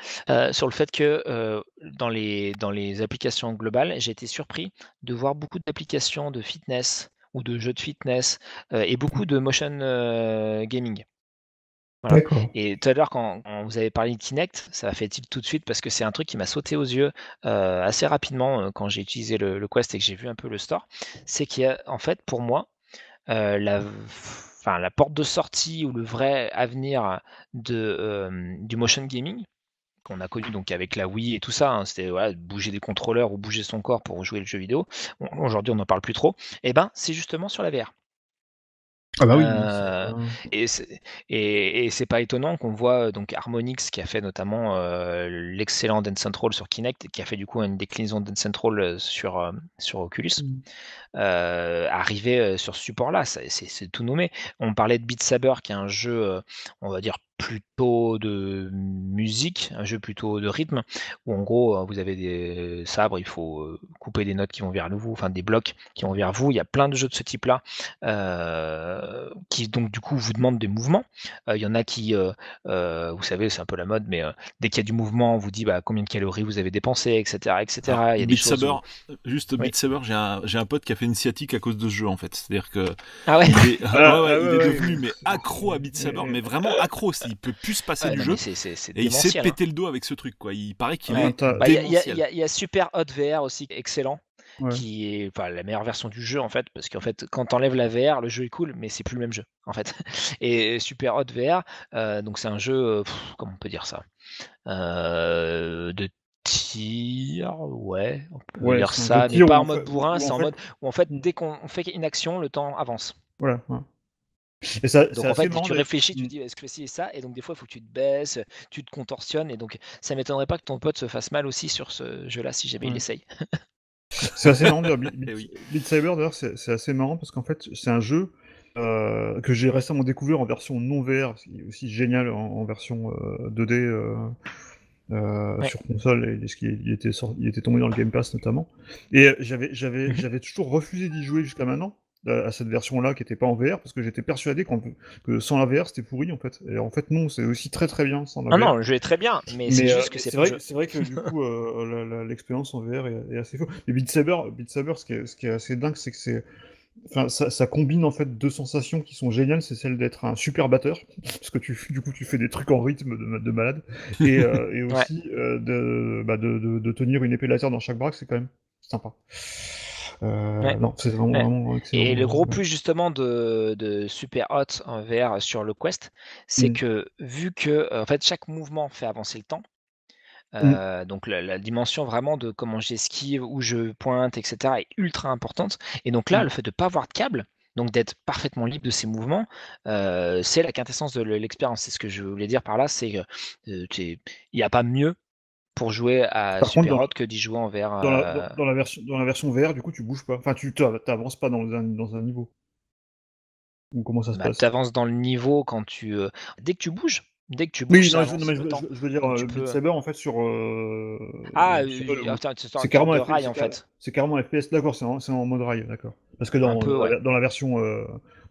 sur le fait que dans les applications globales, j'ai été surpris de voir beaucoup d'applications de fitness ou de jeux de fitness euh, et beaucoup de motion euh, gaming. Voilà. Et tout à l'heure, quand, quand vous avez parlé de Kinect, ça a fait tilt tout de suite parce que c'est un truc qui m'a sauté aux yeux euh, assez rapidement euh, quand j'ai utilisé le, le Quest et que j'ai vu un peu le store. C'est qu'il y a, en fait, pour moi, euh, la, la porte de sortie ou le vrai avenir de, du motion gaming qu'on a connu donc avec la Wii et tout ça, hein, c'était voilà, bouger des contrôleurs ou bouger son corps pour jouer le jeu vidéo. Bon, Aujourd'hui, on n'en parle plus trop. Et ben, c'est justement sur la VR. Ah bah oui. Euh, Et c'est, et, et c'est pas étonnant qu'on voit euh, donc Harmonix qui a fait notamment euh, l'excellent Dance Central sur Kinect qui a fait du coup une déclinaison de Dance Central sur, euh, sur Oculus euh, arriver sur ce support-là. C'est tout nommé. On parlait de Beat Saber, qui est un jeu, on va dire, plutôt de musique, un jeu plutôt de rythme, où en gros, euh, vous avez des sabres, il faut euh, couper des notes qui vont vers vous, enfin des blocs qui vont vers vous. Il y a plein de jeux de ce type-là, euh, qui donc du coup vous demandent des mouvements. Euh, il y en a qui, euh, euh, vous savez, c'est un peu la mode, mais euh, dès qu'il y a du mouvement, on vous dit bah, combien de calories vous avez dépensé, etc. etc. Il y a des Beat choses Saber, où- juste Oui. Beat Saber, j'ai un, j'ai un pote qui a fait une sciatique à cause de ce jeu en fait. C'est-à-dire que Ah ouais? il est, [laughs] Ah, ouais, ouais, il ouais, est ouais. devenu mais accro à Beat Saber, mais vraiment accro. Il peut plus se passer Ouais, du jeu. Et il s'est démentiel, hein. pété le dos avec ce truc quoi. Il paraît qu'il Ouais. est T'as- Bah, Il y, a- il y y a- y a Super Hot VR aussi, excellent, Ouais. qui est enfin, la meilleure version du jeu en fait, parce qu'en fait, quand t'enlèves la VR, le jeu est cool, mais c'est plus le même jeu en fait. [laughs] Et Super Hot VR, euh, donc c'est un jeu, euh, pff, comment on peut dire ça, Euh, de tir, ouais, on peut Ouais, dire ça, mais pas en mode bourrin, c'est en en fait- mode où en fait, dès qu'on fait une action, le temps avance. Voilà. ouais. Et ça, Donc c'est en fait, marrant tu réfléchis, tu Mm. te dis est-ce que et ça, et donc des fois il faut que tu te baisses, tu te contorsionnes, et donc ça m'étonnerait pas que ton pote se fasse mal aussi sur ce jeu-là si jamais il Ouais. essaye. [laughs] C'est assez marrant d'ailleurs. Beat, [laughs] Eh oui. Beat Saber d'ailleurs, c'est c'est assez marrant parce qu'en fait, c'est un jeu euh, que j'ai récemment découvert en version non VR, est aussi génial en, en version euh, 2D euh, euh, Ouais. sur console, et, ce qui est- il, était sorti- il était tombé dans le Game Pass notamment. Et j'avais j'avais j'avais toujours refusé d'y jouer jusqu'à maintenant. À cette version-là qui était pas en VR parce que j'étais persuadé qu'en- que sans la VR c'était pourri en fait et en fait non c'est aussi très très bien sans la Non, VR non, le jeu est très bien, mais, c'est mais euh, juste que c'est vrai, c'est vrai que du coup, euh, l'expérience en VR est, est assez fou. Et Beat Saber, Beat Saber, ce qui est, ce qui est assez dingue, c'est que c'est, enfin, ça, ça combine en fait deux sensations qui sont géniales. C'est celle d'être un super batteur, [laughs] parce que tu, du coup, tu fais des trucs en rythme de, de malade, et, euh, et [laughs] Ouais. aussi euh, de, bah, de, de tenir une épée laser dans chaque bras, c'est quand même sympa. Euh, Ouais. Non, c'est vraiment, Ouais. vraiment excellent. Et le gros plus justement de, de Super Hot en VR sur le Quest, c'est Mm. que vu que euh, en fait chaque mouvement fait avancer le temps, Mm. euh, donc la, la dimension vraiment de comment j'esquive, où je pointe, etc. est ultra importante. Et donc là, Mm. le fait de pas avoir de câble, donc d'être parfaitement libre de ces mouvements, euh, c'est la quintessence de le- l'expérience. C'est ce que je voulais dire par là, c'est que euh, t'es- il n'y a pas mieux pour jouer à Par contre, Super Hot que d'y jouer en VR. Dans la, euh, dans, dans la version, dans la version VR, du coup, tu bouges pas. Enfin, tu t'av- t'avances pas dans un, dans un niveau. Ou comment ça se bah, passe? t'avances dans le niveau quand tu euh, dès que tu bouges dès que tu bouges Oui, ça non, je, avance non, mais je, le veux- temps. je- je veux dire, Donc, euh, tu peux- Saber, en fait, sur... euh, ah le- c'est un carrément FPS, rail c'est en fait C'est carrément FPS, d'accord, c'est en, mode rail, d'accord. Parce que dans, Un peu, dans, ouais. la, dans la version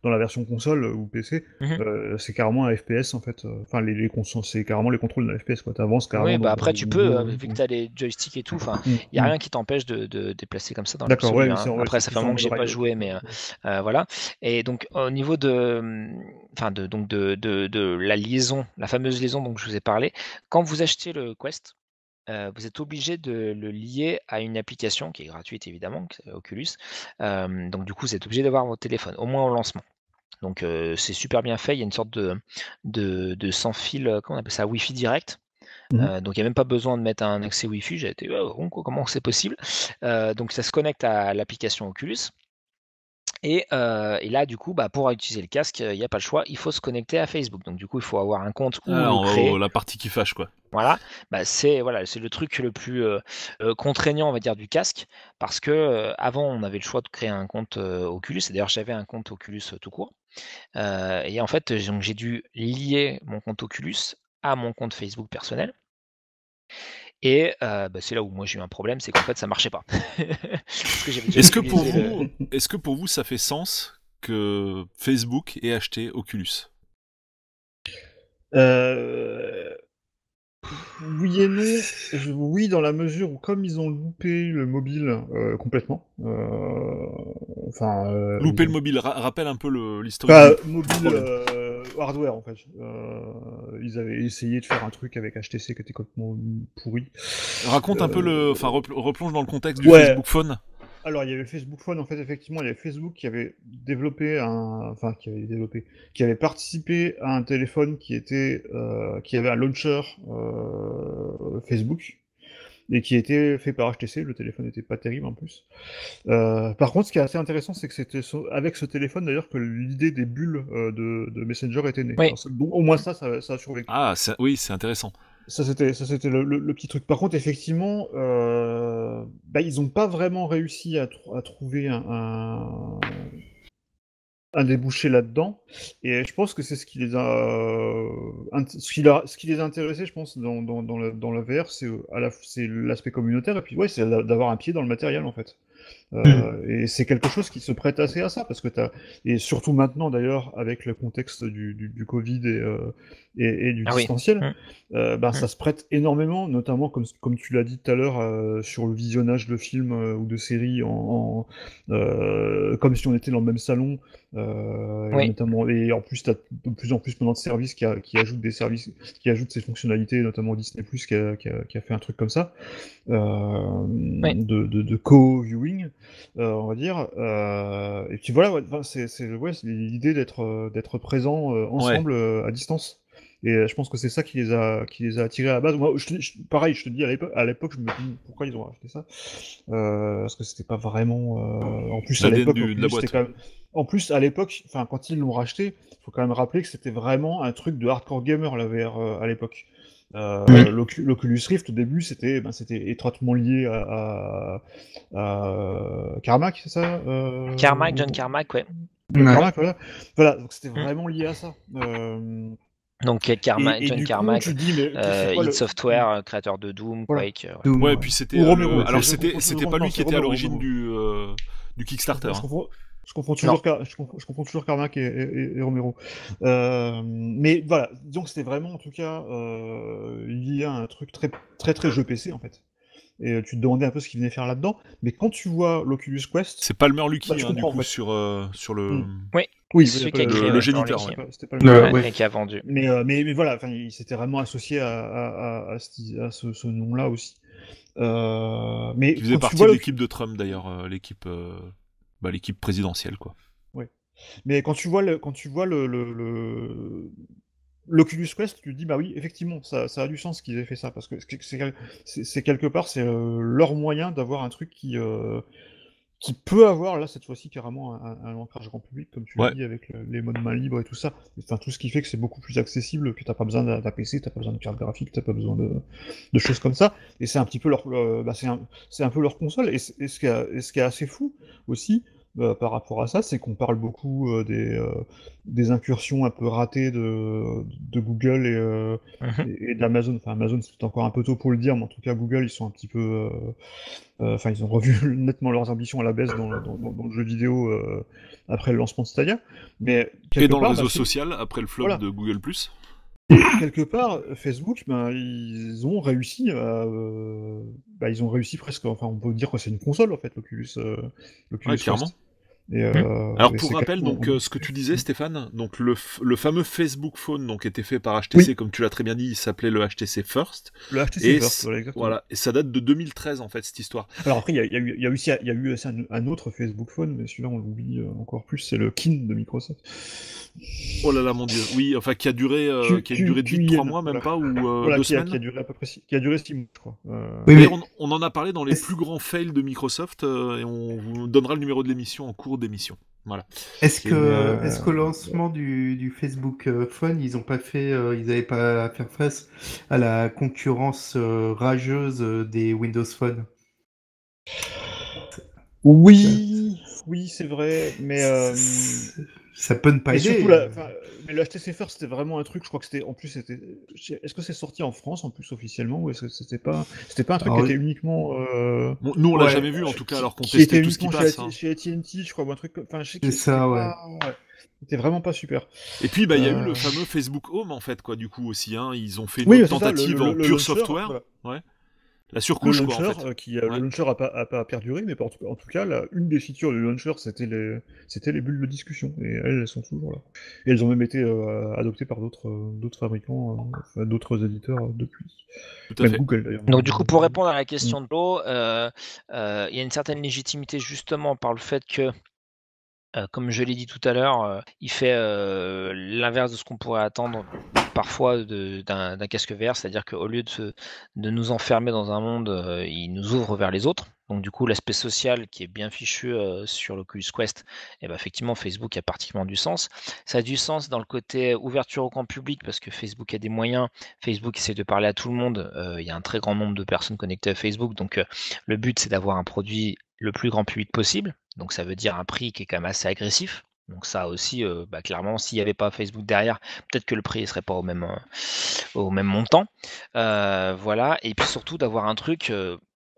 dans la version console ou PC, Mhm. euh, c'est carrément un FPS en fait. euh, Enfin, les, c'est carrément les contrôles d'un FPS quoi. T'avances carrément. oui bah après tu peux euh, euh, vu que t'as les joysticks et tout enfin mm, il y a mm. rien qui t'empêche de, de déplacer comme ça dans D'accord, ouais, hein. après ça fait un en moment que j'ai pas joué mais euh, euh, voilà et donc au niveau de enfin de donc de, de, de la liaison la fameuse liaison dont je vous ai parlé quand vous achetez le Quest euh, vous êtes obligé de le lier à une application qui est gratuite évidemment, Oculus. Euh, donc du coup, vous êtes obligé d'avoir votre téléphone, au moins au lancement. Donc euh, c'est super bien fait. Il y a une sorte de, de, de sans fil, comment on appelle ça, Wi-Fi direct. Euh, donc il n'y a même pas besoin de mettre un accès Wi-Fi. J'ai été, oh, bon, comment c'est possible? Euh, Donc ça se connecte à l'application Oculus. Et, euh, et là, du coup, bah, pour utiliser le casque, il n'y a pas le choix, il faut se connecter à Facebook. Donc du coup, il faut avoir un compte ou Ah, créer. la partie qui fâche, quoi. Voilà, bah, c'est voilà, c'est le truc le plus euh, euh, contraignant, on va dire, du casque, parce que euh, avant on avait le choix de créer un compte euh, Oculus. Et d'ailleurs, j'avais un compte Oculus euh, tout court. Euh, et en fait, j'ai dû lier mon compte Oculus à mon compte Facebook personnel. Et euh, bah, c'est là où moi j'ai eu un problème, c'est qu'en fait ça marchait pas. [laughs] Est-ce que pour le- vous, est-ce que pour vous, ça fait sens que Facebook ait acheté Oculus? Euh, Oui et non. Je- Oui, dans la mesure où, comme ils ont loupé le mobile euh, complètement, euh, enfin. euh, Louper ils le mobile, ra- rappelle un peu l'historique. Du- mobile, euh, hardware en fait. Euh, ils avaient essayé de faire un truc avec HTC qui était complètement pourri. Raconte un peu Euh, le, enfin repl- replonge dans le contexte du Ouais. Facebook Phone. Alors, il y avait Facebook Phone, en fait, effectivement, il y avait Facebook qui avait développé un, enfin, qui avait développé, qui avait participé à un téléphone qui était, euh, qui avait un launcher euh, Facebook et qui était fait par HTC. Le téléphone n'était pas terrible en plus. Euh, par contre, ce qui est assez intéressant, c'est que c'était avec ce téléphone d'ailleurs que l'idée des bulles euh, de, de Messenger était née. Oui. Alors, c'est- bon, au moins ça, ça, ça a survécu. Ah, oui, c'est intéressant. Ça c'était ça c'était le, le- le petit truc. Par contre, effectivement, euh, bah, ils ont pas vraiment réussi à, tr- à trouver un, un, un débouché là-dedans. Et je pense que c'est ce qui les a euh, ce qui, leur- ce qui les a intéressés, je pense, dans, dans, dans, la, dans la VR, c'est euh, la l'aspect communautaire et puis ouais, c'est d'a- d'avoir un pied dans le matériel en fait. Euh, Et c'est quelque chose qui se prête assez à ça parce que t'as et surtout maintenant d'ailleurs avec le contexte du, du, du Covid et, euh, et, et du Ah oui. distanciel, euh, ben, ça se prête énormément, notamment comme, comme tu l'as dit tout à l'heure, euh, sur le visionnage de films euh, ou de séries, en, en, euh, comme si on était dans le même salon. Euh, et notamment, et en plus, tu as de plus en plus maintenant de services qui, a- qui ajoutent des services, qui ajoutent ces fonctionnalités, notamment Disney Plus qui a, qui, a, qui a fait un truc comme ça, euh, de, de, de co-viewing, on va dire. Euh, et puis voilà, ouais, c'est ouais, l'idée d'être euh, d'être présent euh, ensemble euh, à distance. Et euh, je pense que c'est ça qui les a qui les a attirés à la base. Moi, je, je- pareil, je te dis à l'époque, je me dis pourquoi ils ont acheté ça, euh, parce que c'était pas vraiment. euh, En plus, à l'époque. En plus, à l'époque, enfin, quand ils l'ont racheté, faut quand même rappeler que c'était vraiment un truc de hardcore gamer la VR euh, à l'époque. Euh, Oui. L'Oculus Rift au début c'était ben, c'était étroitement lié à, à, à Carmack c'est ça euh, Carmack, John Carmack, ouais. John Ouais. Carmack, voilà. Voilà, donc c'était Mm. vraiment lié à ça. Euh, Donc Carmack, et- et John Carmack, tu dis, mais euh, le- Software, euh, créateur de Doom, Voilà. Quake. euh, ouais. Doom, Ouais, ouais. et puis c'était. Euh, alors c'était, pas lui qui était à Romero, l'origine du euh, du Kickstarter. Hein. Je confonds toujours, Car- je confonds toujours Carmack et, et- et Romero. Euh, mais voilà, donc c'était vraiment en tout cas euh, lié à un truc très très très jeu PC en fait. Et euh, tu te demandais un peu ce qu'il venait faire là-dedans. Mais quand tu vois l'Oculus Quest, C'est Palmer Lucky Bah, hein, du comprends, coup en fait. sur euh, sur le. Mm. C'est oui, celui oui, qui a le- créé le ouais, géniteur, ouais. Lucky. c'était pas le Le- ouais. Et qui a vendu. Mais, euh, mais, mais voilà, enfin, il s'était vraiment associé à, à, à, à ce, à ce- ce nom-là aussi. Euh, mais Qui faisait partie de le- l'équipe de Trump d'ailleurs, euh, l'équipe, euh, bah, l'équipe présidentielle quoi. Mais quand tu vois le, quand tu vois le, le, l'Oculus Quest, tu te dis bah oui, effectivement, ça, ça a du sens qu'ils aient fait ça parce que c'est quelque part c'est euh, leur moyen d'avoir un truc qui euh, qui peut avoir là cette fois-ci carrément un, un ancrage grand public comme tu l'as Ouais. dit avec le- les modes main libre et tout ça. Enfin tout ce qui fait que c'est beaucoup plus accessible, que t'as pas besoin d'un PC, t'as pas besoin de carte graphique, t'as pas besoin de, de choses comme ça. Et c'est un petit peu leur, euh, bah, c'est un, peu leur console. Et, c'est- et ce qui est, et ce qui est assez fou aussi euh, par rapport à ça, c'est qu'on parle beaucoup euh, des, euh, des incursions un peu ratées de, de Google et, euh, Mhm. et, et d'Amazon. Enfin, Amazon, c'est encore un peu tôt pour le dire, mais en tout cas, Google, ils sont un petit peu. euh, euh, Enfin, ils ont revu [laughs] nettement leurs ambitions à la baisse dans, le- dans, dans- dans le jeu vidéo euh, après le lancement de Stadia. Mais Et quelque dans le part, réseau bah, social après le flop Voilà. de Google quelque part, Facebook, ben, ils ont réussi à, euh, bah, ils ont réussi presque, enfin, on peut dire que c'est une console, en fait, l'Oculus, euh, Ouais, clairement. Et, euh, Alors et pour rappel, donc euh, ce que tu disais, Stéphane, donc le, le fameux Facebook Phone, donc était fait par HTC, comme tu l'as très bien dit, il s'appelait le HTC First, le HTC et First, voilà, exactement. voilà, et ça date de 2013 en fait cette histoire. Alors après, il y a, y a eu, y a y a eu aussi un, un autre Facebook Phone, mais celui-là on l'oublie euh, encore plus, c'est le Kin de Microsoft. Oh là là mon dieu, oui, enfin qui a duré, euh, qui a duré de QIN, 3 mois même voilà. pas ou voilà, deux qui a, semaines. qui a duré à peu près, qui a duré six mois, je crois. Oui, Mais mais- on, on en a parlé dans les plus grands fails de Microsoft et on vous donnera le numéro de l'émission en cours d'émission. Voilà. Est-ce que, euh, est-ce qu'au lancement du, du Facebook euh, Phone, ils ont pas fait, euh, ils n'avaient pas à faire face à la concurrence euh, rageuse euh, des Windows Phone? Oui, oui, c'est vrai, mais. Euh, Ça peut ne pas mais aider. surtout, la- mais le HTC First, c'était vraiment un truc, je crois que c'était. En plus, c'était. Est-ce que c'est sorti en France, en plus, officiellement, ou est-ce que c'était pas. C'était pas un truc Alors, qui était uniquement. euh, Bon, nous on l'a Ouais. jamais vu en tout cas alors qu'on testait tout ce qui passe. chez, hein. AT- chez AT&T, je crois, ou un truc. Enfin, je sais que ça, ouais. pas- ouais. C'était vraiment pas super. Et puis bah il y a eu Euh. le fameux Facebook Home en fait quoi du coup aussi hein. Ils ont fait une Oui, ça, le- tentative le- en le pur launcher, software, voilà. La Le surcouche quoi en launcher, fait. euh, qui, euh, Ouais. le launcher a pas, a pas perduré, mais en tout, en tout cas, une des features du launcher, c'était les, c'était les bulles de discussion, et elles, elles sont toujours là. Et elles ont même été euh, adoptées par d'autres, euh, d'autres fabricants, euh, enfin, d'autres éditeurs depuis. Tout à Même fait. Google d'ailleurs. Donc du coup, pour répondre à la question de l'eau, euh, euh, il y a une certaine légitimité justement par le fait que, euh, comme je l'ai dit tout à l'heure, euh, il fait euh, l'inverse de ce qu'on pourrait attendre parfois d'un casque VR, c'est-à-dire qu'au lieu de, nous enfermer dans un monde, il nous ouvre vers les autres. Donc du coup, l'aspect social qui est bien fichu sur l'Oculus Quest, eh ben, effectivement, Facebook a particulièrement du sens. Ça a du sens dans le côté ouverture au grand public parce que Facebook a des moyens Facebook essaie de parler à tout le monde. Il y a un très grand nombre de personnes connectées à Facebook. Donc, le but, c'est d'avoir un produit le plus grand public possible. Donc, ça veut dire un prix qui est quand même assez agressif. Donc, ça aussi, euh, bah, clairement, s'il n'y avait pas Facebook derrière, peut-être que le prix ne serait pas au même, euh, montant. Euh, voilà. Et puis surtout, d'avoir un truc.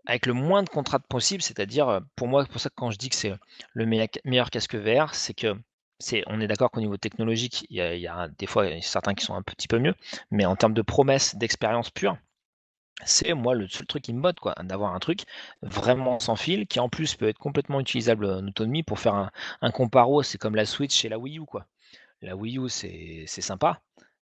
avec le moins de contraintes possible, c'est-à-dire, pour moi, pour ça que quand je dis que c'est le meilleur, casque VR, c'est que c'est, on est d'accord qu'au niveau technologique, il y a, des fois certains qui sont un petit peu mieux, mais en termes de promesses, d'expérience pure, c'est moi le seul truc qui me botte, quoi, d'avoir un truc vraiment sans fil, qui en plus peut être complètement utilisable en autonomie pour faire un, un comparo, c'est comme la Switch et la Wii U, quoi. La Wii U, c'est sympa,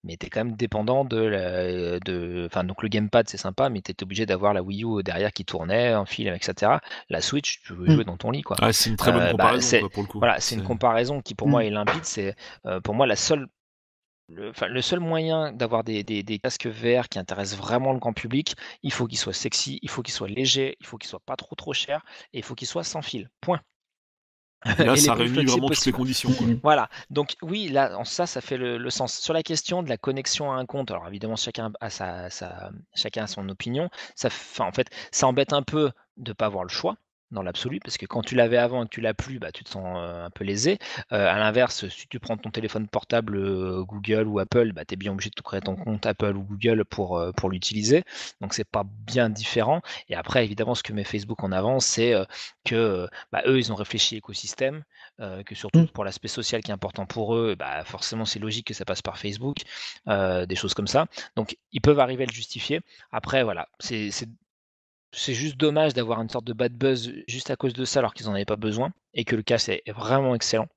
mais tu es quand même dépendant de la. De, enfin, donc le gamepad, c'est sympa, mais tu es obligé d'avoir la Wii U derrière qui tournait, en fil, etc. La Switch, tu peux jouer dans ton lit, quoi. Ouais, c'est une très bonne Euh, bah, comparaison quoi, pour le coup. Voilà, c'est une comparaison qui pour moi est limpide. C'est euh, pour moi la seule, le, enfin, le seul moyen d'avoir des, des- des casques VR qui intéressent vraiment le grand public. Il faut qu'ils soient sexy, il faut qu'ils soient légers, il faut qu'ils soient pas trop trop chers et il faut qu'ils soient sans fil. Point. Et là [laughs] Et ça réunit vraiment toutes les conditions quoi. [laughs] Voilà, donc oui, là, ça, ça fait le, le sens. Sur la question de la connexion à un compte, alors évidemment, chacun a, sa, sa- chacun a son opinion. Ça, en fait, ça embête un peu de ne pas avoir le choix dans l'absolu, parce que quand tu l'avais avant et que tu l'as plus, bah, tu te sens euh, un peu lésé. Euh, à l'inverse, si tu prends ton téléphone portable euh, Google ou Apple, bah, tu es bien obligé de te créer ton compte Apple ou Google pour, euh, pour l'utiliser. Donc, c'est pas bien différent. Et après, évidemment, ce que met Facebook en avant, c'est que bah, eux, ils ont réfléchi écosystème euh, que surtout Mm. pour l'aspect social qui est important pour eux, bah, forcément c'est logique que ça passe par Facebook, des choses comme ça. Donc ils peuvent arriver à le justifier. Après voilà, c'est c'est- juste dommage d'avoir une sorte de bad buzz juste à cause de ça alors qu'ils n'en avaient pas besoin et que le casque est vraiment excellent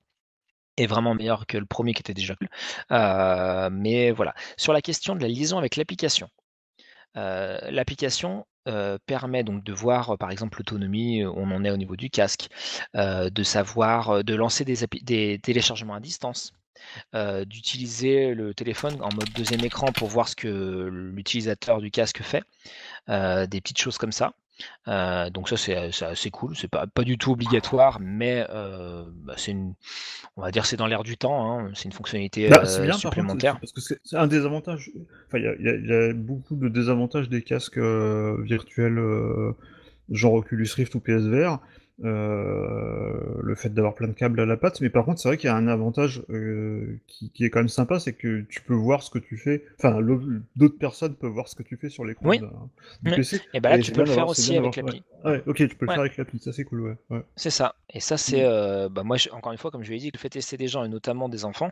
et vraiment meilleur que le premier qui était déjà cool. Euh, mais voilà. Sur la question de la liaison avec l'application. Euh, l'application euh, permet donc de voir, par exemple, l'autonomie, on en est au niveau du casque, de savoir, de lancer des téléchargements à distance, euh, d'utiliser le téléphone en mode deuxième écran pour voir ce que l'utilisateur du casque fait, euh, des petites choses comme ça. Euh, donc ça c'est assez cool, c'est pas, pas du tout obligatoire, mais euh, bah, c'est une, on va dire c'est dans l'air du temps, hein, c'est une fonctionnalité Bah, euh, par contre, supplémentaire. parce que c'est un des avantages. Enfin, il y y, a- il y a beaucoup de désavantages des casques virtuels, genre Oculus Rift ou PSVR. Euh, le fait d'avoir plein de câbles à la patte, mais par contre, c'est vrai qu'il y a un avantage euh, qui, qui est quand même sympa, c'est que tu peux voir ce que tu fais. Enfin, d'autres personnes peuvent voir ce que tu fais sur l'écran Oui. du. PC. Et bah là Et tu peux le faire aussi avec l'appli. Ouais. Ouais, ok, tu peux le Ouais. faire avec l'appli, ça c'est cool, ouais. C'est ça. Et ça, c'est. euh, bah, moi, je- encore une fois, comme je l'ai dit, le fais tester des gens, et notamment des enfants.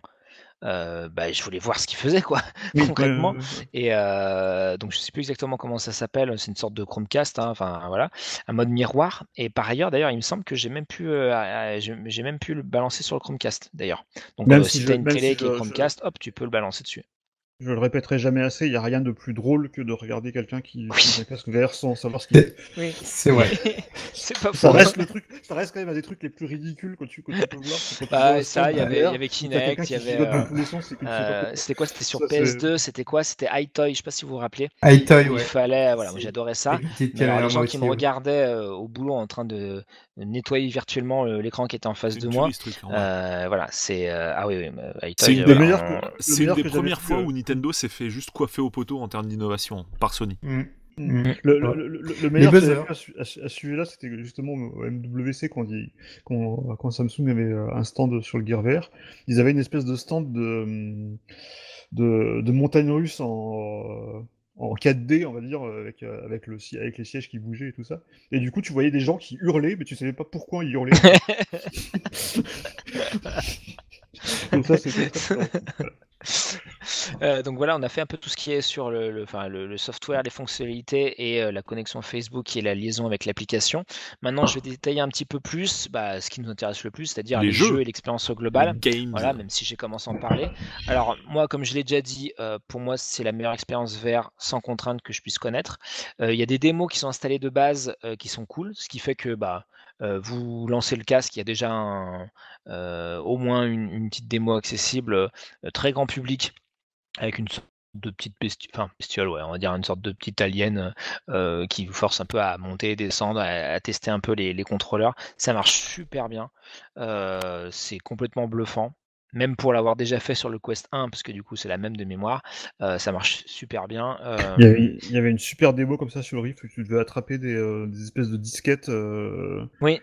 Euh, bah, je voulais voir ce qu'il faisait, quoi, [laughs] Oui, concrètement. Et euh, donc, je sais plus exactement comment ça s'appelle. C'est une sorte de Chromecast, hein, enfin voilà, un mode miroir. Et par ailleurs, d'ailleurs, il me semble que j'ai même pu, euh, j'ai même pu le balancer sur le Chromecast, d'ailleurs. Donc, Même si tu as une même télé si qui est je- Chromecast, hop, tu peux le balancer dessus. Je le répéterai jamais assez, il n'y a rien de plus drôle que de regarder quelqu'un qui Oui. un casque VR sans savoir ce qu'il fait. Oui, C'est vrai. [laughs] c'est pas Ça faux. reste, le truc, ça reste quand même un des trucs les plus ridicules quand tu, quand tu peux voir. tu Bah, vois ça, il y avait, il y avait Kinect, il y avait. euh, que euh, c'était quoi? C'était sur Ça, c'est- PS2, c'était quoi? C'était iToy, je sais pas si vous vous rappelez. iToy, ouais. Il fallait, voilà, moi j'adorais ça. Mais alors, les gens qui me ouais. regardaient euh, au boulot en train de nettoyer virtuellement l'écran qui était en face de moi, voilà, c'est ah oui, oui, iToy, que- C'est une des que premières fois où Nintendo s'est fait juste coiffer au poteau en termes d'innovation par Sony. Mm. Mm. Mm. Le, le, meilleur à, ce- à ce- à celui-là, c'était justement au MWC quand, il- quand, quand Samsung avait euh, un stand sur le Gear VR. Ils avaient une espèce de stand de, de, de montagne russe en, en 4D, on va dire, avec, euh, avec, le, si- avec les sièges qui bougeaient et tout ça. Et du coup, tu voyais des gens qui hurlaient, mais tu savais pas pourquoi ils hurlaient. [laughs] Donc ça, c'était très marrant. [laughs] Euh, donc voilà, on a fait un peu tout ce qui est sur le, le, enfin, le, le software, les fonctionnalités et euh, la connexion Facebook et la liaison avec l'application. Maintenant, je vais détailler un petit peu plus bah, ce qui nous intéresse le plus, c'est-à-dire Les les, jeux. jeux et l'expérience globale. Voilà, même si j'ai commencé à en parler. Alors, moi, comme je l'ai déjà dit, euh, pour moi, c'est la meilleure expérience VR sans contrainte que je puisse connaître. Il y a des démos qui sont installées de base qui sont cool, ce qui fait que bah, vous lancez le casque, il y a déjà euh, au moins une, petite démo accessible, euh, très grand public, avec une sorte de petite bestiole, enfin on va dire une sorte de petite alien euh, qui vous force un peu à monter, descendre, à, tester un peu les, contrôleurs. Ça marche super bien. Euh, c'est complètement bluffant. Même pour l'avoir déjà fait sur le Quest 1, parce que du coup c'est la même de mémoire, euh, ça marche super bien. Euh, Il y, avait, il y avait une super démo comme ça sur le Rift où tu devais attraper des, euh, des espèces de disquettes euh, Oui.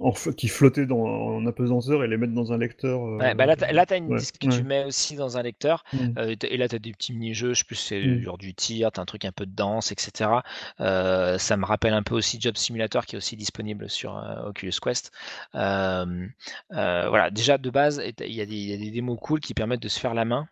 En qui flottaient dans, en apesanteur et les mettre dans un lecteur. euh, Ouais, bah là, là, t'as une ouais, disque que ouais. tu mets aussi dans un lecteur. Mm. euh, et là, tu as des petits mini-jeux. Je sais plus, c'est Mm. genre du tir, tu as un truc un peu de danse, etc. Euh, ça me rappelle un peu aussi Job Simulator qui est aussi disponible sur Oculus Quest. Voilà, déjà de base, il y, a des- il y a des démos cool qui permettent de se faire la main.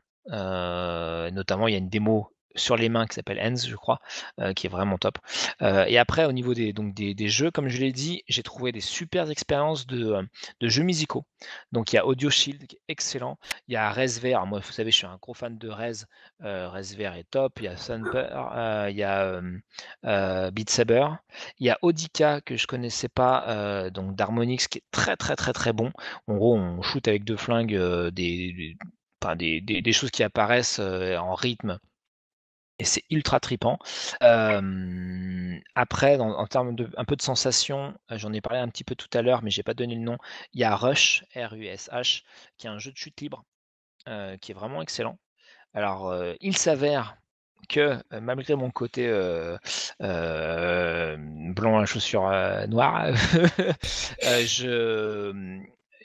Notamment, il y a une démo sur les mains qui s'appelle Hands, je crois, euh, qui est vraiment top. Euh, et après, au niveau des, donc des, jeux, comme je l'ai dit, j'ai trouvé des super expériences de, euh, jeux musicaux. Donc il y a Audio Shield excellent. Il y a ResVR. Alors, moi, vous savez, je suis un gros fan de Res. Euh, ResVR est top. Il y a Sunper. il y a Beat Saber. Il y a Audica que je connaissais pas. donc d'Harmonix qui est très très très très bon. En gros, on shoot avec deux flingues des, choses qui apparaissent en rythme. Et c'est ultra tripant. Après, en termes de un peu de sensation, euh, j'en ai parlé un petit peu tout à l'heure, mais j'ai pas donné le nom. Il y a Rush, R-U-S-H, qui est un jeu de chute libre, euh, qui est vraiment excellent. Alors, euh, il s'avère que malgré mon côté blanc à chaussures noires, [laughs]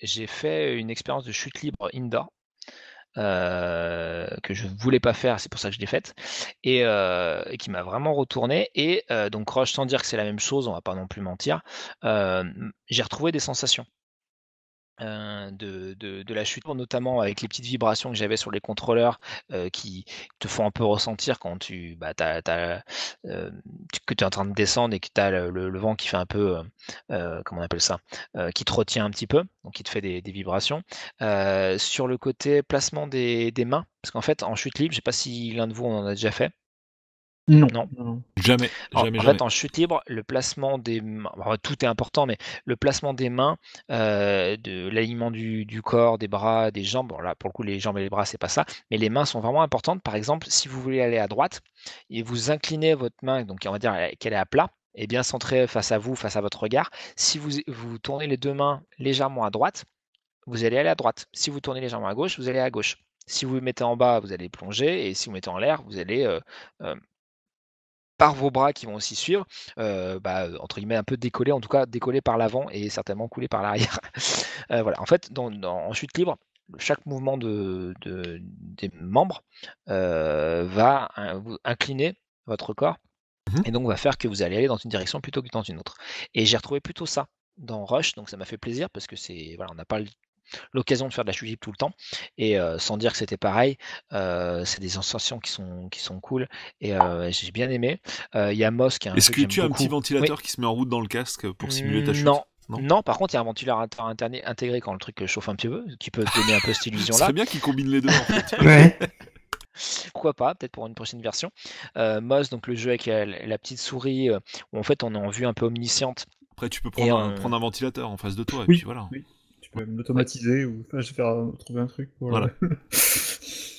j'ai fait une expérience de chute libre indoor euh, que je voulais pas faire, c'est pour ça que je l'ai faite, et, euh, qui m'a vraiment retourné. Et euh, donc sans dire que c'est la même chose, on va pas non plus mentir, j'ai retrouvé des sensations. Euh, de, la chute, notamment avec les petites vibrations que j'avais sur les contrôleurs euh, qui te font un peu ressentir quand tu, bah, euh, que es en train de descendre et que tu as le, vent qui fait un peu, comment on appelle ça, qui te retient un petit peu, donc qui te fait des, vibrations. Sur le côté placement des, des mains, parce qu'en fait en chute libre, je sais pas si l'un de vous en a déjà fait. Non. Non. non. Jamais, En, jamais, en jamais. fait, en chute libre, le placement des mains, bon, tout est important, mais le placement des mains, euh, de l'alignement du, du corps, des bras, des jambes, bon là pour le coup les jambes et les bras c'est pas ça, mais les mains sont vraiment importantes. Par exemple, si vous voulez aller à droite et vous inclinez votre main, donc on va dire qu'elle est à plat, et bien centrée face à vous, face à votre regard. Si vous, vous tournez les deux mains légèrement à droite, vous allez aller à droite. Si vous tournez légèrement à gauche, vous allez à gauche. Si vous mettez en bas, vous allez plonger, et si vous mettez en l'air, vous allez euh, euh, par vos bras qui vont aussi suivre, euh, bah, entre guillemets un peu décoller, en tout cas décoller par l'avant et certainement couler par l'arrière. [laughs] Euh, voilà. En fait, dans, dans- en chute libre, chaque mouvement de, de- des membres euh, va incliner votre corps Mhm. et donc va faire que vous allez aller dans une direction plutôt que dans une autre. Et j'ai retrouvé plutôt ça dans Rush, donc ça m'a fait plaisir parce que c'est voilà, on n'a pas le l'occasion de faire de la chute libre tout le temps. Et sans dire que c'était pareil, c'est des sensations qui sont, qui sont cool. Et j'ai bien aimé. Il y a Moss qui a un Est-ce que tu as un petit ventilateur qui se met en route dans le casque pour simuler ta chute? Non? Non. Non, par contre, il y a un ventilateur interne- intégré quand le truc chauffe un petit peu, qui peut donner un peu cette [laughs] Ce illusion-là. serait bien qu'ils combinent les deux en fait. [laughs] Ouais. [laughs] Pourquoi pas, peut-être pour une prochaine version. Euh, Moss, donc le jeu avec la, la petite souris, euh, où en fait on est en vue un peu omnisciente. Après, tu peux Et prendre, un, prendre un ventilateur en face de toi et Oui. puis voilà. Oui. Tu peux même l'automatiser ou enfin, je vais faire trouver un truc. Voilà. [laughs] [laughs]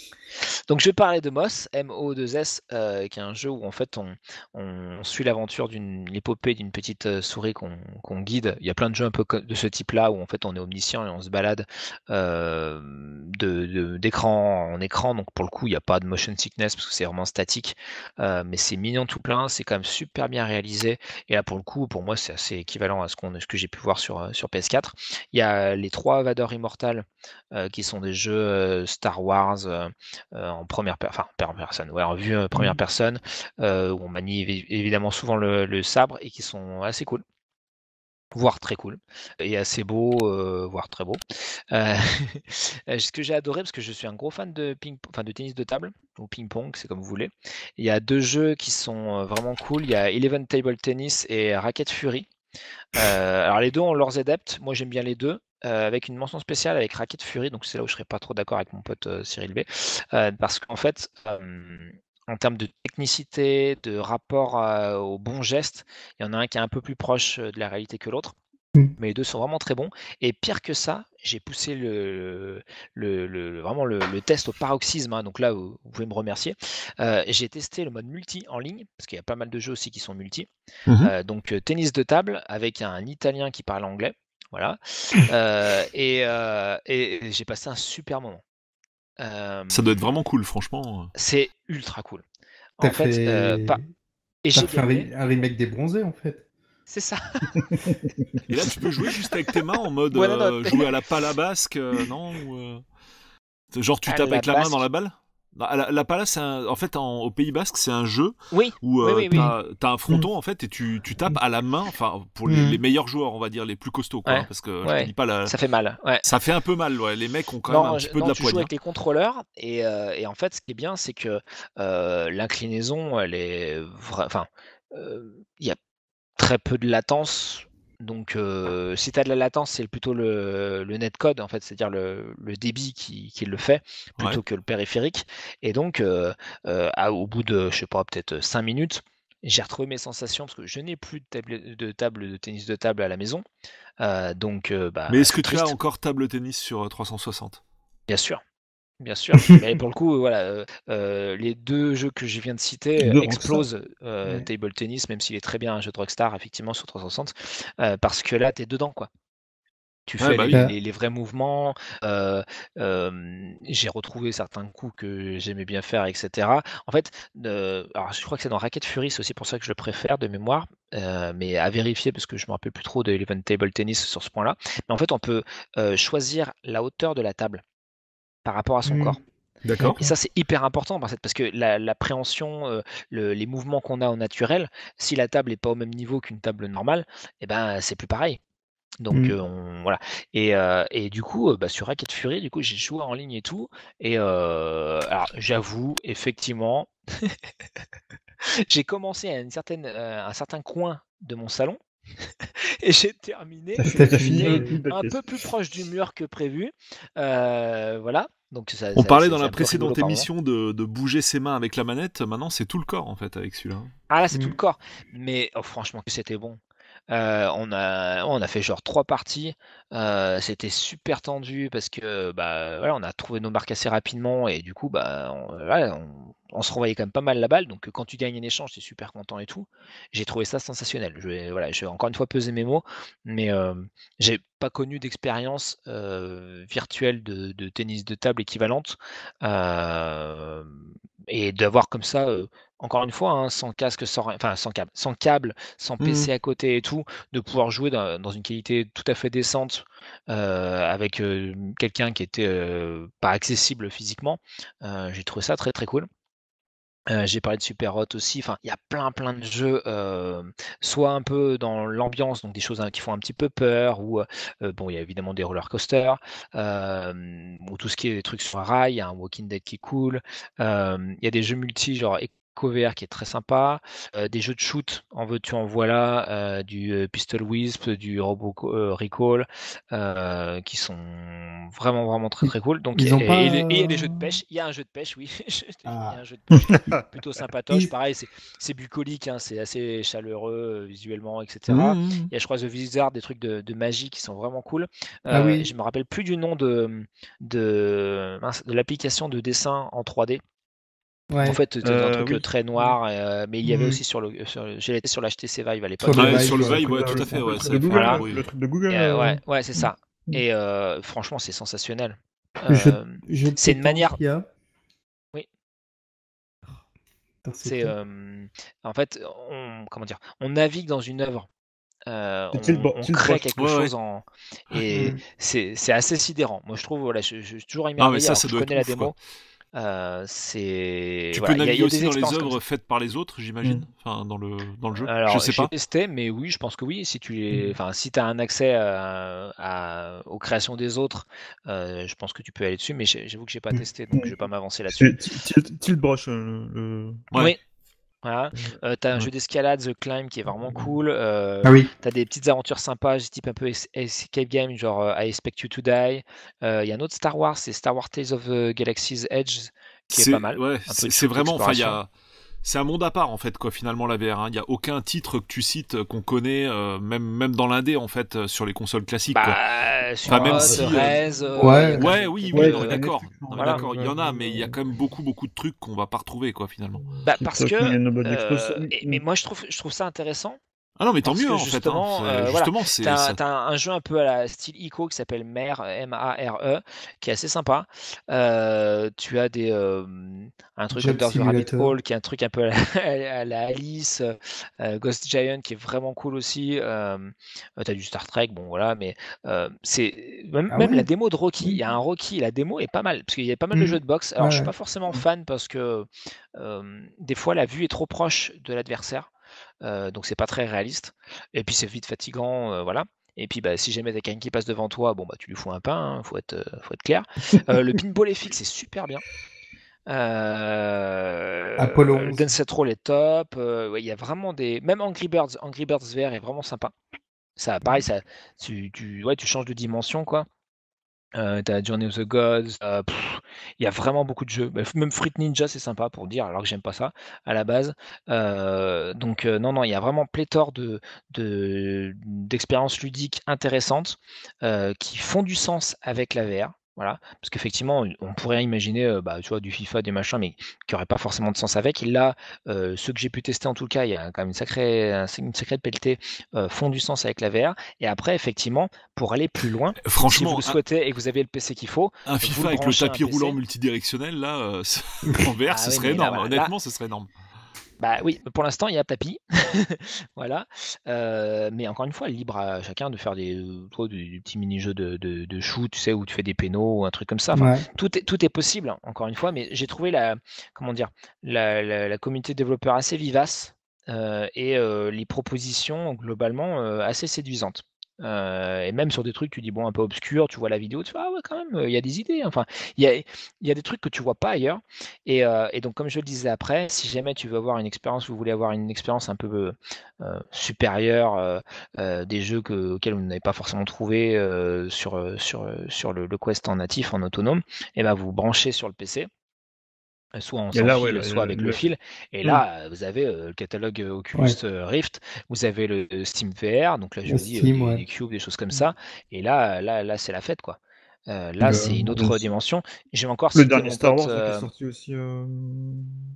Donc je parler de Moss, M-O-2-S, euh, qui est un jeu où en fait on, suit l'aventure d'une l'épopée d'une petite euh, souris qu'on guide. Il y a plein de jeux un peu de ce type-là où en fait on est omniscient et on se balade euh, d'écran en écran. Donc pour le coup il n'y a pas de motion sickness parce que c'est vraiment statique, mais c'est mignon tout plein. C'est quand même super bien réalisé. Et là pour le coup pour moi c'est assez équivalent à ce, qu'on ce que j'ai pu voir sur, sur PS4. Il y a les trois Vador Immortal qui sont des jeux Star Wars en première, per- enfin, première personne, ouais, en vue euh, première Mhm. personne, euh, où on manie évi- évidemment souvent le, le sabre et qui sont assez cool, voire très cool, et assez beau, euh, voire très beau. Euh, [laughs] ce que j'ai adoré, parce que je suis un gros fan de ping, enfin de tennis de table ou ping-pong, c'est comme vous voulez. Il y a deux jeux qui sont vraiment cool. Il y a Eleven Table Tennis et Racket Fury. Euh, alors les deux ont leurs adeptes. Moi j'aime bien les deux. Euh, avec une mention spéciale avec Racket Fury, donc c'est là où je serais pas trop d'accord avec mon pote euh, Cyril B, euh, parce qu'en fait, en termes de technicité, de rapport à- au bon geste, il y en a un qui est un peu plus proche de la réalité que l'autre. Mm. Mais les deux sont vraiment très bons. Et pire que ça, j'ai poussé le, le, le- le- vraiment le, le test au paroxysme. hein. donc là, vous, vous pouvez me remercier. J'ai testé le mode multi en ligne, parce qu'il y a pas mal de jeux aussi qui sont multi. Mhm. Euh, donc tennis de table avec un Italien qui parle anglais. Voilà. [laughs] Euh, et euh, et j'ai passé un super moment. Euh, Ça doit être vraiment cool, franchement. c'est ultra cool. T'as En fait, euh, pas- et j'ai fait un, gagné. re- un remake des bronzés en fait. C'est ça. [laughs] Et là, tu peux jouer juste avec tes mains en mode euh, jouer à la pala basque, euh, non ou, euh, Genre, tu À tapes la avec la main dans la balle? La, la pala, un- en fait en- au Pays Basque, c'est un jeu Oui. où euh, oui, oui. t'as un fronton en fait et tu, tu tapes à la main, enfin pour les, Mm. les meilleurs joueurs, on va dire les plus costauds, quoi, Ouais. hein, parce que je Ouais. te dis pas la. Ça fait mal. Ouais. Ça fait un peu mal. Les mecs ont quand même un je- petit peu de la tu joues avec les contrôleurs et, euh, et en fait, ce qui est bien, c'est que euh, l'inclinaison, elle est, vra- enfin, euh, il y a très peu de latence. Donc, euh, si tu as de la latence, c'est plutôt le, le netcode, en fait, c'est-à-dire le, le débit qui, qui le fait, plutôt Ouais. que le périphérique. Et donc, euh, euh, à- au bout de, je sais pas, peut-être 5 minutes, j'ai retrouvé mes sensations parce que je n'ai plus de table, de table de tennis de table à la maison. Donc, bah, Mais est-ce que tu as encore table tennis sur euh, 360 Bien sûr. Bien sûr. Mais pour le coup, voilà, euh, euh, les deux jeux que je viens de citer euh, explosent euh, Ouais. Table Tennis, même s'il est très bien un jeu de Rockstar, effectivement, sur 360, euh, parce que là, tu es dedans, quoi. Tu Ouais, fais bah les, oui. les- les vrais mouvements. j'ai retrouvé certains coups que j'aimais bien faire, etc. En fait, alors je crois que c'est dans Racket Fury, c'est aussi pour ça que je le préfère de mémoire, mais à vérifier parce que je me rappelle plus trop de l'Event Table Tennis sur ce point-là. Mais en fait, on peut choisir la hauteur de la table par rapport à son Mm. corps. D'accord. Et ça, c'est hyper important parce que la- l'appréhension, euh, le- les mouvements qu'on a au naturel, si la table n'est pas au même niveau qu'une table normale, eh ben, c'est plus pareil. Donc Mm. euh, on- voilà. Et, euh, et du coup, euh, bah, sur Racket Fury, du coup, j'ai joué en ligne et tout. Et alors, j'avoue, effectivement, [laughs] j'ai commencé à une certaine, un certain coin de mon salon [laughs] et j'ai terminé un peu plus proche du mur que prévu. Euh, voilà. Donc ça, On ça- parlait dans la précédente émission de, de bouger ses mains avec la manette. Maintenant, c'est tout le corps en fait avec celui-là. Ah là, c'est tout Mm. le corps. Mais oh, franchement, que c'était bon. Euh, on a, on a fait genre trois parties. Euh, c'était super tendu parce que bah voilà, on a trouvé nos marques assez rapidement et du coup bah on, voilà, on- on se renvoyait quand même pas mal la balle. Donc quand tu gagnes un échange, t'es super content et tout. J'ai trouvé ça sensationnel. Je vais voilà, je vais encore une fois peser mes mots, mais euh, j'ai pas connu d'expérience euh, virtuelle de, de tennis de table équivalente Euh, et d'avoir comme ça. euh, encore une fois, hein, sans casque, sans, enfin sans câble, sans câble, sans Mhm. PC à côté et tout, de pouvoir jouer dans, dans une qualité tout à fait décente euh, avec euh, quelqu'un qui était euh, pas accessible physiquement, euh, j'ai trouvé ça très très cool. Euh, j'ai parlé de Super Hot aussi. Enfin, il y a plein, plein de jeux, euh, soit un peu dans l'ambiance, donc des choses hein, qui font un petit peu peur, ou euh, bon, il y a évidemment des roller coasters, ou tout ce qui est des trucs sur un rail, il y a un Walking Dead qui cool. Il y a des jeux multi, genre VR qui est très sympa, euh, des jeux de shoot en veux-tu en voilà, euh, du euh, Pistol Wisp, du Robo Recall, qui sont vraiment vraiment très très cool. Donc et il y a des jeux de pêche, il y a un jeu de pêche, oui, [laughs] il y a un jeu de pêche [laughs] plutôt sympatoche, pareil, c'est bucolique, hein, c'est assez chaleureux visuellement, etc. Mmh, mmh, mmh. Il y a je crois The Wizard, des trucs de, magie qui sont vraiment cool. Ah oui. Je me rappelle plus du nom de de, de l'application de dessin en 3D. En fait, c'était un euh, truc euh, très noir, euh, mais il y avait mmh. aussi sur le. J'ai sur l'HTC Vive à l'époque. Sur le Vive, ouais, tout à fait. Ouais, le, Google, le truc de Google. ouais, ouais c'est ça. Mmh. Et franchement, c'est sensationnel. c'est une manière. Oui. C'est en fait, on, comment dire, on navigue dans une œuvre. on, crée quelque chose en et mmh. c'est assez sidérant. Moi, je trouve, voilà, je, je, toujours aimé. Ah, mais ça, ça doit connais la démo. Euh, c'est. Tu peux naviguer aussi dans les œuvres faites par les autres, j'imagine, mm. enfin dans le dans le jeu. Alors, je sais pas. testé, mais oui, je pense que oui. Si tu mm. enfin, si as un accès à, aux créations des autres, euh, je pense que tu peux aller dessus. Mais j'avoue que j'ai pas mm. testé, donc je vais pas m'avancer là-dessus. Tilt Brush, euh, le. Oui, voilà. Euh, t'as un jeu d'escalade, The Climb, qui est vraiment cool. Euh, ah oui. T'as des petites aventures sympas, type un peu escape game, genre euh, I Expect You to Die. Il y a un autre Star Wars, c'est Star Wars Tales of the Galaxy's Edge, qui est, pas mal. Ouais, c'est vraiment, enfin, il y a c'est un monde à part en fait quoi finalement la VR. Hein. Il n'y a aucun titre que tu cites euh, qu'on connaît, euh, même même dans l'indé en fait euh, sur les consoles classiques. Bah, Enfin, même si, ouais, ouais, oui, oui, d'accord, d'accord. Il y en a, mais il y a quand même beaucoup beaucoup de trucs qu'on va pas retrouver quoi finalement. Bah, parce que, mais moi je trouve je trouve ça intéressant ah non, mais tant mieux, en fait. Hein. Justement, c'est. T'as un, jeu un peu à la style ICO qui s'appelle Mare, M-A-R-E, qui est assez sympa. Euh, tu as des, un truc comme The Rabbit Hole, qui est un truc un peu à la, [laughs] Alice. Euh, Ghost Giant, qui est vraiment cool aussi. Euh, T'as du Star Trek, bon voilà, mais c'est. Même, ah même la démo de Rocky, il y a un Rocky, la démo est pas mal, parce qu'il y a pas mal de mmh. jeux de boxe. Alors, je suis pas forcément fan parce que des fois, la vue est trop proche de l'adversaire. Euh, donc c'est pas très réaliste. Et puis c'est vite fatigant, euh, voilà. Et puis bah, si jamais t'as quelqu'un qui passe devant toi, bon bah tu lui fous un pain, hein, faut, être, euh, faut être clair. le [laughs] pinball FX c'est super bien. Apollo. Dance Roll est top. Il y a vraiment des. Même Angry Birds, Angry Birds VR est vraiment sympa. Ça, pareil, ça, tu, tu, ouais, tu changes de dimension, quoi. Euh, t'as Journey of the Gods, euh, il y a vraiment beaucoup de jeux. Bah, même Fruit Ninja, c'est sympa pour dire, alors que j'aime pas ça à la base. Euh, donc non, non, il y a vraiment pléthore de, d'expériences ludiques intéressantes qui font du sens avec la VR. Voilà, parce qu'effectivement, on pourrait imaginer, euh, bah, tu vois, du FIFA, des machins, mais qui n'aurait pas forcément de sens avec. Là, euh, ceux que j'ai pu tester en tout cas, il y a quand même une sacrée, une sacrée pelletée, euh, font du sens avec la VR. Et après, effectivement, pour aller plus loin, si vous le souhaitez et que vous avez le PC qu'il faut, un FIFA avec le tapis roulant multidirectionnel, là, [laughs] en VR, ah ce serait énorme. Honnêtement, ce serait énorme. Bah oui, pour l'instant, il y a tapis. [laughs] voilà. Euh, mais encore une fois, libre à chacun de faire des, euh, des, petits mini-jeux de, de, shoot, tu sais, où tu fais des pénaux ou un truc comme ça. tout, est, tout est possible, encore une fois, mais j'ai trouvé la, comment dire, la, la, communauté développeur assez vivace euh, et les propositions globalement assez séduisantes. Euh, et même sur des trucs, tu dis bon, un peu obscur, tu vois la vidéo, tu fais ah ouais, quand même, il y a des idées. Enfin, il y a, des trucs que tu vois pas ailleurs. Et, euh, et, donc, comme je le disais après, si jamais tu veux avoir une expérience, vous voulez avoir une expérience un peu euh, supérieure des jeux que, auxquels vous n'avez pas forcément trouvé sur, le, Quest en natif, en autonome, et ben vous branchez sur le PC soit en sans fil, soit avec le, fil. Et mmh. là, vous avez le catalogue Oculus Rift, vous avez le Steam VR, donc là je vous dis des, cubes, des choses comme ça. Et là, là, là, c'est la fête, quoi. là, c'est une autre dimension. J'ai encore le dernier Star Wars qui est sorti aussi.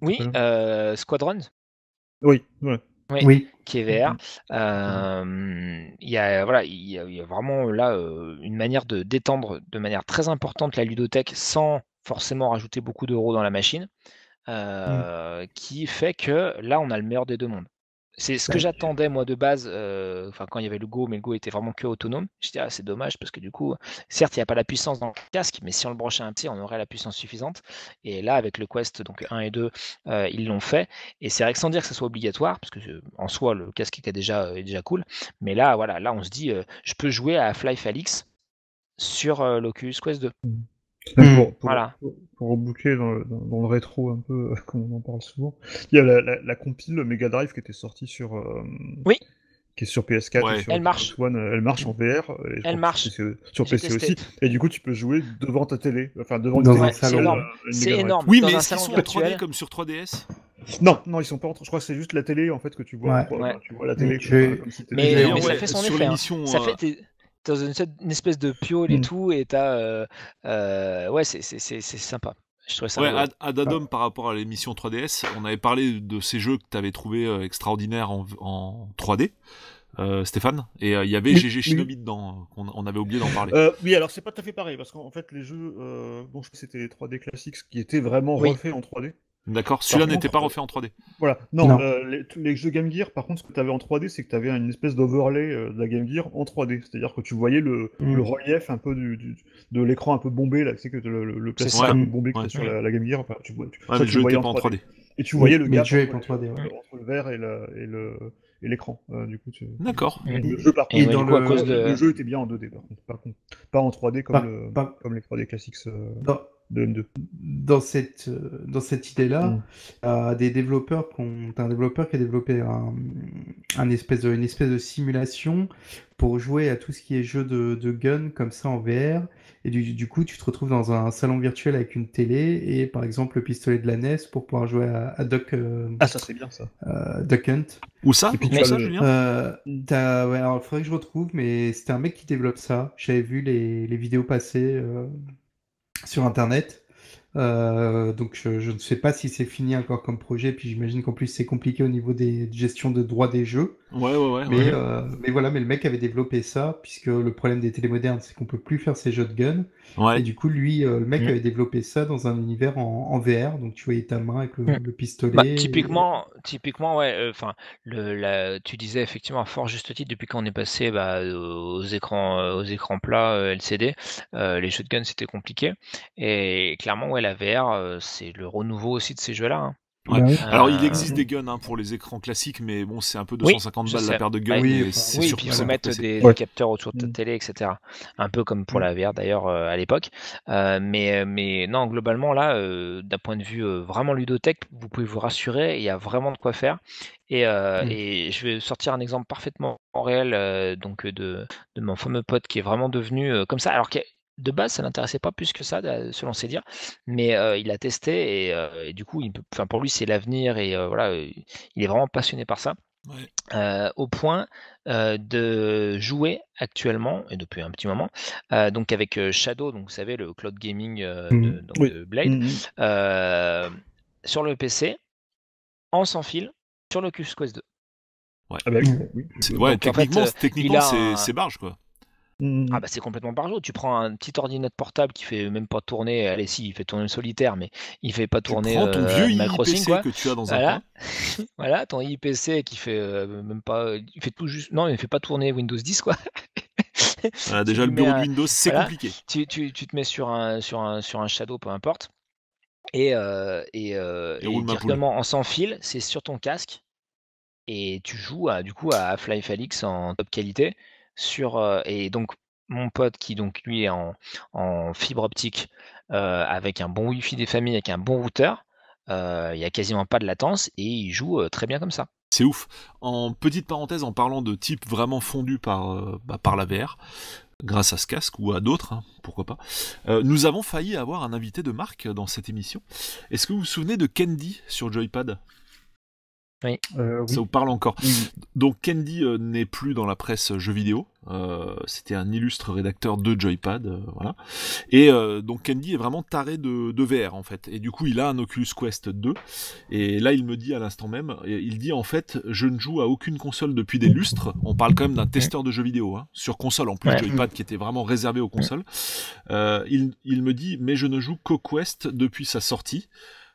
Oui, Squadron. Oui, ouais. Oui, qui est VR. Mmh. Il y a voilà, il y, a vraiment là une manière de d'étendre de manière très importante la ludothèque sans forcément rajouter beaucoup d'euros dans la machine, mmh. qui fait que là, on a le meilleur des deux mondes. C'est ce que j'attendais moi de base, euh, enfin quand il y avait le Go, mais le Go était vraiment que autonome. Je dis ah c'est dommage parce que du coup, certes il n'y a pas la puissance dans le casque, mais si on le branchait un petit, on aurait la puissance suffisante. Et là avec le Quest donc 1 et 2, euh, ils l'ont fait. Et c'est vrai que sans dire que ce soit obligatoire, parce que euh, en soi le casque était déjà, est déjà cool, mais là voilà, là on se dit je peux jouer à Fly Falix sur l'Oculus Quest 2. Pour, pour, Voilà. pour, pour reboucler dans, le- dans- dans le rétro un peu, euh, [laughs] comme on en parle souvent, il y a la, la, la compile Mega Drive qui était sortie sur. euh, Oui. Qui est sur PS4 Ouais. et sur Elle marche. One, elle marche en VR. et Elle marche. Sur PC, sur aussi. Et du coup, tu peux jouer devant ta télé. Enfin, devant Dans une un télé, salon. euh, énorme. C'est énorme. Oui, mais est-ce qu'ils sont en virtuel. 3D comme sur 3DS Non, non, ils sont pas en. Je crois que c'est juste la télé en fait que tu vois. Ouais. Ouais. Tu vois la télé Je comme, si t'étais Mais- mais ça fait son sur effet, hein. Ça fait dans une, une espèce de piole et Mm. tout, et t'as euh, euh, ouais c'est c'est c'est c'est sympa. Je trouvais ça Ouais, Adadom par rapport à l'émission 3DS, on avait parlé de ces jeux que tu avais trouvé extraordinaires en, en 3D, euh, Stéphane, et euh, il y avait Oui, GG oui. Shinobi dedans, qu'on on avait oublié d'en parler. Euh, oui, alors c'est pas tout à fait pareil parce qu'en fait, les jeux, euh, bon, je sais que c'était les 3D classiques qui étaient vraiment Oui. refaits en 3D. D'accord Celui-là n'était pas contre, refait en 3D. Voilà, non, Non. euh, les, jeux Game Gear, par contre, ce que tu avais en 3D, c'est que tu avais une espèce d'overlay euh, de la Game Gear en 3D. C'est-à-dire que tu voyais le, Mm. le relief un peu du, du- de l'écran un peu bombé, là, tu sais que le, le, le plastique ça. un peu bombé que Ouais. t'as sur la, la Game Gear, enfin, tu vois, tu, Ouais, ça, mais tu le jeu voyais n'était pas en 3D. Et tu voyais le gap le entre, en 3D, entre- ouais. entre le verre et le et le et l'écran. Euh, du coup, tu... D'accord. Le jeu par Et contre, ouais, dans du coup, à le- cause de le jeu était bien en 2D par contre, par contre. pas en 3D comme, Pas- le, pas- comme les 3D classiques euh, Dans, de M2. dans cette, euh, dans cette idée-là, Mm. euh, des développeurs qui ont, t'as un développeur qui a développé un, un espèce de, une espèce de simulation pour jouer à tout ce qui est jeu de, de gun comme ça en VR. Et du, du coup, tu te retrouves dans un salon virtuel avec une télé et par exemple le pistolet de la NES pour pouvoir jouer à, à Duck, euh, Ah, ça c'est bien ça. euh, Duck Hunt. Où ça? Et puis Où tu as ça, le- Julien? Euh, ouais, alors il faudrait que je retrouve, mais c'était un mec qui développe ça. J'avais vu les, les vidéos passer euh, sur Internet. Euh, donc je, je ne sais pas si c'est fini encore comme projet, puis j'imagine qu'en plus c'est compliqué au niveau des de gestion de droits des jeux. Ouais, ouais, ouais. Mais, ouais. euh, mais voilà, mais le mec avait développé ça, puisque le problème des télé modernes, c'est qu'on peut plus faire ces jeux de gun. Ouais. Et du coup, lui, euh, le mec Mm. avait développé ça dans un univers en, en VR, donc tu voyais ta main avec le, Mm. le pistolet. Bah, typiquement, typiquement, ouais. Enfin, tu disais effectivement à fort juste titre depuis qu'on est passé bah, aux écrans, aux écrans plats euh, LCD, euh, les jeux de gun c'était compliqué. Et clairement, ouais, la VR, euh, c'est le renouveau aussi de ces jeux-là. hein. Ouais. Bah oui. Alors, il Euh, existe des guns hein, pour les écrans classiques, mais bon, c'est un peu Oui, 250 je balles sais. la paire de guns. Bah, oui, et Oui, puis que il c'est faut mettre PC. des, Ouais. des capteurs autour de ta Mm. télé, etc. Un peu comme pour Mm. la VR d'ailleurs euh, à l'époque. Euh, mais, mais non, globalement là, euh, d'un point de vue euh, vraiment ludothèque, vous pouvez vous rassurer, il y a vraiment de quoi faire. Et, euh, Mm. et je vais sortir un exemple parfaitement réel euh, donc de, de mon fameux pote qui est vraiment devenu euh, comme ça. Alors que de base, ça l'intéressait pas plus que ça, selon ses dires, mais euh, il a testé et, euh, et du coup, il peut, enfin pour lui, c'est l'avenir et euh, voilà, il est vraiment passionné par ça Ouais. euh, au point euh, de jouer actuellement et depuis un petit moment euh, donc avec euh, Shadow donc vous savez le cloud gaming euh, de, donc, Oui. de Blade euh, sur le PC en sans fil sur l'Oculus Quest 2 Ah bah oui, Mm. oui. C'est- Ouais, Donc, en techniquement, fait, techniquement, un- c'est barge, quoi. Ah bah c'est complètement par jour tu prends un petit ordinateur portable qui fait même pas tourner allez si il fait tourner le solitaire mais il fait pas Tu tourner prends ton euh, vieux IPC quoi que tu as dans un coin. [laughs] voilà ton IPC qui fait euh, même pas il fait tout juste non il fait pas tourner Windows 10 quoi [laughs] Voilà, [laughs] Tu déjà, le bureau de Windows, c'est voilà. compliqué. tu, tu, tu te mets sur un, sur un, sur un shadow, peu importe, et, euh, euh, directement en sans fil, c'est sur ton casque, et tu joues à, du coup à Half-Life Alyx en top qualité. Sur, euh, et donc, mon pote qui donc lui est en, fibre optique euh, avec un bon Wi-Fi des familles, avec un bon routeur, euh, il y a quasiment pas de latence et il joue très bien comme ça. C'est ouf. En petite parenthèse, en parlant de type vraiment fondu par, bah, par la VR, grâce à ce casque ou à d'autres, hein, pourquoi pas, nous avons failli avoir un invité de marque dans cette émission. Est-ce que vous vous souvenez de Candy sur Joypad? Euh, oui. Ça vous parle encore Oui. Donc Candy euh, n'est plus dans la presse jeux vidéo. Euh, C'était un illustre rédacteur de Joypad, euh, voilà. Et euh, donc Candy est vraiment taré de, de VR en fait. Et du coup, il a un Oculus Quest 2. Et là, il me dit à l'instant même, il dit en fait, je ne joue à aucune console depuis des lustres. On parle quand même d'un testeur de jeux vidéo hein, sur console en plus Ouais. Joypad qui était vraiment réservé aux consoles. Euh, il, il me dit, mais je ne joue qu'au Quest depuis sa sortie.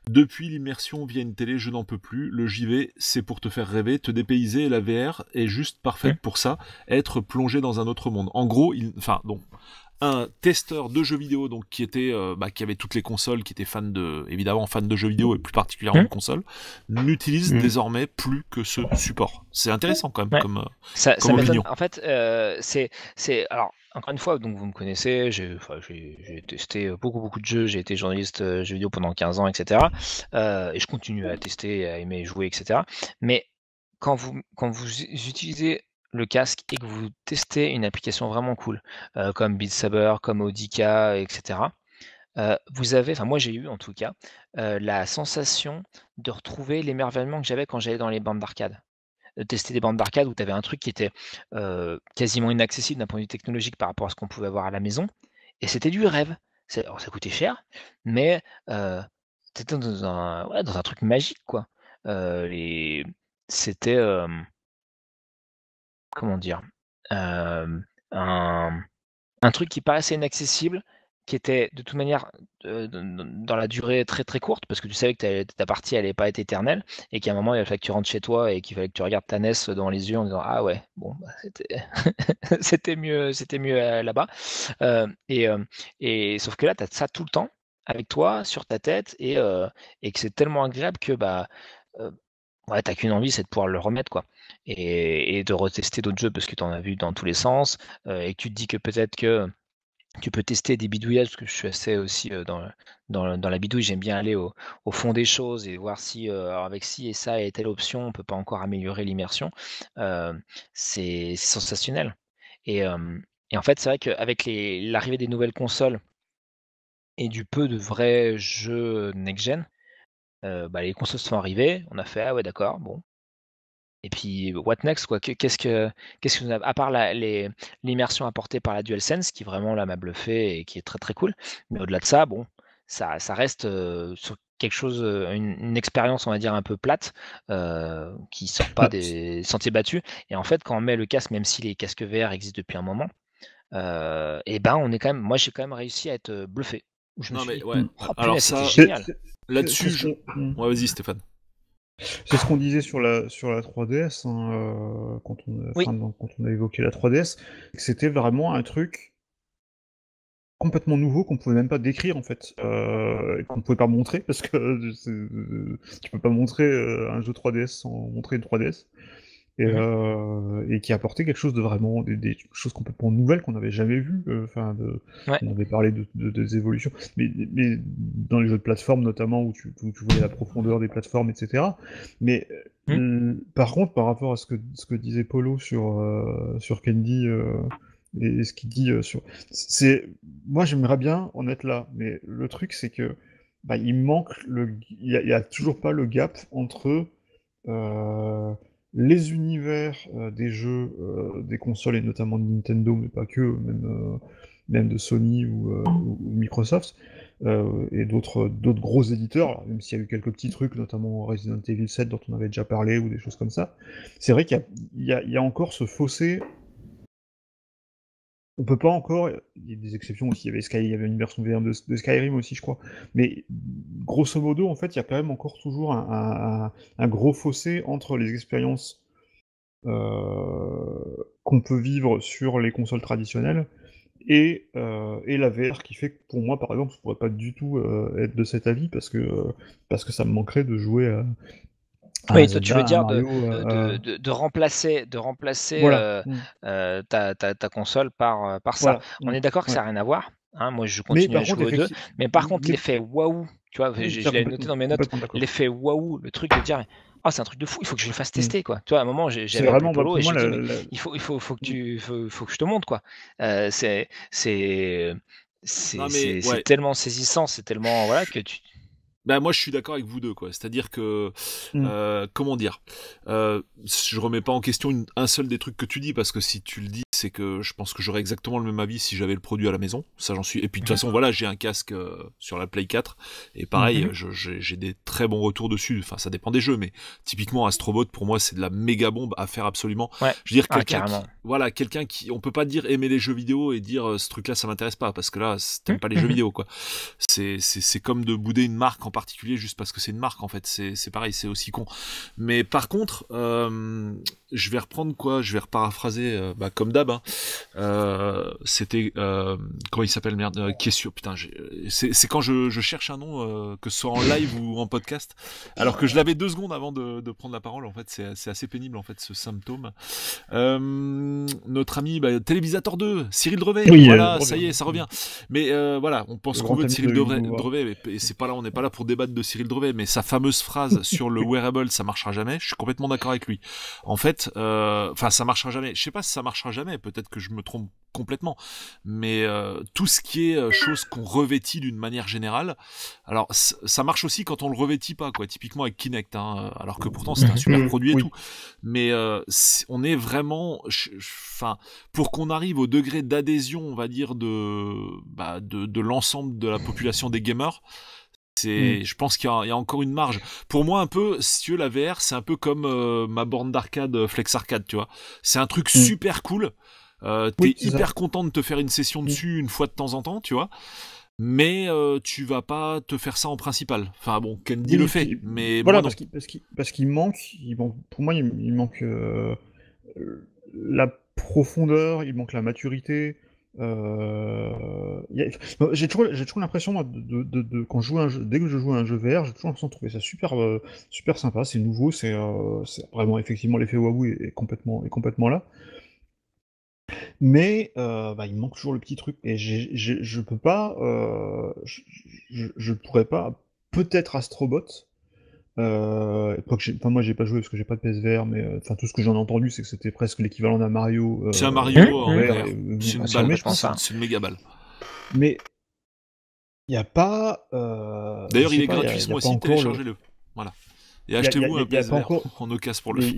Depuis l'immersion via une télé, je n'en peux plus. Le JV, c'est pour te faire rêver, te dépayser. Et la VR est juste parfaite pour ça, être plongé dans un autre monde. En gros, il, enfin, donc, un testeur de jeux vidéo, donc qui était, euh, bah, qui avait toutes les consoles, qui était fan de, évidemment fan de jeux vidéo et plus particulièrement Mm. de consoles, n'utilise Mm. désormais plus que ce support. C'est intéressant quand même, Ouais. comme. euh, Ça, ça Comme opinion. En fait, euh, c'est, c'est, alors encore une fois, donc vous me connaissez, j'ai, enfin, testé beaucoup beaucoup de jeux, j'ai été journaliste euh, jeux vidéo pendant 15 ans, etc. Euh, et je continue à tester, à aimer jouer, etc. Mais quand vous quand vous utilisez le casque et que vous testez une application vraiment cool, euh, comme Beat Saber, comme Audica, etc. euh, vous avez, enfin moi j'ai eu en tout cas, euh, la sensation de retrouver l'émerveillement que j'avais quand j'allais dans les bandes d'arcade de tester des bandes d'arcade où tu avais un truc qui était quasiment inaccessible d'un point de vue technologique par rapport à ce qu'on pouvait avoir à la maison. Et c'était du rêve. Alors, ça coûtait cher, mais t'étais dans dans un truc magique, quoi. C'était. Comment dire un, truc qui paraissait inaccessible, qui était de toute manière dans la durée très très courte, parce que tu savais que ta, partie allait pas être éternelle, et qu'à un moment il fallait que tu rentres chez toi et qu'il fallait que tu regardes ta NES dans les yeux en disant ah ouais bon bah, c'était [laughs] mieux c'était mieux là-bas et, sauf que là tu as ça tout le temps avec toi sur ta tête et, et que c'est tellement agréable que bah ouais t'as qu'une envie c'est de pouvoir le remettre quoi et, de retester d'autres jeux parce que tu en as vu dans tous les sens euh, et que tu te dis que peut-être que tu peux tester des bidouillages, parce que je suis assez aussi euh, dans, dans, dans la bidouille, j'aime bien aller au, fond des choses et voir si euh, avec ci et ça et telle option, on peut pas encore améliorer l'immersion. C'est sensationnel. Et, et en fait, c'est vrai qu'avec l'arrivée des nouvelles consoles et du peu de vrais jeux next-gen, euh, bah, les consoles sont arrivées, on a fait ah ouais d'accord, bon. Et puis what next quoi? Que- Qu'est-ce que qu'est-ce que vous avez- à part la- les- l'immersion apportée par la DualSense qui vraiment là m'a bluffé et qui est très très cool. Mais au-delà de ça, bon, ça, ça reste euh, sur quelque chose, euh, une, une expérience on va dire un peu plate euh, qui sort pas des sentiers battus. Et en fait, quand on met le casque, même si les casques VR existent depuis un moment, euh, et ben on est quand même, moi j'ai quand même réussi à être bluffé. Où je me Non suis mais dit, ouais. oh, Alors ça, c'est- là-dessus, je... ce qu'on- mm. ouais, vas-y Stéphane. C'est ce qu'on disait sur la, sur la 3DS hein, euh, quand, on, a- Oui. enfin, non, quand on a évoqué la 3DS, que c'était vraiment un truc complètement nouveau qu'on pouvait même pas décrire en fait, euh, et qu'on pouvait pas montrer parce que euh, euh, tu peux pas montrer euh, un jeu 3DS sans montrer une 3DS. Et, Mhm. euh, et qui apportait quelque chose de vraiment des, des choses complètement nouvelles qu'on n'avait jamais vues. euh, Enfin, Ouais. on avait parlé de, de- des évolutions, mais, mais dans les jeux de plateforme notamment où tu, où tu voyais la profondeur des plateformes, etc. Mais Mm. euh, par contre, par rapport à ce que ce que disait Polo sur euh, sur Candy et, ce qu'il dit sur, c'est moi j'aimerais bien en être là, mais le truc c'est que bah, il manque le, il y, a, toujours pas le gap entre euh, les univers euh, des jeux euh, des consoles et notamment de Nintendo, mais pas que, même, euh, de Sony ou, Microsoft, et d'autres d'autres gros éditeurs, même s'il y a eu quelques petits trucs, notamment Resident Evil 7 dont on avait déjà parlé, ou des choses comme ça. C'est vrai qu'il y a encore ce fossé. On peut pas encore, il y a des exceptions aussi, il y avait, Sky, il y avait une version VR de, Skyrim aussi, je crois. Mais grosso modo, en fait, il y a quand même encore toujours un, gros fossé entre les expériences euh, qu'on peut vivre sur les consoles traditionnelles et, euh, et la VR qui fait que pour moi, par exemple, je pourrais pas du tout euh, être de cet avis parce que, parce que ça me manquerait de jouer à. À Oui, toi tu veux dire à de, Mario, de, à- de- de- de remplacer, de remplacer Voilà. euh, Mm. euh, ta, ta, ta console par, euh, par ça. Voilà. On Mm. est d'accord que Ouais. ça n'a rien à voir. hein, moi, je Mais continue à jouer aux deux. Mais par contre, l'effet waouh, tu vois, Oui, je, je l'avais noté dans mes notes. L'effet waouh, le truc de dire, ah, c'est un truc de fou, il faut que je le fasse tester, quoi. Tu vois, à un moment, j'ai- vraiment Polo et moi j'ai dit, la- mais la- il faut, il faut, faut que tu, faut, faut que je te montre, quoi. Euh, c'est, c'est- c'est ouais. tellement saisissant, c'est tellement, voilà, que tu. Bah moi je suis d'accord avec vous deux quoi. C'est-à-dire que Mm. euh, comment dire, euh, je remets pas en question une- un seul des trucs que tu dis parce que si tu le dis c'est que je pense que j'aurais exactement le même avis si j'avais le produit à la maison. Ça j'en suis. Et puis de toute façon voilà j'ai un casque euh, sur la Play 4 et pareil Mhm. j'ai des très bons retours dessus. Enfin ça dépend des jeux mais typiquement Astrobot pour moi c'est de la méga bombe à faire absolument. Ouais. Je veux dire Ah, quelqu'un voilà quelqu'un qui on peut pas dire aimer les jeux vidéo et dire euh, ce truc là ça m'intéresse pas parce que là t'aimes Mhm. pas les jeux Mhm. vidéo quoi. C'est c'est c'est comme de bouder une marque en particulier juste parce que c'est une marque en fait. C'est c'est pareil, c'est aussi con. Mais par contre, euh, je vais reprendre quoi? Je vais reparaphraser euh, bah, comme d'hab. Hein. Euh, C'était comment il s'appelle? Merde Qui est sûr Putain, c'est quand je, je cherche un nom, que ce soit en live ou en podcast, alors que je l'avais deux secondes avant de, de prendre la parole. En fait, c'est c'est assez pénible en fait ce symptôme. Notre ami bah, Télévisateur 2, Cyril Drevet. Oui, voilà, ça y est, ça revient. Mais voilà, on pense qu'on veut de Cyril de Drevet, mais c'est pas là, on n'est pas là pour débattre de Cyril Drevet, mais sa fameuse phrase [laughs] sur le wearable, ça marchera jamais. Je suis complètement d'accord avec lui. En fait, euh, enfin, ça marchera jamais. Je sais pas si ça marchera jamais. Peut-être que je me trompe complètement. Mais euh, tout ce qui est euh, chose qu'on revêtit d'une manière générale, alors ça marche aussi quand on le revêtit pas, quoi. Typiquement avec Kinect, hein, alors que pourtant c'est un super Mhm. produit et Oui. tout. Mais euh, on est vraiment, enfin, pour qu'on arrive au degré d'adhésion, on va dire de, bah, de, de l'ensemble de la population des gamers. C'est, je pense qu'il y, a- il y a encore une marge. Pour moi, un peu, si tu veux, la VR, c'est un peu comme euh, ma borne d'arcade euh, Flex Arcade, tu vois. C'est un truc Mm. super cool. Euh, T'es Oui, c'est ça. hyper content de te faire une session dessus une fois de temps en temps, tu vois. Mais euh, tu vas pas te faire ça en principal. Enfin bon, Candy Oui, le fait, mais voilà, moi, parce qu'il parce qu'il parce qu'il manque, il manque, pour moi, il, il manque la profondeur, il manque la maturité. Euh, J'ai toujours, toujours l'impression de, de, quand je joue un dès que je joue à un jeu VR, j'ai toujours l'impression de trouver ça super, euh, super sympa, c'est nouveau, c'est euh, vraiment effectivement l'effet waouh est, complètement, est complètement là. Mais euh, bah, il manque toujours le petit truc et j'ai, j'ai- je peux pas, je, je, je pourrais pas, peut-être Astrobot. Euh, enfin, moi j'ai pas joué parce que j'ai pas de PSVR, mais euh, enfin tout ce que j'en ai entendu c'est que c'était presque l'équivalent d'un Mario. euh, C'est un Mario Mmh, en. VR. Et- C'est une euh, balle, je pense, c'est hein. c'est une méga balle. Mais il y a pas. euh, D'ailleurs, il est gratuit y ce a mois-ci, pas encore le- téléchargez-le. Voilà. Et y a- achetez-vous un encore- en occasion pour le faire.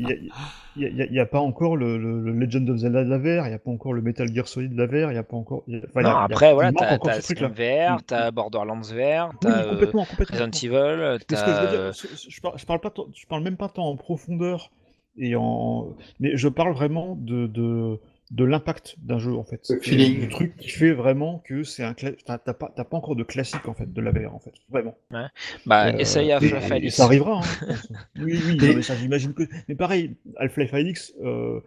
il y a- pas encore le, le- le Legend of Zelda de la VR, il n'y a pas encore le Metal Gear Solid de la VR, il n'y a pas encore. y a- enfin, il y a- Non, y a- après, il voilà, t'as. Skyrim VR, t'as Borderlands VR, Oui, t'as euh, complètement, complètement. Resident Evil, que je veux dire, je parle, je parle pas, tant- je parle même pas tant en profondeur et en, mais je parle vraiment de de, de l'impact d'un jeu en fait. Le Et feeling. Le truc qui fait vraiment que c'est un, cla- t'as pas, t'as pas encore de classique en fait de la VR en fait, vraiment. Bah, Euh, essaye Half-Life Alyx. ça arrivera. Hein, [laughs] oui, oui, non, mais ça j'imagine que. Mais pareil, Half-Life Alyx, euh,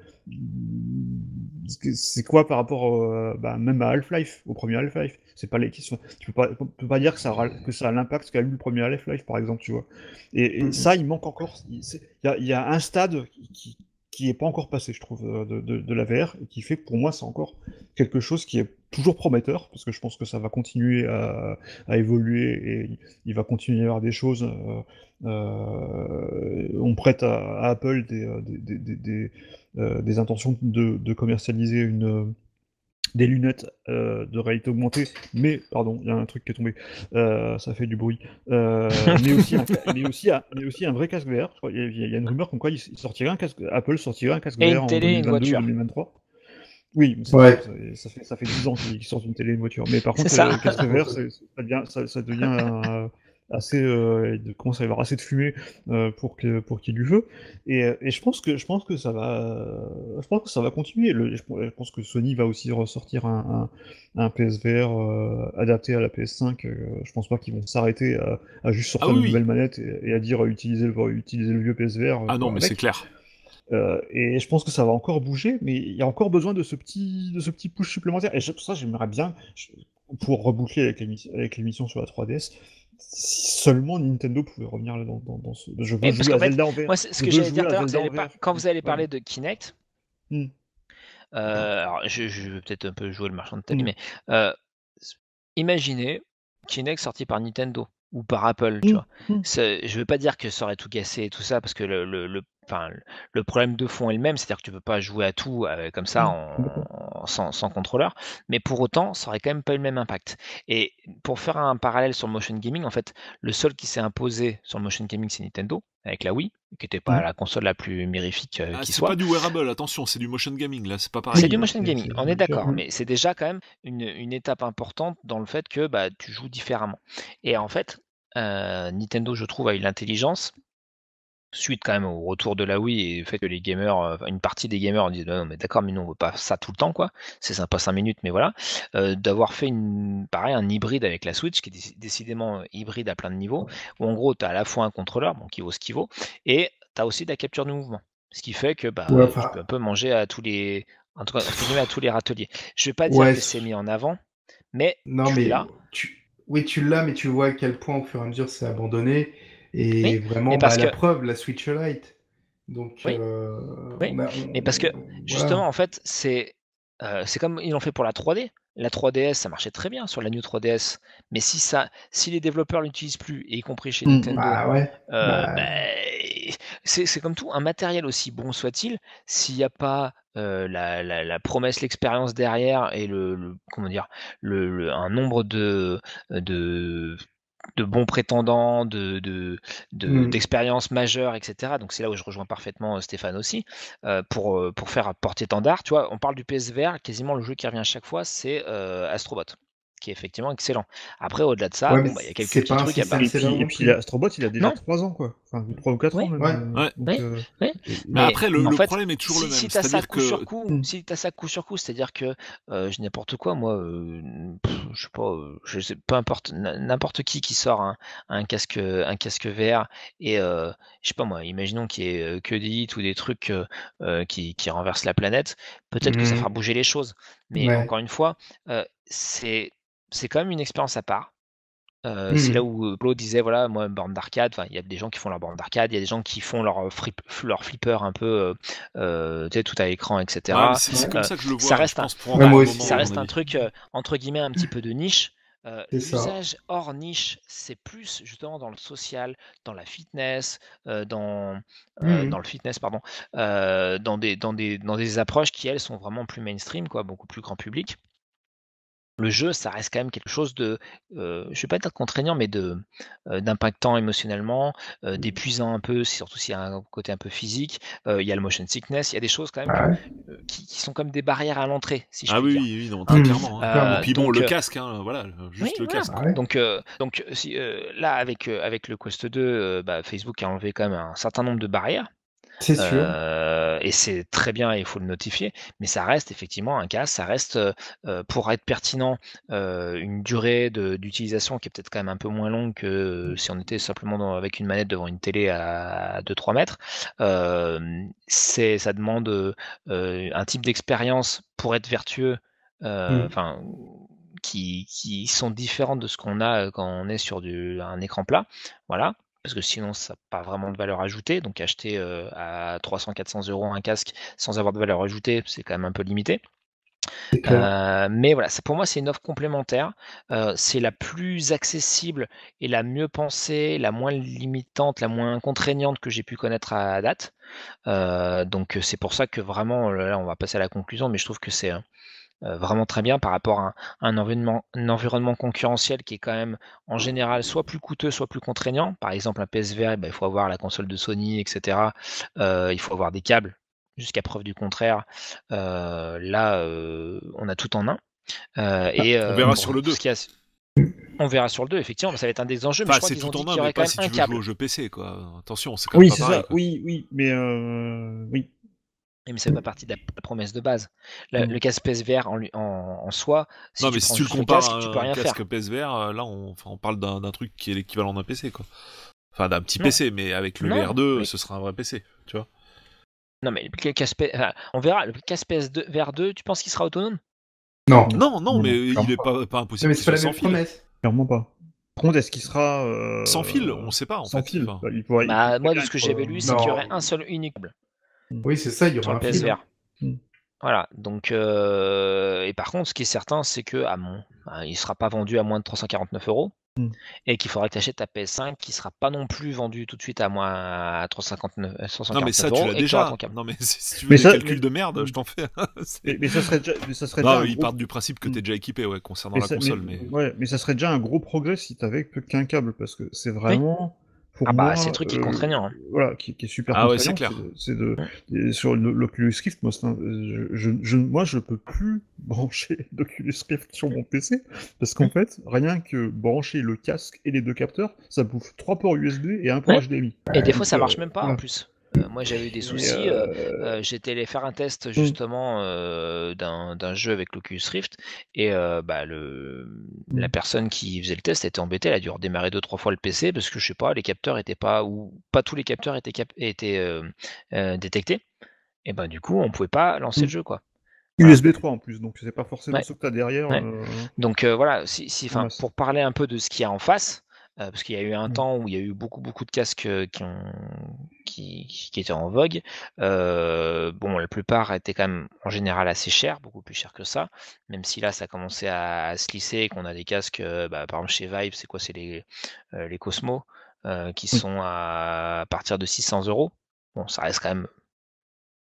c'est quoi par rapport euh, bah, même à Half-Life, au premier Half-Life? C'est pas les questions. Tu peux pas, tu peux pas dire que ça aura, que ça a l'impact qu'a eu le premier Half-Life, par exemple, tu vois. Et, et ça, il manque encore. Il y a, il y a un stade qui qui est pas encore passé, je trouve, euh, de, la VR, et qui fait que pour moi, c'est encore quelque chose qui est toujours prometteur, parce que je pense que ça va continuer à, évoluer et il- va continuer à y avoir des choses. euh, euh, on prête à, Apple des, intentions de, commercialiser une, des lunettes euh, de réalité augmentée, mais, pardon, il y a un truc qui est tombé, euh, ça fait du bruit, euh, mais, aussi un, [laughs] mais, aussi un, mais aussi un vrai casque VR. Il y, a- il y a une rumeur comme quoi il sortirait un casque, Apple sortirait un casque Et une télé en 2022 voiture. 2023. Oui, Ouais. ça, ça fait, ça fait 10 ans qu'ils sortent une télé et une voiture. Mais par contre, ça. le casque [laughs] VR, c'est- ça devient, ça, ça devient euh, assez, euh, il commence à y avoir assez de fumée euh, pour que pour qu'il y ait du feu. Et, euh, et je pense que je pense que ça va, euh, je pense que ça va continuer. Le- je, je pense que Sony va aussi ressortir un, un, un PSVR euh, adapté à la PS5. euh, je pense pas qu'ils vont s'arrêter à, à juste sortir Ah oui, une oui. nouvelle manette et, et à dire euh, utiliser le utiliser le vieux PSVR. euh, Ah non, mais c'est clair. Euh, et je pense que ça va encore bouger, mais il y a encore besoin de ce petit, de ce petit push supplémentaire. Et pour ça, j'aimerais bien, pour reboucler avec l'émission sur la 3DS, si seulement Nintendo pouvait revenir là dans, dans, dans ce. Je veux jouer à fait, Zelda en VR. Moi, ce que j'allais dire tout à l'heure, quand vous allez parler de Kinect, Hmm. euh, alors je, je vais peut-être un peu jouer le marchand de télé, Hmm. mais euh, imaginez Kinect sorti par Nintendo ou par Apple, tu Hmm. vois. Je veux pas dire que ça aurait tout cassé et tout ça, parce que le, le, le, enfin, le problème de fond est le même, c'est-à-dire que tu peux pas jouer à tout euh, comme ça en, sans, sans contrôleur, mais pour autant, ça aurait quand même pas eu le même impact. Et pour faire un parallèle sur le motion gaming, en fait, le seul qui s'est imposé sur le motion gaming, c'est Nintendo, avec la Wii, qui n'était pas Mhm. la console la plus mirifique euh, Ah, qui c'est soit. pas du wearable, attention, c'est du motion gaming là, c'est pas pareil. C'est du motion c'est- gaming, c'est on est d'accord, mais c'est déjà quand même une, une étape importante dans le fait que bah, tu joues différemment. Et en fait, euh, Nintendo, je trouve, a eu l'intelligence suite quand même au retour de la Wii et au fait que les gamers, euh, une partie des gamers disent non mais d'accord mais nous on veut pas ça tout le temps quoi, c'est sympa 5 minutes mais voilà, euh, d'avoir fait une pareil un hybride avec la Switch qui est décidément euh, hybride à plein de niveaux où en gros tu as à la fois un contrôleur bon, qui vaut ce qu'il vaut et tu as aussi de la capture de mouvement. Ce qui fait que bah, Ouais, tu peux un peu manger à tous les en tout cas, à tous les râteliers. Je vais pas dire Ouais, que c'est mis en avant, mais Non, tu mais tu... oui, tu l'as, mais tu vois à quel point au fur et à mesure c'est abandonné. Et Oui, vraiment, mais parce bah, la que- preuve, la Switch Lite. Donc, Oui. euh, Oui, on a- on- mais parce que, voilà. Justement, en fait, c'est euh, c'est comme ils l'ont fait pour la 3D. La 3DS, ça marchait très bien sur la New 3DS. Mais si ça, si les développeurs l'utilisent plus, et y compris chez Mm. Nintendo, Bah ouais. euh, bah- bah, c'est c'est comme tout, un matériel aussi bon soit-il, s'il n'y a pas euh, la, la- la promesse, l'expérience derrière et le, le- comment dire, le, le- un nombre de, de, de bons prétendants, de, de, de- Mm. d'expériences majeures, etc. Donc c'est là où je rejoins parfaitement euh, Stéphane aussi, euh, pour, euh, pour faire porter étendard. Tu vois, on parle du PSVR, quasiment le jeu qui revient à chaque fois, c'est euh, Astrobot, qui est effectivement excellent. Après, au-delà de ça, Ouais, bon, mais bah, il y a quelques petits pas trucs à part. Et puis, et puis plus. l'Astrobot, il a déjà Non. 3 ans, quoi. Enfin, 3 ou 4 Oui. ans même. Ouais. euh, Ouais. donc, euh, Mais Mais après, le, en le fait, problème est toujours si, le même. si t'as ça coup sur que. coup, si t'as ça coup sur coup, c'est-à-dire que euh, je n'importe quoi, moi, euh, pff, je sais pas, je sais, peu importe, n'importe qui qui sort un, un casque, un casque VR et euh, je sais pas moi, imaginons qu'il y ait que des hits ou des trucs qui, qui renversent la planète, peut-être que ça Mhm. fera bouger les choses. Mais Ouais. encore une fois, euh, c'est c'est quand même une expérience à part. Euh, C'est là où Claude disait voilà moi borne d'arcade enfin il y a des gens qui font leur borne d'arcade il y a des gens qui font leur flip, leur flipper un peu euh, tu sais tout à écran etc Ouais, c'est comme ça que je le vois. ça reste un- Ouais, ça reste truc euh, entre guillemets un petit peu de niche. Euh. L'usage hors niche, c'est plus justement dans le social, dans la fitness, euh, dans, dans le fitness, pardon, euh, dans, des, dans, des, dans des approches qui, elles, sont vraiment plus mainstream, quoi, beaucoup plus grand public. Le jeu, ça reste quand même quelque chose de, euh, je vais pas dire contraignant, mais de euh, d'impactant émotionnellement, euh, d'épuisant un peu, surtout s'il y a un côté un peu physique. Euh, Il y a le motion sickness, il y a des choses quand même Ah ouais. que- euh, qui, qui sont comme des barrières à l'entrée, si je Ah puis oui, dire. oui, oui, non, Mm. très clairement. hein. Euh, Et puis bon, donc, le casque, hein, voilà, juste oui, le voilà. casque. Ah ouais. Donc, euh, donc si, euh, là, avec, euh, avec le Quest 2, euh, bah, Facebook a enlevé quand même un certain nombre de barrières. C'est sûr. Euh, et c'est très bien, il faut le notifier. Mais ça reste effectivement un cas, ça reste, euh, euh, pour être pertinent, euh, une durée d'utilisation qui est peut-être quand même un peu moins longue que euh, si on était simplement dans- avec une manette devant une télé à 2-3 mètres. C'est, ça demande un type d'expérience pour être vertueux. euh, Mm. Enfin, qui, qui sont différentes de ce qu'on a quand on est sur du, un écran plat. Voilà. Parce que sinon, ça n'a pas vraiment de valeur ajoutée. Donc, acheter euh, à 300-400 euros un casque sans avoir de valeur ajoutée, c'est quand même un peu limité. Euh, mais voilà, c'est- pour moi, c'est une offre complémentaire. Euh, c'est la plus accessible et la mieux pensée, la moins limitante, la moins contraignante que j'ai pu connaître à date. Euh, donc, c'est pour ça que vraiment, là, on va passer à la conclusion, mais je trouve que c'est euh, vraiment très bien par rapport à un, un environnement, un environnement concurrentiel qui est quand même en général soit plus coûteux, soit plus contraignant. Par exemple, un PSVR, eh ben, il faut avoir la console de Sony, etc. Euh, il faut avoir des câbles, jusqu'à preuve du contraire. Euh, là, euh, on a tout en un. Euh, et, on euh, verra sur le tout 2. ce qu'il y a- On verra sur le 2, effectivement, ça va être un des enjeux. Mais Enfin, je crois c'est tout en un, mais pas si tu veux jouer au jeu PC, quoi. Attention, c'est quand même Oui, pas c'est pareil. ça. quoi. Oui, oui, mais euh, oui. Oui, Mais ça fait pas partie de la, promesse de base. La- Mm. Le casque PSVR en, en, en soi, si non, tu mais si tu le compares casque, à tu peux un rien faire. casque PSVR, euh, là, on, enfin, on parle d'un truc qui est l'équivalent d'un PC, quoi. Enfin, d'un petit Non. PC, mais avec le Non, VR2, mais- ce sera un vrai PC, tu vois. Non, mais le casque, enfin, on verra. Le casque PS2 VR2, tu penses qu'il sera autonome? Non. Non, non, Non, mais il est pas. pas, pas Non, impossible mais c'est pas la même promesse. Clairement pas. Par contre, est-ce qu'il sera euh, Sans fil, on sait pas, en sans fait. fil Enfin, Bah, il pourrait- Bah, moi, de ce que j'avais euh, lu, c'est qu'il y aurait un seul unique câble Oui, c'est ça, il y aura le un fil. PSVR. Mm. Voilà. Donc, euh, et par contre, ce qui est certain, c'est que à mon, hein, il sera pas vendu à moins de 349 euros. Mm. Et qu'il faudra que tu achètes ta PS5 qui sera pas non plus vendue tout de suite à moins à 359, euh, 349 Non, mais ça, euros tu l'as tu déjà. ton câble. Non, mais si tu veux Mais des ça- calculs mais- de merde, je t'en fais. [laughs] C'est- Mais, mais ça serait déjà, mais ça serait Non, déjà un ils gros- partent du principe que Mm. t'es déjà équipé, ouais, concernant mais la ça, console, mais, mais. ouais, mais ça serait déjà un gros progrès si t'avais que qu'un câble, parce que c'est vraiment pour Ah bah, moi, c'est le truc qui est euh, contraignant, hein. Voilà, qui, qui est super Ah ouais, c'est clair. C'est de, sur le- l'Oculus Rift, moi, c'est un- je, je, moi, je peux plus [laughs] brancher l'Oculus Rift sur mon PC parce qu'en fait, rien que brancher le casque et les deux capteurs, ça bouffe trois ports USB et un port Ouais. HDMI. Et des fois, ça euh, marche même pas en plus. Euh, moi, j'avais eu des soucis. euh, euh, J'étais allé faire un test justement euh, d'un jeu avec l'Oculus Rift et bah, le, la personne qui faisait le test était embêtée. Elle a dû redémarrer deux trois fois le PC parce que je sais pas, les capteurs étaient pas ou pas tous les capteurs étaient, cap- étaient détectés. Et ben du coup, on pouvait pas lancer Mm. le jeu quoi. USB 3 en plus, donc c'est pas forcément Ouais. ce que tu as derrière. Ouais. euh, Donc euh, voilà, si, pour parler un peu de ce qu'il y a en face, euh, parce qu'il y a eu un Mm. temps où il y a eu beaucoup beaucoup de casques euh, qui, ont, qui, qui étaient en vogue. Euh, bon, la plupart étaient quand même en général assez chers, beaucoup plus chers que ça. Même si là, ça commençait à, à se lisser, et qu'on a des casques, bah, par exemple chez Vive, c'est quoi? C'est les, les Cosmo euh, qui sont à, partir de 600 euros. Bon, ça reste quand même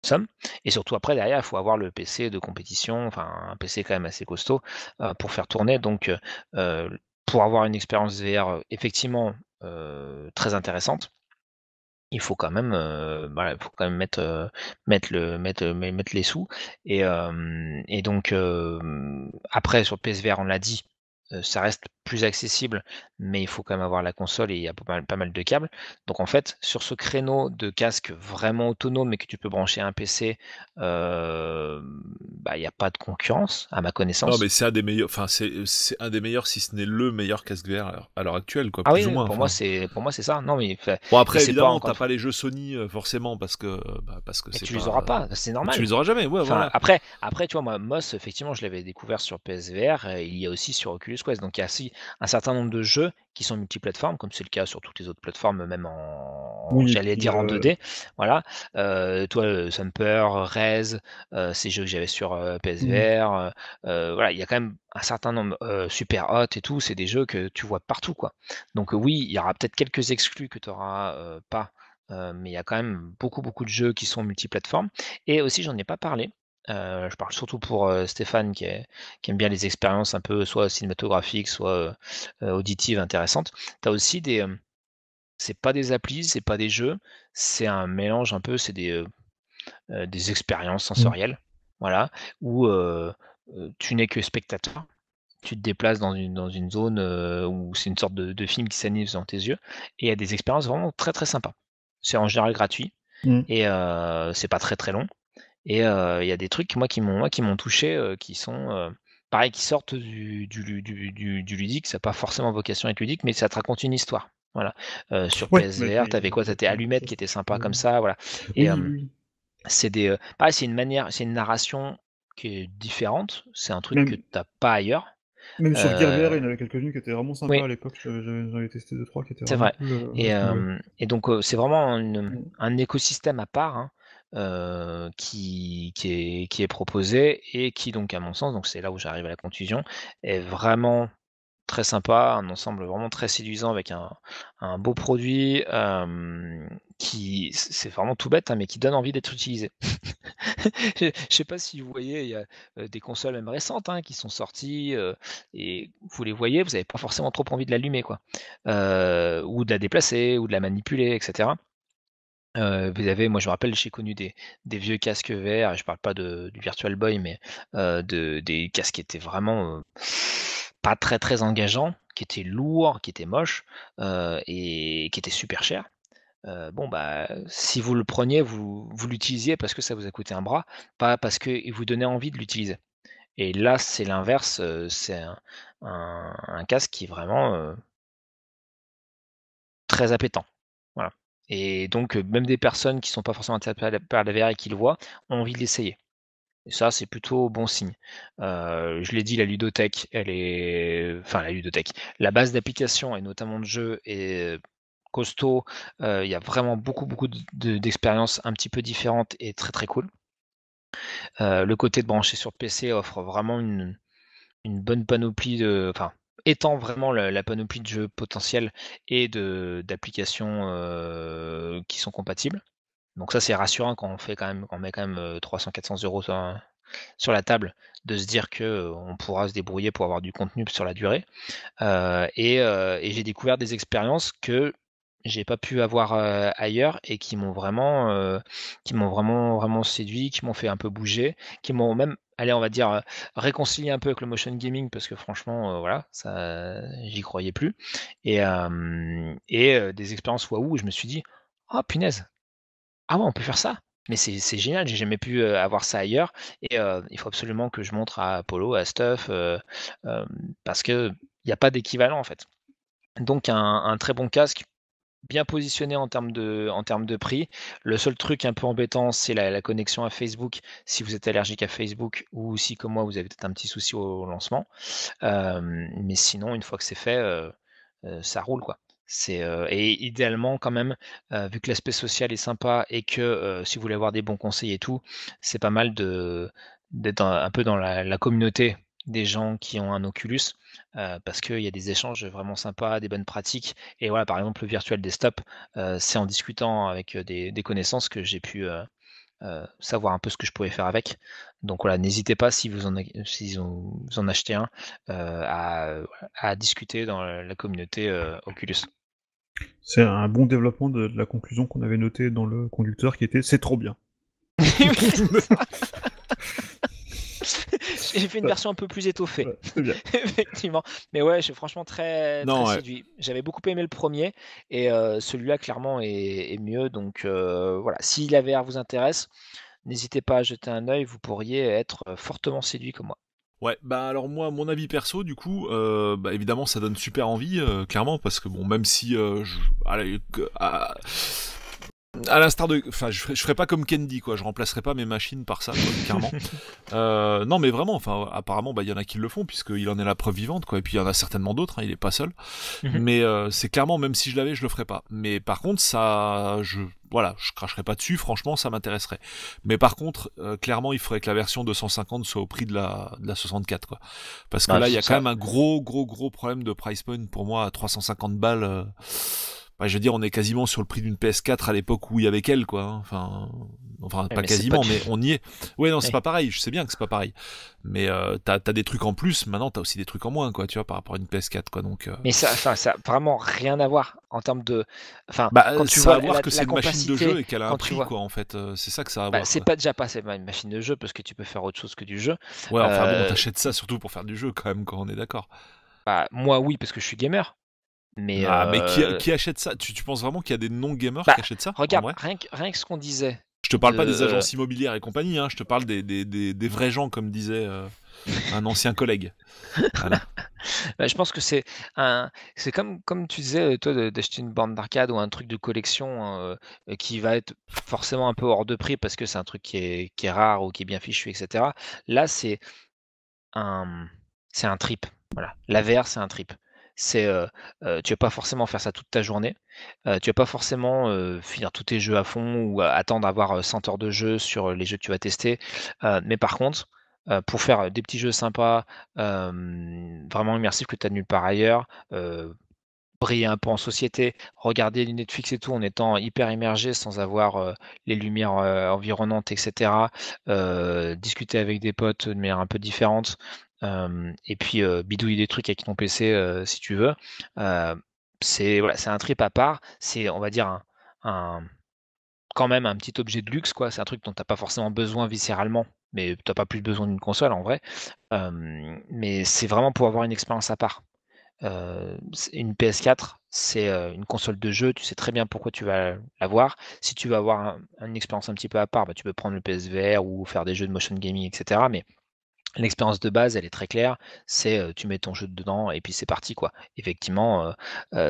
somme. Et surtout après derrière, il faut avoir le PC de compétition, enfin un PC quand même assez costaud euh, pour faire tourner. Donc euh, pour avoir une expérience VR euh, effectivement euh, très intéressante, il faut quand même, mettre mettre le mettre mettre les sous. Et, euh, et donc après sur PSVR on l'a dit, ça reste plus accessible, mais il faut quand même avoir la console et il y a pas mal, pas mal de câbles. Donc en fait, sur ce créneau de casque vraiment autonome mais que tu peux brancher à un PC, euh, bah il n'y a pas de concurrence à ma connaissance. Non, mais c'est un des meilleurs, enfin, c'est un des meilleurs, si ce n'est le meilleur casque VR à l'heure- actuelle, quoi, ah plus oui, ou moins. pour enfin. moi c'est pour moi c'est ça. Non mais Bon, après, évidemment, t'as pas les jeux Sony, euh, forcément, parce que, bah, parce que tu pas... les auras pas, c'est normal. Tu les auras jamais, ouais, Enfin, voilà. après, après, tu vois, moi, Moss, effectivement, je l'avais découvert sur PSVR, et il y a aussi sur Oculus Quest. Donc, il y a aussi un certain nombre de jeux qui sont multiplateformes, comme c'est le cas sur toutes les autres plateformes, même en, Oui, j'allais dire en euh, 2D. Voilà. Euh, toi, euh, Sumper, Rez, euh, ces jeux que j'avais sur euh, PSVR. euh, euh, voilà, il y a quand même un certain nombre, euh, Super Hot et tout, c'est des jeux que tu vois partout, quoi. Donc, euh, oui, il y aura peut-être quelques exclus que tu n'auras pas. euh, mais il y a quand même beaucoup beaucoup de jeux qui sont multiplateformes et aussi j'en ai pas parlé euh, je parle surtout pour euh, Stéphane qui, est- qui aime bien les expériences un peu soit cinématographiques, soit euh, auditives intéressantes. Tu as aussi des. c'est pas des applis, c'est pas des jeux, c'est un mélange un peu, c'est des, des expériences sensorielles. Voilà, où tu n'es que spectateur. Tu te déplaces dans une, dans une zone où c'est une sorte de, de film qui s'anime dans tes yeux, et il y a des expériences vraiment très très sympas. C'est en général gratuit, Mm. et c'est pas très très long. Et euh, il y a des trucs moi qui m'ont moi qui m'ont touché, euh, qui sont euh, pareil, qui sortent du, du, du, ludique. Ça n'a pas forcément vocation à être ludique, mais ça te raconte une histoire. Voilà. Sur Ouais, PSVR, mais- t'avais quoi? T'avais Allumette qui était sympa comme ça, voilà. Et oui. c'est des, pareil, c'est une manière, c'est une narration qui est différente. C'est un truc Même- que t'as pas ailleurs. Même sur Gear euh, VR, il y en avait quelques-unes qui étaient vraiment sympas oui. à l'époque. J'avais testé 2-3 qui étaient C'est vrai. cool, Et, euh, et donc euh, c'est vraiment une- Mm. un écosystème à part hein, euh, qui, est, proposé et qui donc à mon sens, donc c'est là où j'arrive à la conclusion, est vraiment très sympa, un ensemble vraiment très séduisant avec un, beau produit euh, qui c'est vraiment tout bête hein, mais qui donne envie d'être utilisé. [laughs] Je je sais pas si vous voyez, il y a euh, des consoles même récentes hein, qui sont sorties et vous les voyez, vous n'avez pas forcément trop envie de l'allumer quoi, ou de la déplacer ou de la manipuler, etc. Vous avez, moi je me rappelle, j'ai connu des, vieux casques et je parle pas de, du Virtual Boy, mais de, des casques qui étaient vraiment pas très très engageants, qui étaient lourds, qui étaient moches et qui étaient super chers. Bon bah si vous le preniez, vous, vous l'utilisiez parce que ça vous a coûté un bras, pas parce qu'il vous donnait envie de l'utiliser. Et là c'est l'inverse, c'est un, un- casque qui est vraiment très appétant. Et donc euh, même des personnes qui sont pas forcément intéressées par la- VR et qui le voient ont envie de l'essayer. Et ça, c'est plutôt bon signe. Euh, je l'ai dit, la ludothèque, elle est, enfin la ludothèque, la base d'application et notamment de jeux est costaud. Euh, Il y a vraiment beaucoup, beaucoup de- de- d'expériences un petit peu différentes et très très cool. Le côté de brancher sur PC offre vraiment une, une bonne panoplie de, enfin, étend vraiment la, panoplie de jeux potentiels et d'applications euh, qui sont compatibles. Donc ça c'est rassurant quand on fait quand même, on met quand même 300-400 euros sur, la table, de se dire que euh, on pourra se débrouiller pour avoir du contenu sur la durée. Euh, et euh, et j'ai découvert des expériences que j'ai pas pu avoir ailleurs et qui m'ont vraiment, qui m'ont vraiment, vraiment séduit, qui m'ont fait un peu bouger, qui m'ont même, allez, on va dire, réconcilié un peu avec le motion gaming parce que franchement, voilà, ça, j'y croyais plus. Et, et des expériences waouh je me suis dit, oh punaise, ah ouais, on peut faire ça. Mais c'est génial, j'ai jamais pu avoir ça ailleurs. Et il faut absolument que je montre à Apollo, à Stuff, parce qu'il n'y a pas d'équivalent en fait. Donc un, très bon casque, bien positionné en termes de, en termes de prix. Le seul truc un peu embêtant, c'est la, connexion à Facebook, si vous êtes allergique à Facebook ou si, comme moi, vous avez peut-être un petit souci au, lancement. mais sinon, une fois que c'est fait, ça roule quoi. C'est et idéalement quand même, vu que l'aspect social est sympa et que si vous voulez avoir des bons conseils et tout, c'est pas mal de d'être un, peu dans la, communauté des gens qui ont un Oculus parce qu'il y a des échanges vraiment sympas, des bonnes pratiques. Et voilà, par exemple, le virtual desktop, c'est en discutant avec des, connaissances que j'ai pu savoir un peu ce que je pouvais faire avec. Donc voilà, n'hésitez pas si vous en, si vous en achetez un à, à, discuter dans la communauté Oculus. C'est un bon développement de, la conclusion qu'on avait notée dans le conducteur qui était c'est trop bien. [laughs] [laughs] [laughs] J'ai fait une version un peu plus étoffée. [laughs] Effectivement. Mais ouais, je suis franchement très, séduit. J'avais beaucoup aimé le premier et euh, celui-là, clairement, est, mieux. Donc euh, voilà, si la VR vous intéresse, n'hésitez pas à jeter un œil. Vous pourriez être fortement séduit comme moi. Ouais, bah alors moi, mon avis perso, du coup, euh, bah évidemment, ça donne super envie, euh, clairement, parce que bon, même si, euh, je, allez, à, l'instar de, enfin, je, je ferais pas comme Candy, quoi. Je remplacerai pas mes machines par ça, quoi, clairement. [laughs] euh, non, mais vraiment, enfin, apparemment, bah, il y en a qui le font puisqu'il en est la preuve vivante, quoi. Et puis il y en a certainement d'autres. Hein, il est pas seul. Mhm. Mais euh, c'est clairement, même si je l'avais, je le ferais pas. Mais par contre, ça, je, voilà, je cracherai pas dessus. Franchement, ça m'intéresserait. Mais par contre, euh, clairement, il faudrait que la version 250 soit au prix de la, de la 64, quoi. Parce que bah, là, il y a quand même un gros, gros, gros problème de price point pour moi à 350 balles. Bah, je veux dire, on est quasiment sur le prix d'une PS4 à l'époque où il y avait qu'elle, quoi. Hein. Enfin, enfin pas quasiment, mais [laughs] on y est. Ouais, non, c'est pas pareil. Je sais bien que c'est pas pareil. Mais euh, t'as as des trucs en plus. Maintenant, t'as aussi des trucs en moins, quoi. Tu vois, par rapport à une PS4, quoi. Donc. Euh... Mais ça, ça, ça, a vraiment rien à voir en termes de. Enfin, bah, quand tu ça vois à voir que c'est une machine de jeu et qu'elle a un prix, quoi. En fait, euh, c'est ça que ça a à bah. C'est pas déjà pas une machine de jeu parce que tu peux faire autre chose que du jeu. Ouais, enfin bon, euh, t'achètes ça surtout pour faire du jeu, quand même, quand on est d'accord. Bah, moi, oui, parce que je suis gamer. Mais, ah, mais qui, euh, achète ça? Tu, tu, penses vraiment qu'il y a des non-gamers qui bah, achètent ça Regarde, rien que, rien que ce qu'on disait. Je te parle pas des agences immobilières et compagnie, hein, je te parle des, des, des, des, vrais gens, comme disait euh, un ancien collègue. [laughs] Voilà. bah, je pense que c'est un, c'est comme, comme tu disais, euh, toi, d'acheter une borne d'arcade ou un truc de collection qui va être forcément un peu hors de prix parce que c'est un truc qui est, qui est rare ou qui est bien fichu, etc. Là, c'est un, c'est un trip. Voilà. La VR, c'est un trip c'est euh, euh, tu vas pas forcément faire ça toute ta journée. Euh, tu vas pas forcément finir tous tes jeux à fond ou attendre d'avoir 100 heures de jeu sur les jeux que tu vas tester. mais par contre, pour faire des petits jeux sympas, vraiment immersifs que tu as nulle part ailleurs, briller un peu en société, regarder Netflix et tout en étant hyper immergé sans avoir les lumières environnantes, etc. discuter avec des potes de manière un peu différente et puis bidouiller des trucs avec ton PC si tu veux. c'est voilà, un trip à part. C'est on va dire un, quand même un petit objet de luxe quoi. C'est un truc dont t'as pas forcément besoin viscéralement, mais t'as pas plus besoin d'une console en vrai. mais c'est vraiment pour avoir une expérience à part. une PS4, c'est une console de jeu, tu sais très bien pourquoi tu vas l'avoir. Si tu veux avoir une expérience un petit peu à part, bah, tu peux prendre le PSVR ou faire des jeux de motion gaming, etc. Mais L'expérience de base, elle est très claire. C'est tu mets ton jeu dedans et puis c'est parti quoi. Effectivement,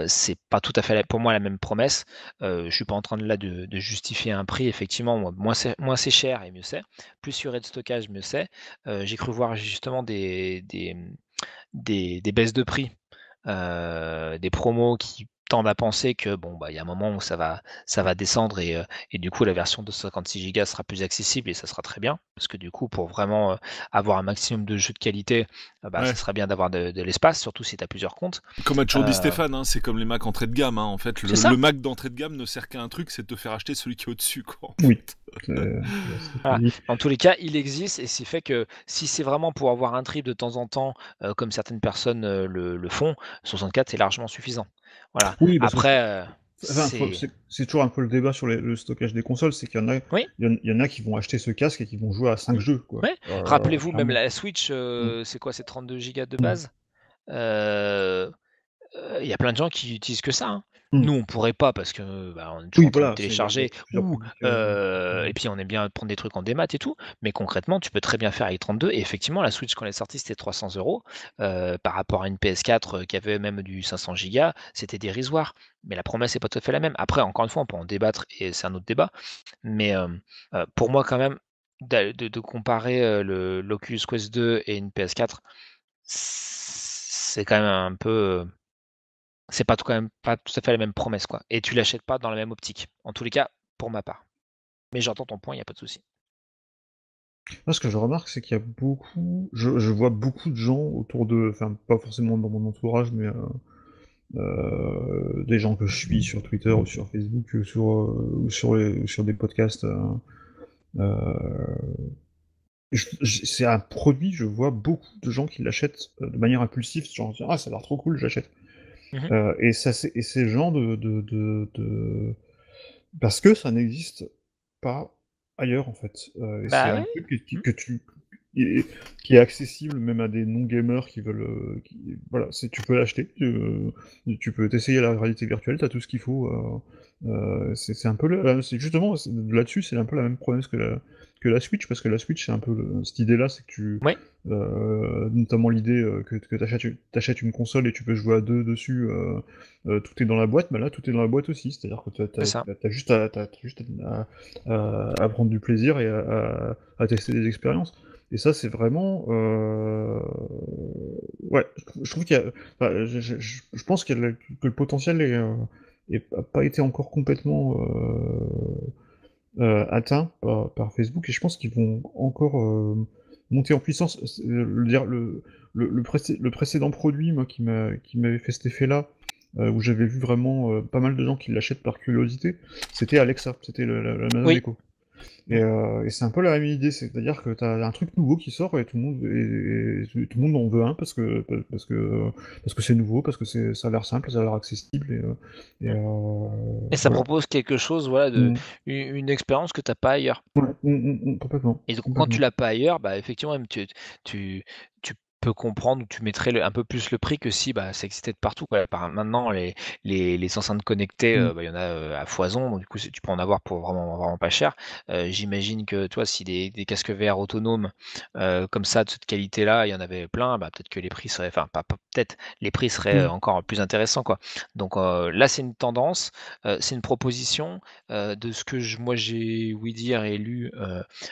c'est pas tout à fait pour moi la même promesse. je suis pas en train de là de, justifier un prix. Effectivement, moins c'est cher et mieux c'est. Plus il y de stockage, mieux c'est. J'ai cru voir justement des baisses de prix, des promos qui tendent à penser que bon bah il y a un moment où ça va ça va descendre et, euh, et du coup la version de 56 Go sera plus accessible et ça sera très bien. Parce que du coup pour vraiment euh, avoir un maximum de jeux de qualité euh, bah, ça serait bien d'avoir de, l'espace surtout si tu as plusieurs comptes. Comme a toujours dit Stéphane hein, c'est comme les Mac entrée de gamme hein, en fait le, Mac d'entrée de gamme ne sert qu'à un truc c'est de te faire acheter celui qui est au dessus quoi oui En tous les cas il existe et c'est fait que si c'est vraiment pour avoir un trip de temps en temps comme certaines personnes le, le font 64 c'est largement suffisant voilà. Oui, Après. Euh, Enfin, C'est- toujours un peu le débat sur les- le stockage des consoles, c'est qu'il y en a, Oui. il y en, il y en a qui vont acheter ce casque et qui vont jouer à 5 jeux. Euh, Rappelez-vous, même la Switch, euh, c'est quoi C'est 32 Go de Mm. base? Euh, euh, Il y a plein de gens qui utilisent que ça. hein. Mm. Nous, on pourrait pas parce que bah, on est toujours Oui, voilà, ou publics, euh, et puis on aime bien prendre des trucs en démat et tout. Mais concrètement, tu peux très bien faire avec 32. Et effectivement, la Switch quand elle est sortie, c'était 300 euros Euh, par rapport à une PS4 euh, qui avait même du 500 Go, c'était dérisoire. Mais la promesse n'est pas tout à fait la même. Après, encore une fois, on peut en débattre et c'est un autre débat. Mais pour moi, quand même, de, de comparer le l'Oculus Quest 2 et une PS4, c'est quand même un peu. C'est pas tout, quand même pas tout à fait la même promesse, quoi. Et tu l'achètes pas dans la même optique. En tous les cas, pour ma part. Mais j'entends ton point, il n'y a pas de souci. Moi, ce que je remarque, c'est qu'il y a beaucoup, je, vois beaucoup de gens autour de, enfin, pas forcément dans mon entourage, mais euh, euh, des gens que je suis sur Twitter ou sur Facebook ou sur, euh, sur, des podcasts. c'est un produit, je vois beaucoup de gens qui l'achètent de manière impulsive, genre ah ça a l'air trop cool, j'achète. Mhm. Euh, et ça, c'est et ces gens de, de, de, de- parce que ça n'existe pas ailleurs en fait. Euh, Bah c'est un truc que, Mhm. que tu qui est, qui est accessible même à des non gamers qui veulent. euh, qui- voilà, c'est tu peux l'acheter, tu, tu peux t'essayer la réalité virtuelle, t'as tout ce qu'il faut. euh, euh, c'est c'est un peu c'est justement c'est- là-dessus, c'est un peu la même promesse que la que la Switch parce que la Switch c'est un peu le- cette idée-là, c'est que tu Ouais. euh, notamment l'idée euh, que, que tu achètes, une console et tu peux jouer à deux dessus, euh, euh, tout est dans la boîte, mais là tout est dans la boîte aussi, c'est-à-dire que tu as, juste, à, t'as juste à, à- à prendre du plaisir et à, tester des expériences. Et ça, c'est vraiment. euh, Ouais, je, trouve qu'il y a. enfin, je, je- je- je pense a le- que le potentiel est, euh, est- a pas été encore complètement euh, atteint par, par Facebook et je pense qu'ils vont encore euh, monter en puissance. C'est- Le, dire- le, le, le, précé- le précédent produit moi, qui m'a- qui m'avait fait cet effet-là, euh, où j'avais vu vraiment euh, pas mal de gens qui l'achètent par curiosité, c'était Alexa, c'était la, la Oui. Echo. Et, euh, et c'est un peu la même idée, c'est-à-dire que tu as un truc nouveau qui sort et tout le monde et, et tout le monde en veut un parce que parce que parce que c'est nouveau, parce que c'est ça a l'air simple, ça a l'air accessible et, euh, et, euh, ça voilà. propose quelque chose, voilà, de, Mm. une, une expérience que tu n'as pas ailleurs. Ouais, mm, mm, complètement. Et donc, quand complètement. tu l'as pas ailleurs, bah, effectivement, tu, tu, tu peux comprendre ou tu mettrais le- un peu plus le prix que si bah, ça existait de partout. Quoi. Par, maintenant, les, les, les enceintes connectées, Mm. euh, bah, il y en a euh, à foison, donc du coup, tu peux en avoir pour vraiment, vraiment pas cher. Euh, J'imagine que toi, si des, des casques VR autonomes comme ça, de cette qualité-là, il y en avait plein, bah, peut-être que les prix seraient, enfin, pas, pas- peut-être, les prix seraient Mm. euh, encore plus intéressants. Quoi. Donc là, c'est une tendance, c'est une proposition. de ce que je- moi j'ai ouï dire et lu,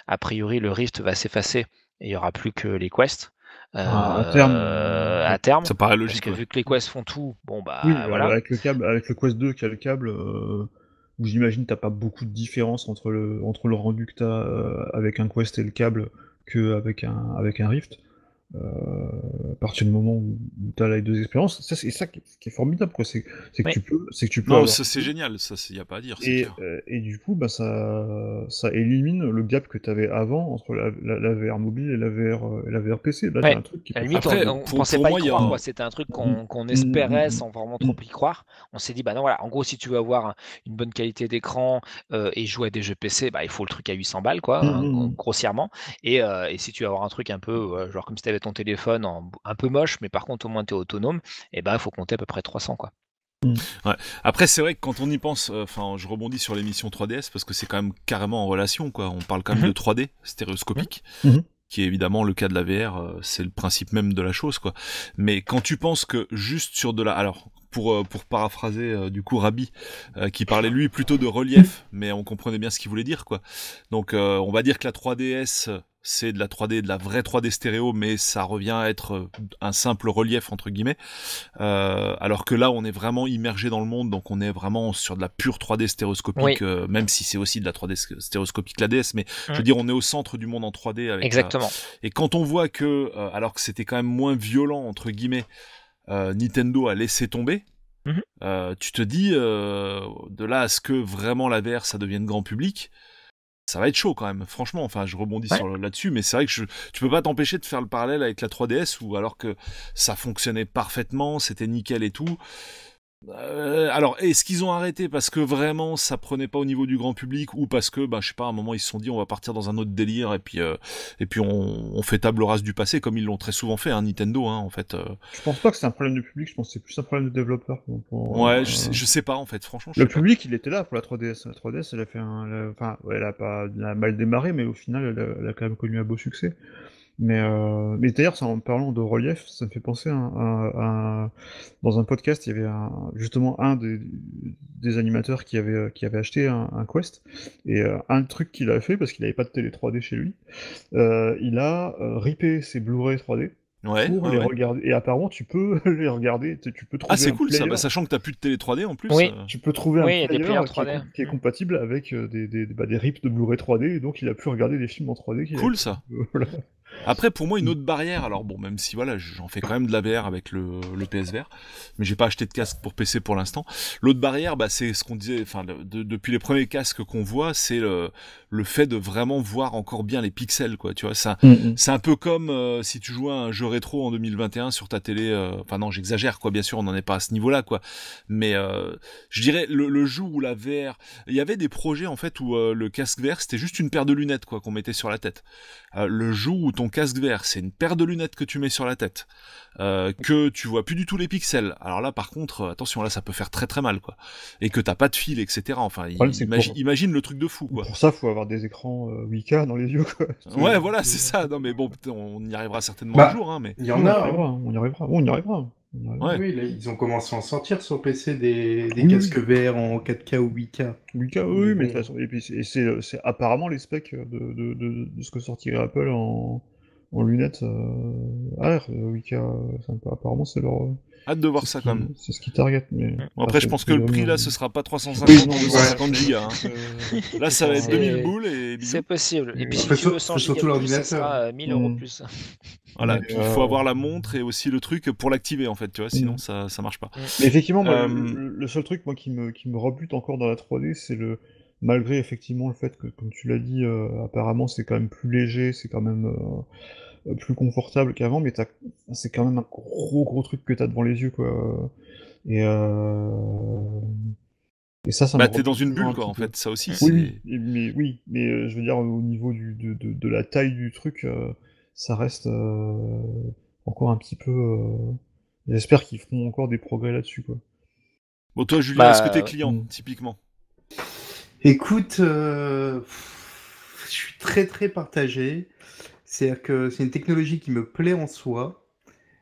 a priori, le Rift va s'effacer et il y aura plus que les Quests. Ah, à terme, Euh, ouais. à terme, Ça paraît parce logique. que ouais. vu que les Quests font tout, bon bah Oui, voilà. avec le câble, avec le Quest 2 qui a le câble, euh, où j'imagine t'as pas beaucoup de différence entre le entre le rendu que t'as euh, avec un Quest et le câble que avec un avec un Rift. Euh, à partir du moment où, tu as les deux expériences, ça c'est ça qui, qui est formidable quoi. C'est c'est que tu peux, c'est que tu peux. Non, avoir c'est génial, ça il y a pas à dire. Et, euh, et du coup, bah, ça, ça élimine le gap que tu avais avant entre la, la, la VR mobile et la VR, euh, et la VR PC. Là, Ouais. t'as un truc qui À la limite, Après, on, on pour- pensait pour pas moi, y croire, un-. C'était un truc qu'on Mm. Mm, espérait mm, sans vraiment trop y croire. On s'est dit, bah non, voilà, en gros, si tu veux avoir un- une bonne qualité d'écran euh, et jouer à des jeux PC, bah il faut le truc à 800 balles, quoi, Mm, hein, grossièrement. Et, euh, et si tu veux avoir un truc un peu, euh, genre comme si ton téléphone en- un peu moche, mais par contre, au moins tu es autonome, et ben il faut compter à peu près 300, quoi. Après, c'est vrai que quand on y pense, euh, enfin, je rebondis sur l'émission 3DS parce que c'est quand même carrément en relation, quoi. On parle quand même Mhm. de 3D stéréoscopique, Mhm. qui est évidemment le cas de la VR. euh, c'est le principe même de la chose, quoi. Mais quand tu penses que juste sur de la, alors pour euh, pour paraphraser euh, du coup Rabi, euh, qui parlait lui plutôt de relief, mais on comprenait bien ce qu'il voulait dire, quoi. Donc, euh, on va dire que la 3DS c'est de la 3D, de la vraie 3D stéréo, mais ça revient à être euh, un simple relief entre guillemets. Euh, alors que là, on est vraiment immergé dans le monde, donc on est vraiment sur de la pure 3D stéréoscopique, Oui. euh, même si c'est aussi de la 3D sk- stéréoscopique la DS, mais je veux Mm. dire, on est au centre du monde en 3D. Avec la- Exactement. Et quand on voit que, euh, alors que c'était quand même moins violent entre guillemets, euh, Nintendo a laissé tomber. Mhm. euh, tu te dis, euh, de là à ce que vraiment la VR ça devienne grand public, ça va être chaud quand même, franchement. Enfin, je rebondis Ouais. sur là-dessus, mais c'est vrai que je, tu peux pas t'empêcher de faire le parallèle avec la 3DS, où alors que ça fonctionnait parfaitement, c'était nickel et tout. Euh, alors, est-ce qu'ils ont arrêté parce que vraiment ça prenait pas au niveau du grand public ou parce que, bah, je sais pas, à un moment ils se sont dit on va partir dans un autre délire et puis euh, et puis on, on, fait table rase du passé comme ils l'ont très souvent fait, hein, Nintendo, hein, en fait. Euh... Je pense pas que c'est un problème de public, je pense que c'est plus un problème de développeur. Pour, ouais, je sais, je, sais, pas en fait, franchement. Le public, il était là pour la 3DS. La 3DS, elle a fait un, enfin, ouais, elle a pas, elle a mal démarré, mais au final, elle a, elle a quand même connu un beau succès. Mais, euh, mais d'ailleurs, en parlant de relief, ça me fait penser à, à, à, dans un podcast, il y avait un, justement un des, des, animateurs qui avait, qui avait acheté un, un Quest. Et euh, un truc qu'il a fait, parce qu'il n'avait pas de télé 3D chez lui, euh, il a euh, ripé ses Blu-ray 3D. Ouais, pour ouais, les ouais. regarder. Et apparemment, tu peux [laughs] les regarder, tu peux trouver Ah, c'est cool ça, bah, sachant que t'as plus de télé 3D en plus. Oui. euh, Tu peux trouver Oui, un des player players qui, est, 3D. qui est compatible avec des, des, bah, des rips de Blu-ray 3D, et donc il a pu regarder des films en 3D. qu'il Cool ça. [laughs] Voilà. Après, pour moi, une autre barrière, alors bon, même si voilà, j'en fais quand même de la VR avec le, le PSVR, mais j'ai pas acheté de casque pour PC pour l'instant. L'autre barrière, bah, c'est ce qu'on disait, enfin, de- de- depuis les premiers casques qu'on voit, c'est le, le fait de vraiment voir encore bien les pixels, quoi. Tu vois, ça, c'est un peu comme euh, si tu jouais à un jeu rétro en 2021 sur ta télé. euh, Enfin non, j'exagère, quoi. Bien sûr, on n'en est pas à ce niveau-là, quoi. Mais euh, je dirais le, le jour où la VR, il y avait des projets en fait où le casque VR c'était juste une paire de lunettes, quoi, qu'on mettait sur la tête. Le jour où ton casque VR c'est une paire de lunettes que tu mets sur la tête, euh, que tu vois plus du tout les pixels. Alors là, par contre, euh, attention, là, ça peut faire très très mal, quoi. Et que t'as pas de fil, etc. Enfin, problème, c'est que imagine, pour- imagine le truc de fou, quoi. Pour ça, faut avoir des écrans euh, 8K dans les yeux, quoi. [laughs] Ouais, voilà, c'est ça. Non, mais bon, on y arrivera certainement Bah, un jour, hein, mais. Il y en a. arrivera, hein. on y arrivera. On y arrivera. Ouais. Oui, là, ils ont commencé à en sortir sur PC des, des Oui, casques VR en 4K ou 8K. 8K, oui, mais bon. de toute façon, et puis c'est- apparemment les specs de, de, de, de ce que sortirait Apple en, en lunettes euh, AR. euh, 8K, c'est un peu- apparemment c'est leur. Hâte de voir ça quand même. C'est ce qui target. Mais après, je pense que le prix là, ce sera pas 350 Oui, ou non, 250 ouais. gigas. hein. Euh, [laughs] Là, ça va être C'est- 2000 boules et. C'est possible. Et puis si tu veux 100 faut surtout gigas de plus, ça sera euh, 1000 euros de Mm. plus. [laughs] Voilà, puis il faut euh, avoir la montre et aussi le truc pour l'activer en fait, tu vois, sinon Mm. ça ça marche pas. Mais effectivement, Euh, le seul truc moi qui me qui me rebute encore dans la 3D, c'est le malgré effectivement le fait que, comme tu l'as dit, euh, apparemment c'est quand même plus léger, c'est quand même euh, plus confortable qu'avant, mais c'est quand même un gros gros truc que t'as devant les yeux, quoi. Et euh... et ça, ça me Bah t'es dans une un bulle quoi en peu. fait, ça aussi Oui, mais oui, mais euh, je veux dire au niveau du, de, de, de la taille du truc, euh, ça reste euh, encore un petit peu. euh, J'espère qu'ils feront encore des progrès là-dessus, quoi. Bon toi Julien, Bah, est-ce que t'es client Mm. typiquement? Écoute, euh, je suis très très partagé. C'est-à-dire que c'est une technologie qui me plaît en soi,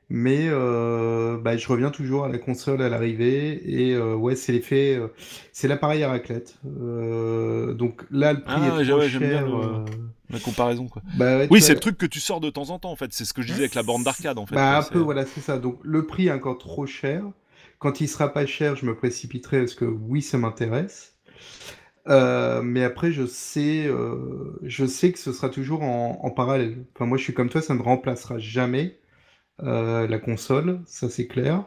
mais euh, bah, je reviens toujours à la console à l'arrivée et euh, ouais, c'est l'effet, euh, c'est l'appareil à raclette. Donc là, le prix Ah, est trop ouais, j'aime bien cher. le- La comparaison quoi. bah, ouais, Oui, c'est le truc que tu sors de temps en temps en fait, c'est ce que je disais avec la borne d'arcade en fait. Bah, un peu, voilà, c'est ça. Donc, le prix est encore trop cher. Quand il sera pas cher, je me précipiterai parce que oui, ça m'intéresse. Euh, mais après, je sais, euh, je sais que ce sera toujours en, en parallèle. Enfin, moi, je suis comme toi, ça ne remplacera jamais euh, la console, ça c'est clair.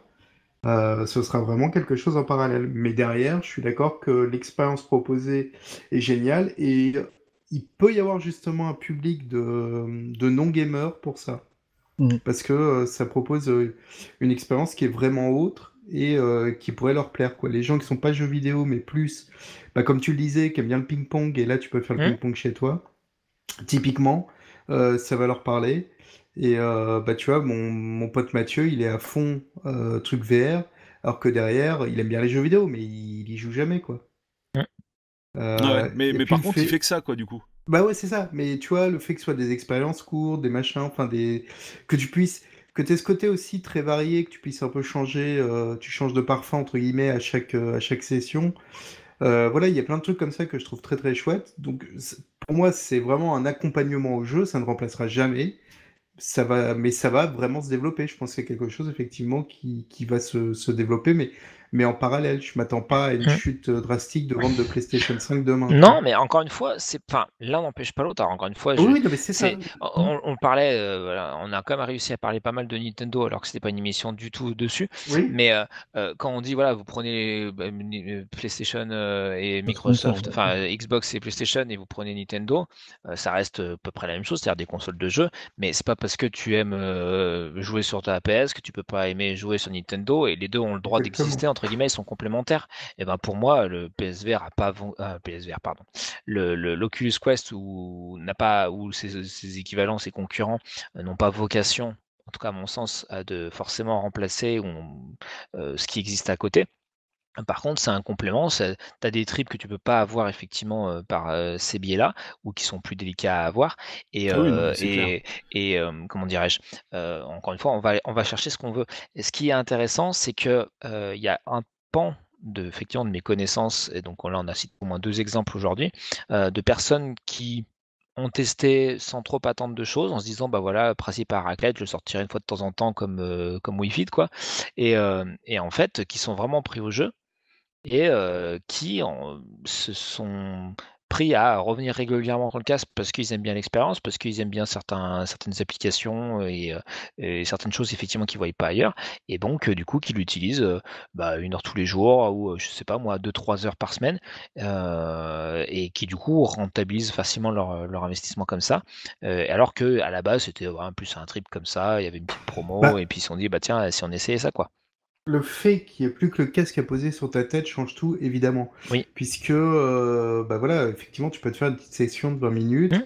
Ce sera vraiment quelque chose en parallèle. Mais derrière, je suis d'accord que l'expérience proposée est géniale et il peut y avoir justement un public de, de non-gamers pour ça. Mhm. Parce que ça propose une expérience qui est vraiment autre et qui pourrait leur plaire. Quoi. Les gens qui sont pas jeux vidéo, mais plus, bah, comme tu le disais, qui aiment bien le ping-pong, et là tu peux faire le Mhm. ping-pong chez toi, typiquement, euh, ça va leur parler. Et euh, bah, tu vois, mon, mon pote Mathieu, il est à fond euh, truc VR, alors que derrière, il aime bien les jeux vidéo, mais il, il y joue jamais, quoi. Euh, Ouais, mais mais par contre, il fait- fait que ça quoi du coup. bah ouais, c'est ça. Mais tu vois, le fait que ce soit des expériences courtes, des machins, enfin des que tu puisses que tu aies ce côté aussi très varié, que tu puisses un peu changer, euh, tu changes de parfum entre guillemets à chaque euh, à chaque session. Euh, voilà, il y a plein de trucs comme ça que je trouve très très chouette. Donc pour moi, c'est vraiment un accompagnement au jeu, ça ne remplacera jamais. Ça va, mais ça va vraiment se développer. Je pense que c'est quelque chose effectivement qui, qui va se, se développer, mais, mais en parallèle. Je m'attends pas à une Mhm. chute euh, drastique de vente de PlayStation 5 demain. Non, mais encore une fois, c'est enfin l'un n'empêche pas l'autre. Alors, Encore une fois, je- Oui, non, mais c'est ça. on, on parlait, euh, voilà, on a quand même réussi à parler pas mal de Nintendo alors que c'était pas une émission du tout dessus. Oui. Mais euh, euh, quand on dit voilà, vous prenez bah, PlayStation euh, et Microsoft, enfin euh, Xbox et PlayStation et vous prenez Nintendo, euh, ça reste à peu près la même chose, c'est-à-dire des consoles de jeux. Mais c'est pas parce que tu aimes euh, jouer sur ta PS que tu peux pas aimer jouer sur Nintendo et les deux ont le droit d'exister entre guillemets, sont complémentaires. Et ben pour moi, le PSVR a pas euh, PSVR, pardon, le, l'Oculus Quest ou n'a pas ou ses, équivalents, ses concurrents euh, n'ont pas vocation, en tout cas à mon sens, à de forcément remplacer euh, ce qui existe à côté. Par contre, c'est un complément. Tu as des trips que tu peux pas avoir effectivement euh, par euh, ces biais-là ou qui sont plus délicats à avoir. Et, Ah oui, euh, et, et, comment dirais-je Encore une fois, on va, on va chercher ce qu'on veut. Et ce qui est intéressant, c'est que euh, il y a un pan de, effectivement, de mes connaissances, et donc là on a cité au moins deux exemples aujourd'hui, de personnes qui ont testé sans trop attendre de choses, en se disant bah voilà, principe à raclette, je le sortirai une fois de temps en temps comme, euh, comme quoi. Et, euh, et en fait, qui sont vraiment pris au jeu et qui en- se sont pris à revenir régulièrement dans le casque parce qu'ils aiment bien l'expérience, parce qu'ils aiment bien certains, certaines applications et, et certaines choses effectivement qu'ils ne voient pas ailleurs, et donc du coup qui l'utilisent bah, une heure tous les jours ou je sais pas moi deux trois heures par semaine euh, et qui du coup rentabilisent facilement leur, leur investissement comme ça, euh, alors que à la base c'était ouais, plus un trip comme ça, il y avait une petite promo Bah. et puis ils se sont dit bah tiens si on essayait ça quoi. Le fait qu'il n'y ait plus que le casque à poser sur ta tête change tout, évidemment. Oui. Puisque, euh, bah voilà, effectivement, tu peux te faire une petite session de 20 minutes. Mhm.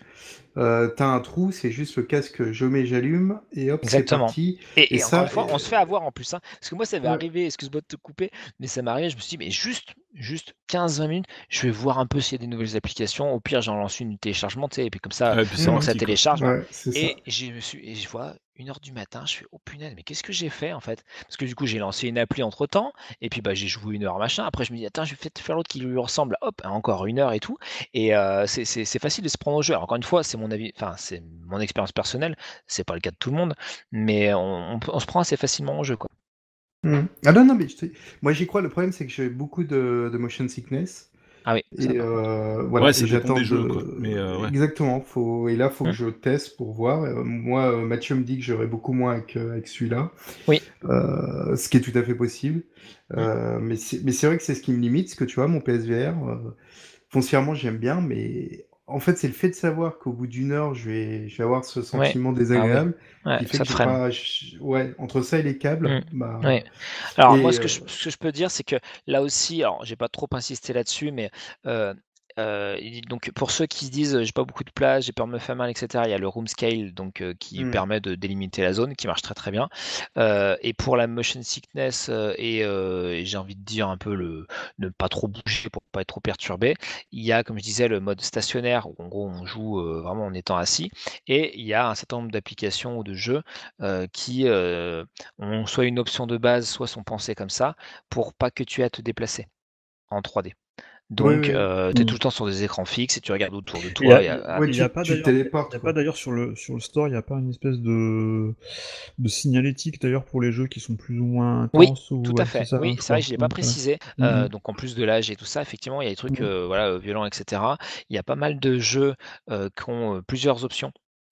Euh, T'as un trou, c'est juste le casque, je mets, j'allume, et hop, c'est parti. Et, Et et ça, encore une fois, on se fait avoir en plus. Hein, parce que moi, ça m'est Ouais. arrivé, excuse-moi de te couper, mais ça m'est arrivé, je me suis dit, mais juste, juste 15-20 minutes, je vais voir un peu s'il y a des nouvelles applications. Au pire, j'en lance une téléchargement, tu sais, et puis comme ça, puis ça parti, quoi. télécharge. Ouais, ça. Et, je me suis, et je vois une heure du matin, je fais oh punaise, mais qu'est-ce que j'ai fait en fait? Parce que du coup, j'ai lancé une appli entre temps, et puis bah, j'ai joué une heure machin. Après, je me dis, attends, je vais peut-être faire l'autre qui lui ressemble. Hop, encore une heure et tout. Et euh, c'est- facile de se prendre au jeu. Alors, encore une fois, c'est mon avis, enfin, c'est mon expérience personnelle, c'est pas le cas de tout le monde, mais on, on se prend assez facilement au jeu, quoi. Mhm. Ah non, non, mais je moi j'y crois. Le problème, c'est que j'ai beaucoup de, de motion sickness. Ah oui, ça Et euh, voilà, Ouais, j'attends des jeux, de- quoi. Mais, euh, ouais. Exactement. Faut... Et là, faut que je teste pour voir. Euh, moi, euh, Mathieu me dit que j'aurai beaucoup moins avec, euh, avec celui-là. Oui. Euh, ce qui est tout à fait possible. Euh, mais c'est vrai que c'est ce qui me limite, parce que tu vois, mon PSVR, euh, foncièrement, j'aime bien, mais en fait, c'est le fait de savoir qu'au bout d'une heure, je vais, je vais avoir ce sentiment désagréable Ouais, qui fait ça que pas. je- Ouais, entre ça et les câbles, bah. Ouais. Alors Et, moi, ce que, euh, je, ce que je peux dire, c'est que là aussi, alors j'ai pas trop insisté là-dessus, mais euh, euh, donc pour ceux qui se disent j'ai pas beaucoup de place, j'ai peur de me faire mal, etc. Il y a le room scale donc euh, qui Mm. permet de délimiter la zone, qui marche très très bien. Euh, et pour la motion sickness et, et j'ai envie de dire un peu le ne pas trop bouger pour pas être trop perturbé, il y a comme je disais le mode stationnaire où en gros on joue vraiment en étant assis et il y a un certain nombre d'applications ou de jeux qui ont soit une option de base, soit sont pensés comme ça, pour pas que tu aies à te déplacer en 3D. Donc, Oui, oui. euh, tu es Mm. tout le temps sur des écrans fixes et tu regardes autour de toi. a- il a n'y a quoi. pas d'ailleurs sur le, sur le store, il n'y a pas une espèce de, de signalétique d'ailleurs pour les jeux qui sont plus ou moins Oui, intenses ou, Tout à fait. c'est ça, oui, je c'est vrai je l'ai pas ouais. précisé. Euh, Mhm. donc en plus de l'âge et tout ça, effectivement, il y a des trucs euh, voilà, euh, violents, etc. Il y a pas mal de jeux euh, qui ont euh, plusieurs options.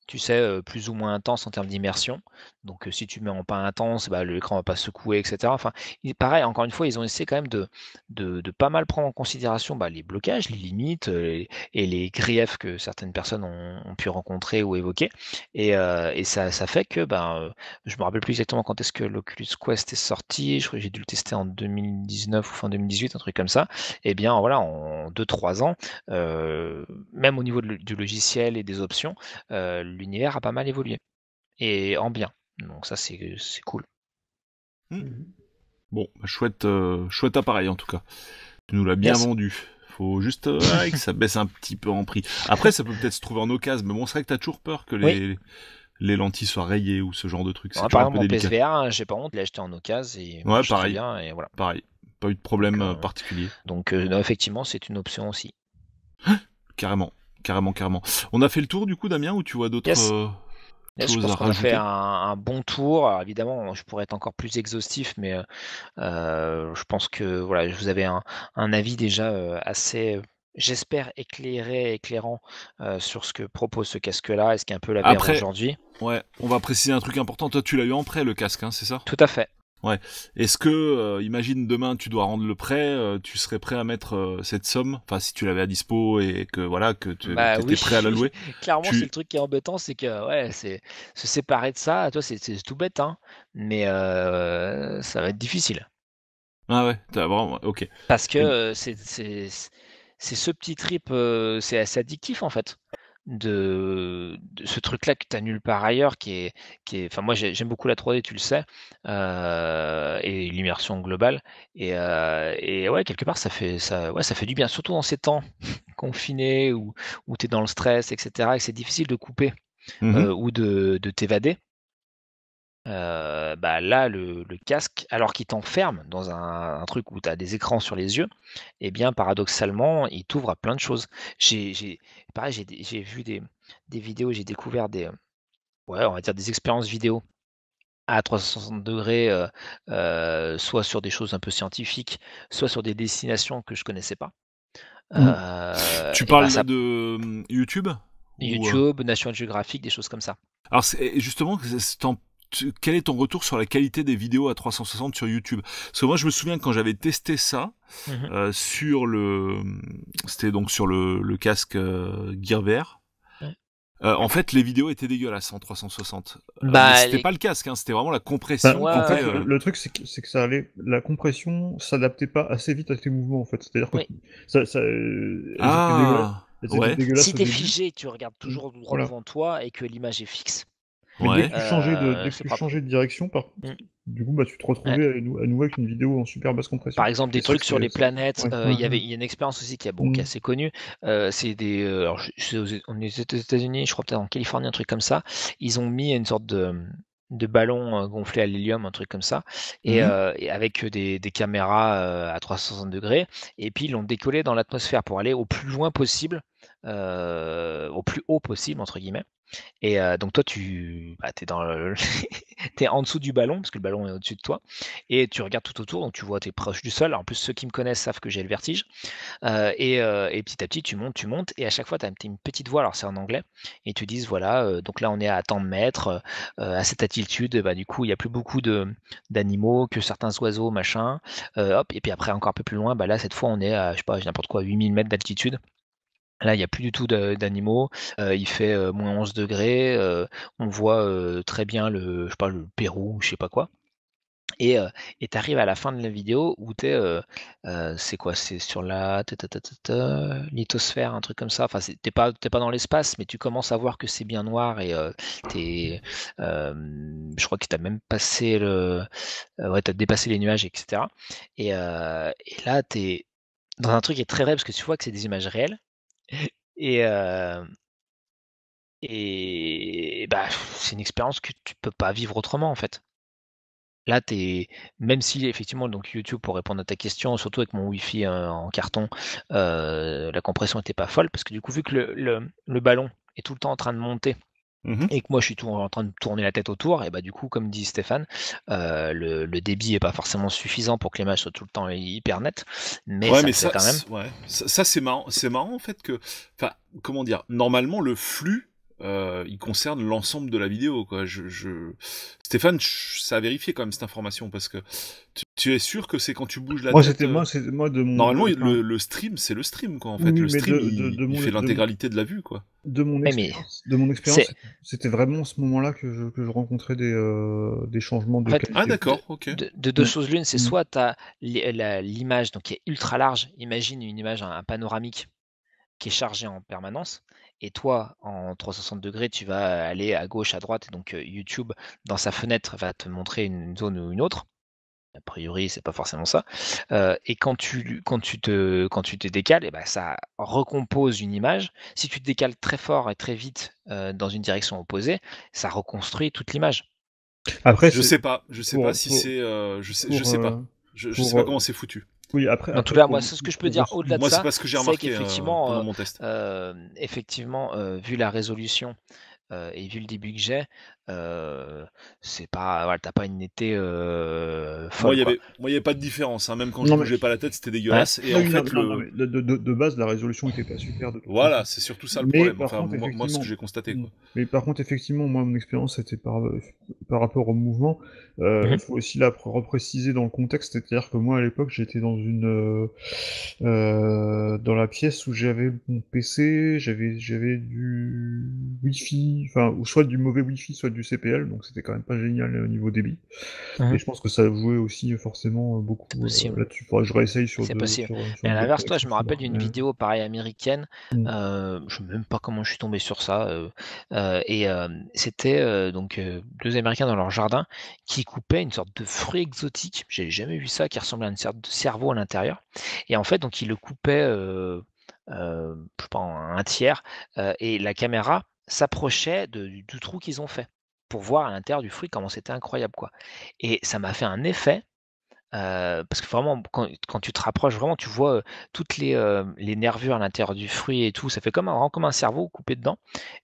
Tu sais, euh, plus ou moins intenses en termes d'immersion. Donc, euh, si tu mets en pas intense, bah, l'écran va pas secouer, etc. Enfin, il- pareil, encore une fois, ils ont essayé quand même de, de, pas mal prendre en considération bah, les blocages, les limites euh, et les griefs que certaines personnes ont, pu rencontrer ou évoquer. Et, et ça, ça fait que, euh, je me rappelle plus exactement quand est-ce que l'Oculus Quest est sorti. Je crois que j'ai dû le tester en 2019 ou fin 2018, un truc comme ça. Et bien, voilà, en 2-3 ans, même au niveau du logiciel et des options, l'univers a pas mal évolué. Et en bien. Donc ça, c'est c'est cool. Mhm. Bon, bah, chouette, euh, chouette appareil en tout cas. Tu nous l'as bien Yes. vendu. Faut juste euh, [laughs] que ça baisse un petit peu en prix. Après, ça peut peut-être se trouver en occasion, mais bon, c'est vrai que t'as toujours peur que les, les lentilles soient rayées ou ce genre de truc. Par exemple, mon. PSVR, hein, j'ai pas honte, je l'ai acheté en occasion et Ouais, pareil. bien. Et voilà. Pareil, pas eu de problème Donc, euh, euh, particulier. Donc, euh, non, effectivement, c'est une option aussi. Carrément, carrément, carrément. On a fait le tour du coup, Damien, ou tu vois d'autres Yes. euh, Yes, je pense qu'on a fait un, un bon tour. Alors, évidemment, je pourrais être encore plus exhaustif, mais euh, euh, je pense que voilà, vous avez un, un avis déjà euh, assez, j'espère, éclairé, éclairant euh, sur ce que propose ce casque-là et ce qu'est un peu la Après- aujourd'hui. Ouais, on va préciser un truc important. Toi, tu l'as eu en prêt le casque, hein, c'est ça? Tout à fait. Est-ce que, euh, imagine demain, tu dois rendre le prêt, euh, tu serais prêt à mettre euh, cette somme? Enfin, si tu l'avais à dispo et que voilà, que tu Bah étais oui. prêt à la louer. [laughs] Clairement, Tu- c'est le truc qui est embêtant, c'est que ouais, c'est se séparer de ça. Toi, c'est tout bête, hein, mais ça va être difficile. Ah ouais, vraiment, ok. Parce que c'est c'est- c'est ce petit trip, c'est assez addictif en fait. De, de ce truc-là que tu as nulle part ailleurs, qui est, qui est, enfin moi j'ai- j'aime beaucoup la 3D, tu le sais, euh, et l'immersion globale. Et, euh, et ouais, quelque part ça fait, ça, ouais, ça fait du bien, surtout en ces temps [laughs] confinés où, où tu es dans le stress, etc. Et que c'est difficile de couper Mhm. euh, ou de, de t'évader. Euh, bah là, le, le casque, alors qu'il t'enferme dans un, un truc où tu as des écrans sur les yeux, eh bien, paradoxalement, il t'ouvre à plein de choses. J'ai, j'ai- pareil, j'ai, vu des, des vidéos, j'ai découvert des, ouais, on va dire des expériences vidéo à 360 degrés, euh, euh, soit sur des choses un peu scientifiques, soit sur des destinations que je connaissais pas. Mm. Euh, Tu parles bah, ça- là de hum, YouTube Ou, YouTube, National Geographic, des choses comme ça. Alors justement, tu- quel est ton retour sur la qualité des vidéos à 360 sur YouTube? Parce que moi je me souviens quand j'avais testé ça Mhm. euh, sur le, c'était donc sur le, le casque euh, Gear VR. Ouais. Euh, en fait, les vidéos étaient dégueulasses en 360. Euh, Bah, c'était les- pas le casque, hein, c'était vraiment la compression. Bah, Ouais, en qui fait, était, ouais. euh, le, le truc, c'est que, ça allait, la compression s'adaptait pas assez vite à tes mouvements, en fait. C'est-à-dire que Oui. ça, ça, euh, Ah, Si t'es figé, tu regardes toujours droit Voilà. devant toi et que l'image est fixe. Mais Ouais. dès que tu changeais de, Euh, dès que c'est tu propre. changeais de direction, par Mm. du coup, bah, tu te retrouvais à, nou- à nouveau avec une vidéo en super basse compression. Par exemple, des trucs sur les planètes. ouais, euh, il y avait a une expérience aussi qui, est bon, qui est Mm. assez connue. euh, c'est des. euh, alors, je, je sais aux- on est aux États-Unis, je crois peut-être en Californie, un truc comme ça. Ils ont mis une sorte de de ballon gonflé à l'hélium, un truc comme ça, et, euh, et avec des, des caméras euh, à 360 degrés, et puis ils l'ont décollé dans l'atmosphère pour aller au plus loin possible, au plus haut possible entre guillemets. Et donc toi, tu bah, es, dans [laughs] en dessous du ballon, parce que le ballon est au-dessus de toi, et tu regardes tout autour, donc tu vois, tu es proche du sol. En plus, ceux qui me connaissent savent que j'ai le vertige. Et, et petit à petit, tu montes, tu montes, et à chaque fois, tu as une petite voix, alors c'est en anglais, et te disent, voilà, donc là, on est à tant de mètres, à cette altitude, bah, du coup, il n'y a plus beaucoup d'animaux que certains oiseaux, machin. Hop, et puis après, encore un peu plus loin, bah, là, cette fois, on est à, je sais pas, n'importe quoi, 8000 mètres d'altitude. Là, il n'y a plus du tout d'animaux. il fait moins 11 degrés. on voit très bien le, je sais pas, le Pérou, je sais pas quoi. Et tu arrives à la fin de la vidéo où tu es. c'est quoi C'est sur la lithosphère, un truc comme ça. Enfin, t'es pas, t'es pas dans l'espace, mais tu commences à voir que c'est bien noir et t'es, je crois que tu as même passé le. ouais, tu as dépassé les nuages, etc. Et, et là, tu es dans un truc qui est très vrai parce que tu vois que c'est des images réelles. Et, euh, et bah, c'est une expérience que tu peux pas vivre autrement en fait. Là, t'es, même si effectivement, donc YouTube, pour répondre à ta question, surtout avec mon Wi-Fi euh, en carton, euh, la compression n'était pas folle, parce que du coup, vu que le, le ballon est tout le temps en train de monter, Mhm. et que moi je suis tout en train de tourner la tête autour, et bah du coup, comme dit Stéphane, euh, le, le débit est pas forcément suffisant pour que l'image soit tout le temps hyper nette, mais ouais, ça mais quand même. c'est- ouais. ça, ça, c'est marrant. C'est marrant en fait que, enfin, comment dire, normalement le flux, euh, il concerne l'ensemble de la vidéo, quoi. Je, je... Stéphane, je- ça a vérifié quand même cette information parce que tu, tu es sûr que c'est quand tu bouges la Moi, tête. c'était euh, moi, c'est moi de mon. Normalement, enfin, le, le stream, c'est le stream, quoi. En fait, Oui, le stream, de- de- il, de il mon- fait l'intégralité de la vue, quoi. de mon mais expérience, de mon expérience, c'était vraiment ce moment-là que je, que je rencontrais des, euh, des changements de En fait, qualité. Ah, d'accord, ok. De, de deux Mm. choses l'une, c'est Mm. soit tu as l'image donc qui est ultra large, imagine une image, un, un panoramique qui est chargé en permanence, et toi, en 360 degrés, tu vas aller à gauche, à droite, et donc euh, YouTube, dans sa fenêtre, va te montrer une zone ou une autre. A priori, c'est pas forcément ça. Euh, et quand tu, quand tu te, quand tu te décales, et ben, ça recompose une image. Si tu te décales très fort et très vite euh, dans une direction opposée, ça reconstruit toute l'image. Après, Je sais pas, je sais pour- pas si c'est, euh, je sais, pour, je sais pas, je, sais pas comment c'est foutu. Oui, après. En tout cas, moi, ce que je peux dire au-delà de Moi, ça, c'est pas ce que j'ai c'est remarqué euh, euh, mon test. Euh, effectivement, euh, vu la résolution euh, et vu le début que j'ai, euh, c'est pas, voilà, t'as pas une netteté euh, Moi, folle. il y quoi. avait, moi, il y avait pas de différence, hein. Même quand je mais- bougeais pas la tête, c'était dégueulasse. Et Non, en fait, non, le, non, mais de, de- de- de base, la résolution était pas super. De voilà, c'est surtout ça le Mais problème. par Enfin, contre, moi, moi, ce que j'ai constaté, quoi. Mais par contre, effectivement, moi, mon expérience, c'était par, par rapport au mouvement. Euh, Il Mhm. faut aussi la repréciser dans le contexte, c'est-à-dire que moi, à l'époque, j'étais dans une euh, euh, dans la pièce où j'avais mon PC, j'avais j'avais du Wi-Fi Wi-Fi, enfin, ou soit du mauvais Wi-Fi, soit du CPL, donc c'était quand même pas génial au niveau débit. Et je pense que ça jouait aussi forcément euh, beaucoup euh, là-dessus. Faudrait que je réessaye sur C'est possible. sur- sur Mais à l'inverse, toi, je me rappelle d'une vidéo pareil américaine. Mm. euh, je sais même pas comment je suis tombé sur ça. euh, euh, et euh, c'était euh, donc euh, deux Américains dans leur jardin qui coupaient une sorte de fruit exotique. J'ai jamais vu ça, qui ressemblait à une sorte de cerveau à l'intérieur. Et en fait, donc ils le coupaient, euh, euh, je sais pas, en un tiers, euh, et la caméra s'approchait du, du trou qu'ils ont fait pour voir à l'intérieur du fruit comment c'était incroyable quoi. Et ça m'a fait un effet. parce que vraiment, quand, tu te rapproches, vraiment, tu vois toutes les, les nervures à l'intérieur du fruit et tout. Ça fait comme un, comme un cerveau coupé dedans.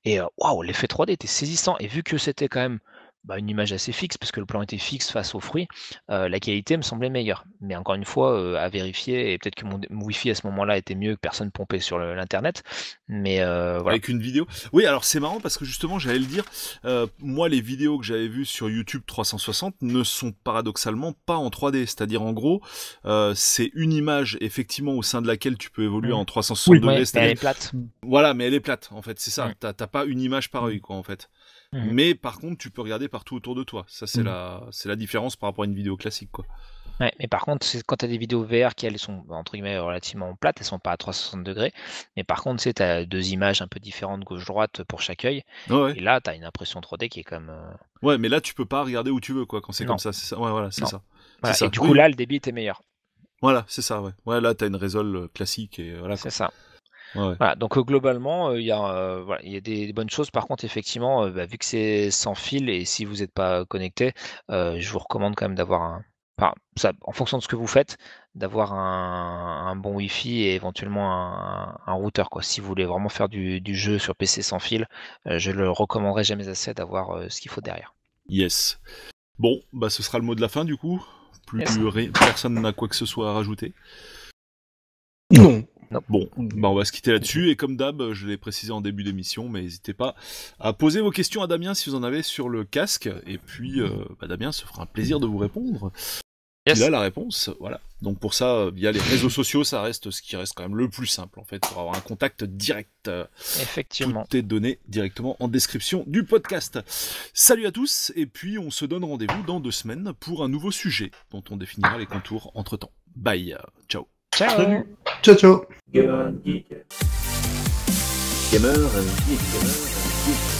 Et waouh, l'effet 3D était saisissant. Et vu que c'était quand même bah, une image assez fixe, parce que le plan était fixe face au fruit, euh, la qualité me semblait meilleure. Mais encore une fois, euh, à vérifier. Et peut-être que mon, mon Wi-Fi à ce moment-là était mieux que personne pompait sur le- l'internet. Mais euh, voilà. Avec une vidéo. Oui, alors c'est marrant parce que justement, j'allais le dire, euh, moi, les vidéos que j'avais vues sur YouTube 360 ne sont paradoxalement pas en 3D. C'est-à-dire, en gros, euh, c'est une image, effectivement, au sein de laquelle tu peux évoluer en 360 Oui, degrés. Ouais, mais elle est plate. Voilà, mais elle est plate, en fait, c'est ça. Mm. T'as t'as pas une image par œil, quoi, en fait. Mhm. Mais par contre, tu peux regarder partout autour de toi. Ça, c'est Mm. la, c'est la différence par rapport à une vidéo classique, quoi. Ouais, mais par contre, c'est quand tu as des vidéos VR qui elles sont entre guillemets relativement plates, elles sont pas à 360 degrés, mais par contre, tu as deux images un peu différentes gauche-droite pour chaque œil, Ouais, ouais. et là, tu as une impression 3D qui est comme. euh, Ouais, mais là, tu peux pas regarder où tu veux, quoi, quand c'est comme ça. c'est ça. Ouais, voilà, c'est ça. voilà. C'est ça. Et du Oui. coup, là, le débit était meilleur. Voilà, c'est ça, ouais. Ouais, là, t'as une résol euh, classique et voilà. C'est ça. Ouais. Voilà, donc euh, globalement, euh, il y a, euh, voilà, il y a des, des bonnes choses. Par contre, effectivement, euh, bah, vu que c'est sans fil et si vous n'êtes pas connecté, euh, je vous recommande quand même d'avoir un. Enfin, ça, en fonction de ce que vous faites, d'avoir un, un bon Wi-Fi et éventuellement un, un routeur. Quoi. Si vous voulez vraiment faire du, du jeu sur PC sans fil, euh, je le recommanderai jamais assez d'avoir euh, ce qu'il faut derrière. Yes. Bon, bah, ce sera le mot de la fin, du coup. Plus Yes. personne n'a quoi que ce soit à rajouter. Non. Bon, bah on va se quitter là-dessus et comme d'hab, je l'ai précisé en début d'émission, mais n'hésitez pas à poser vos questions à Damien si vous en avez sur le casque et puis euh, bah, Damien se fera un plaisir de vous répondre. Yes. Il a la réponse, voilà. Donc pour ça, via les réseaux sociaux, ça reste ce qui reste quand même le plus simple en fait pour avoir un contact direct. Effectivement. Tout est donné directement en description du podcast. Salut à tous et puis on se donne rendez-vous dans deux semaines pour un nouveau sujet dont on définira les contours entre temps. Bye, ciao. Ciao. Salut. Ciao, ciao. Gamer and Geek. Gamer and Geek. Gamer and Geek.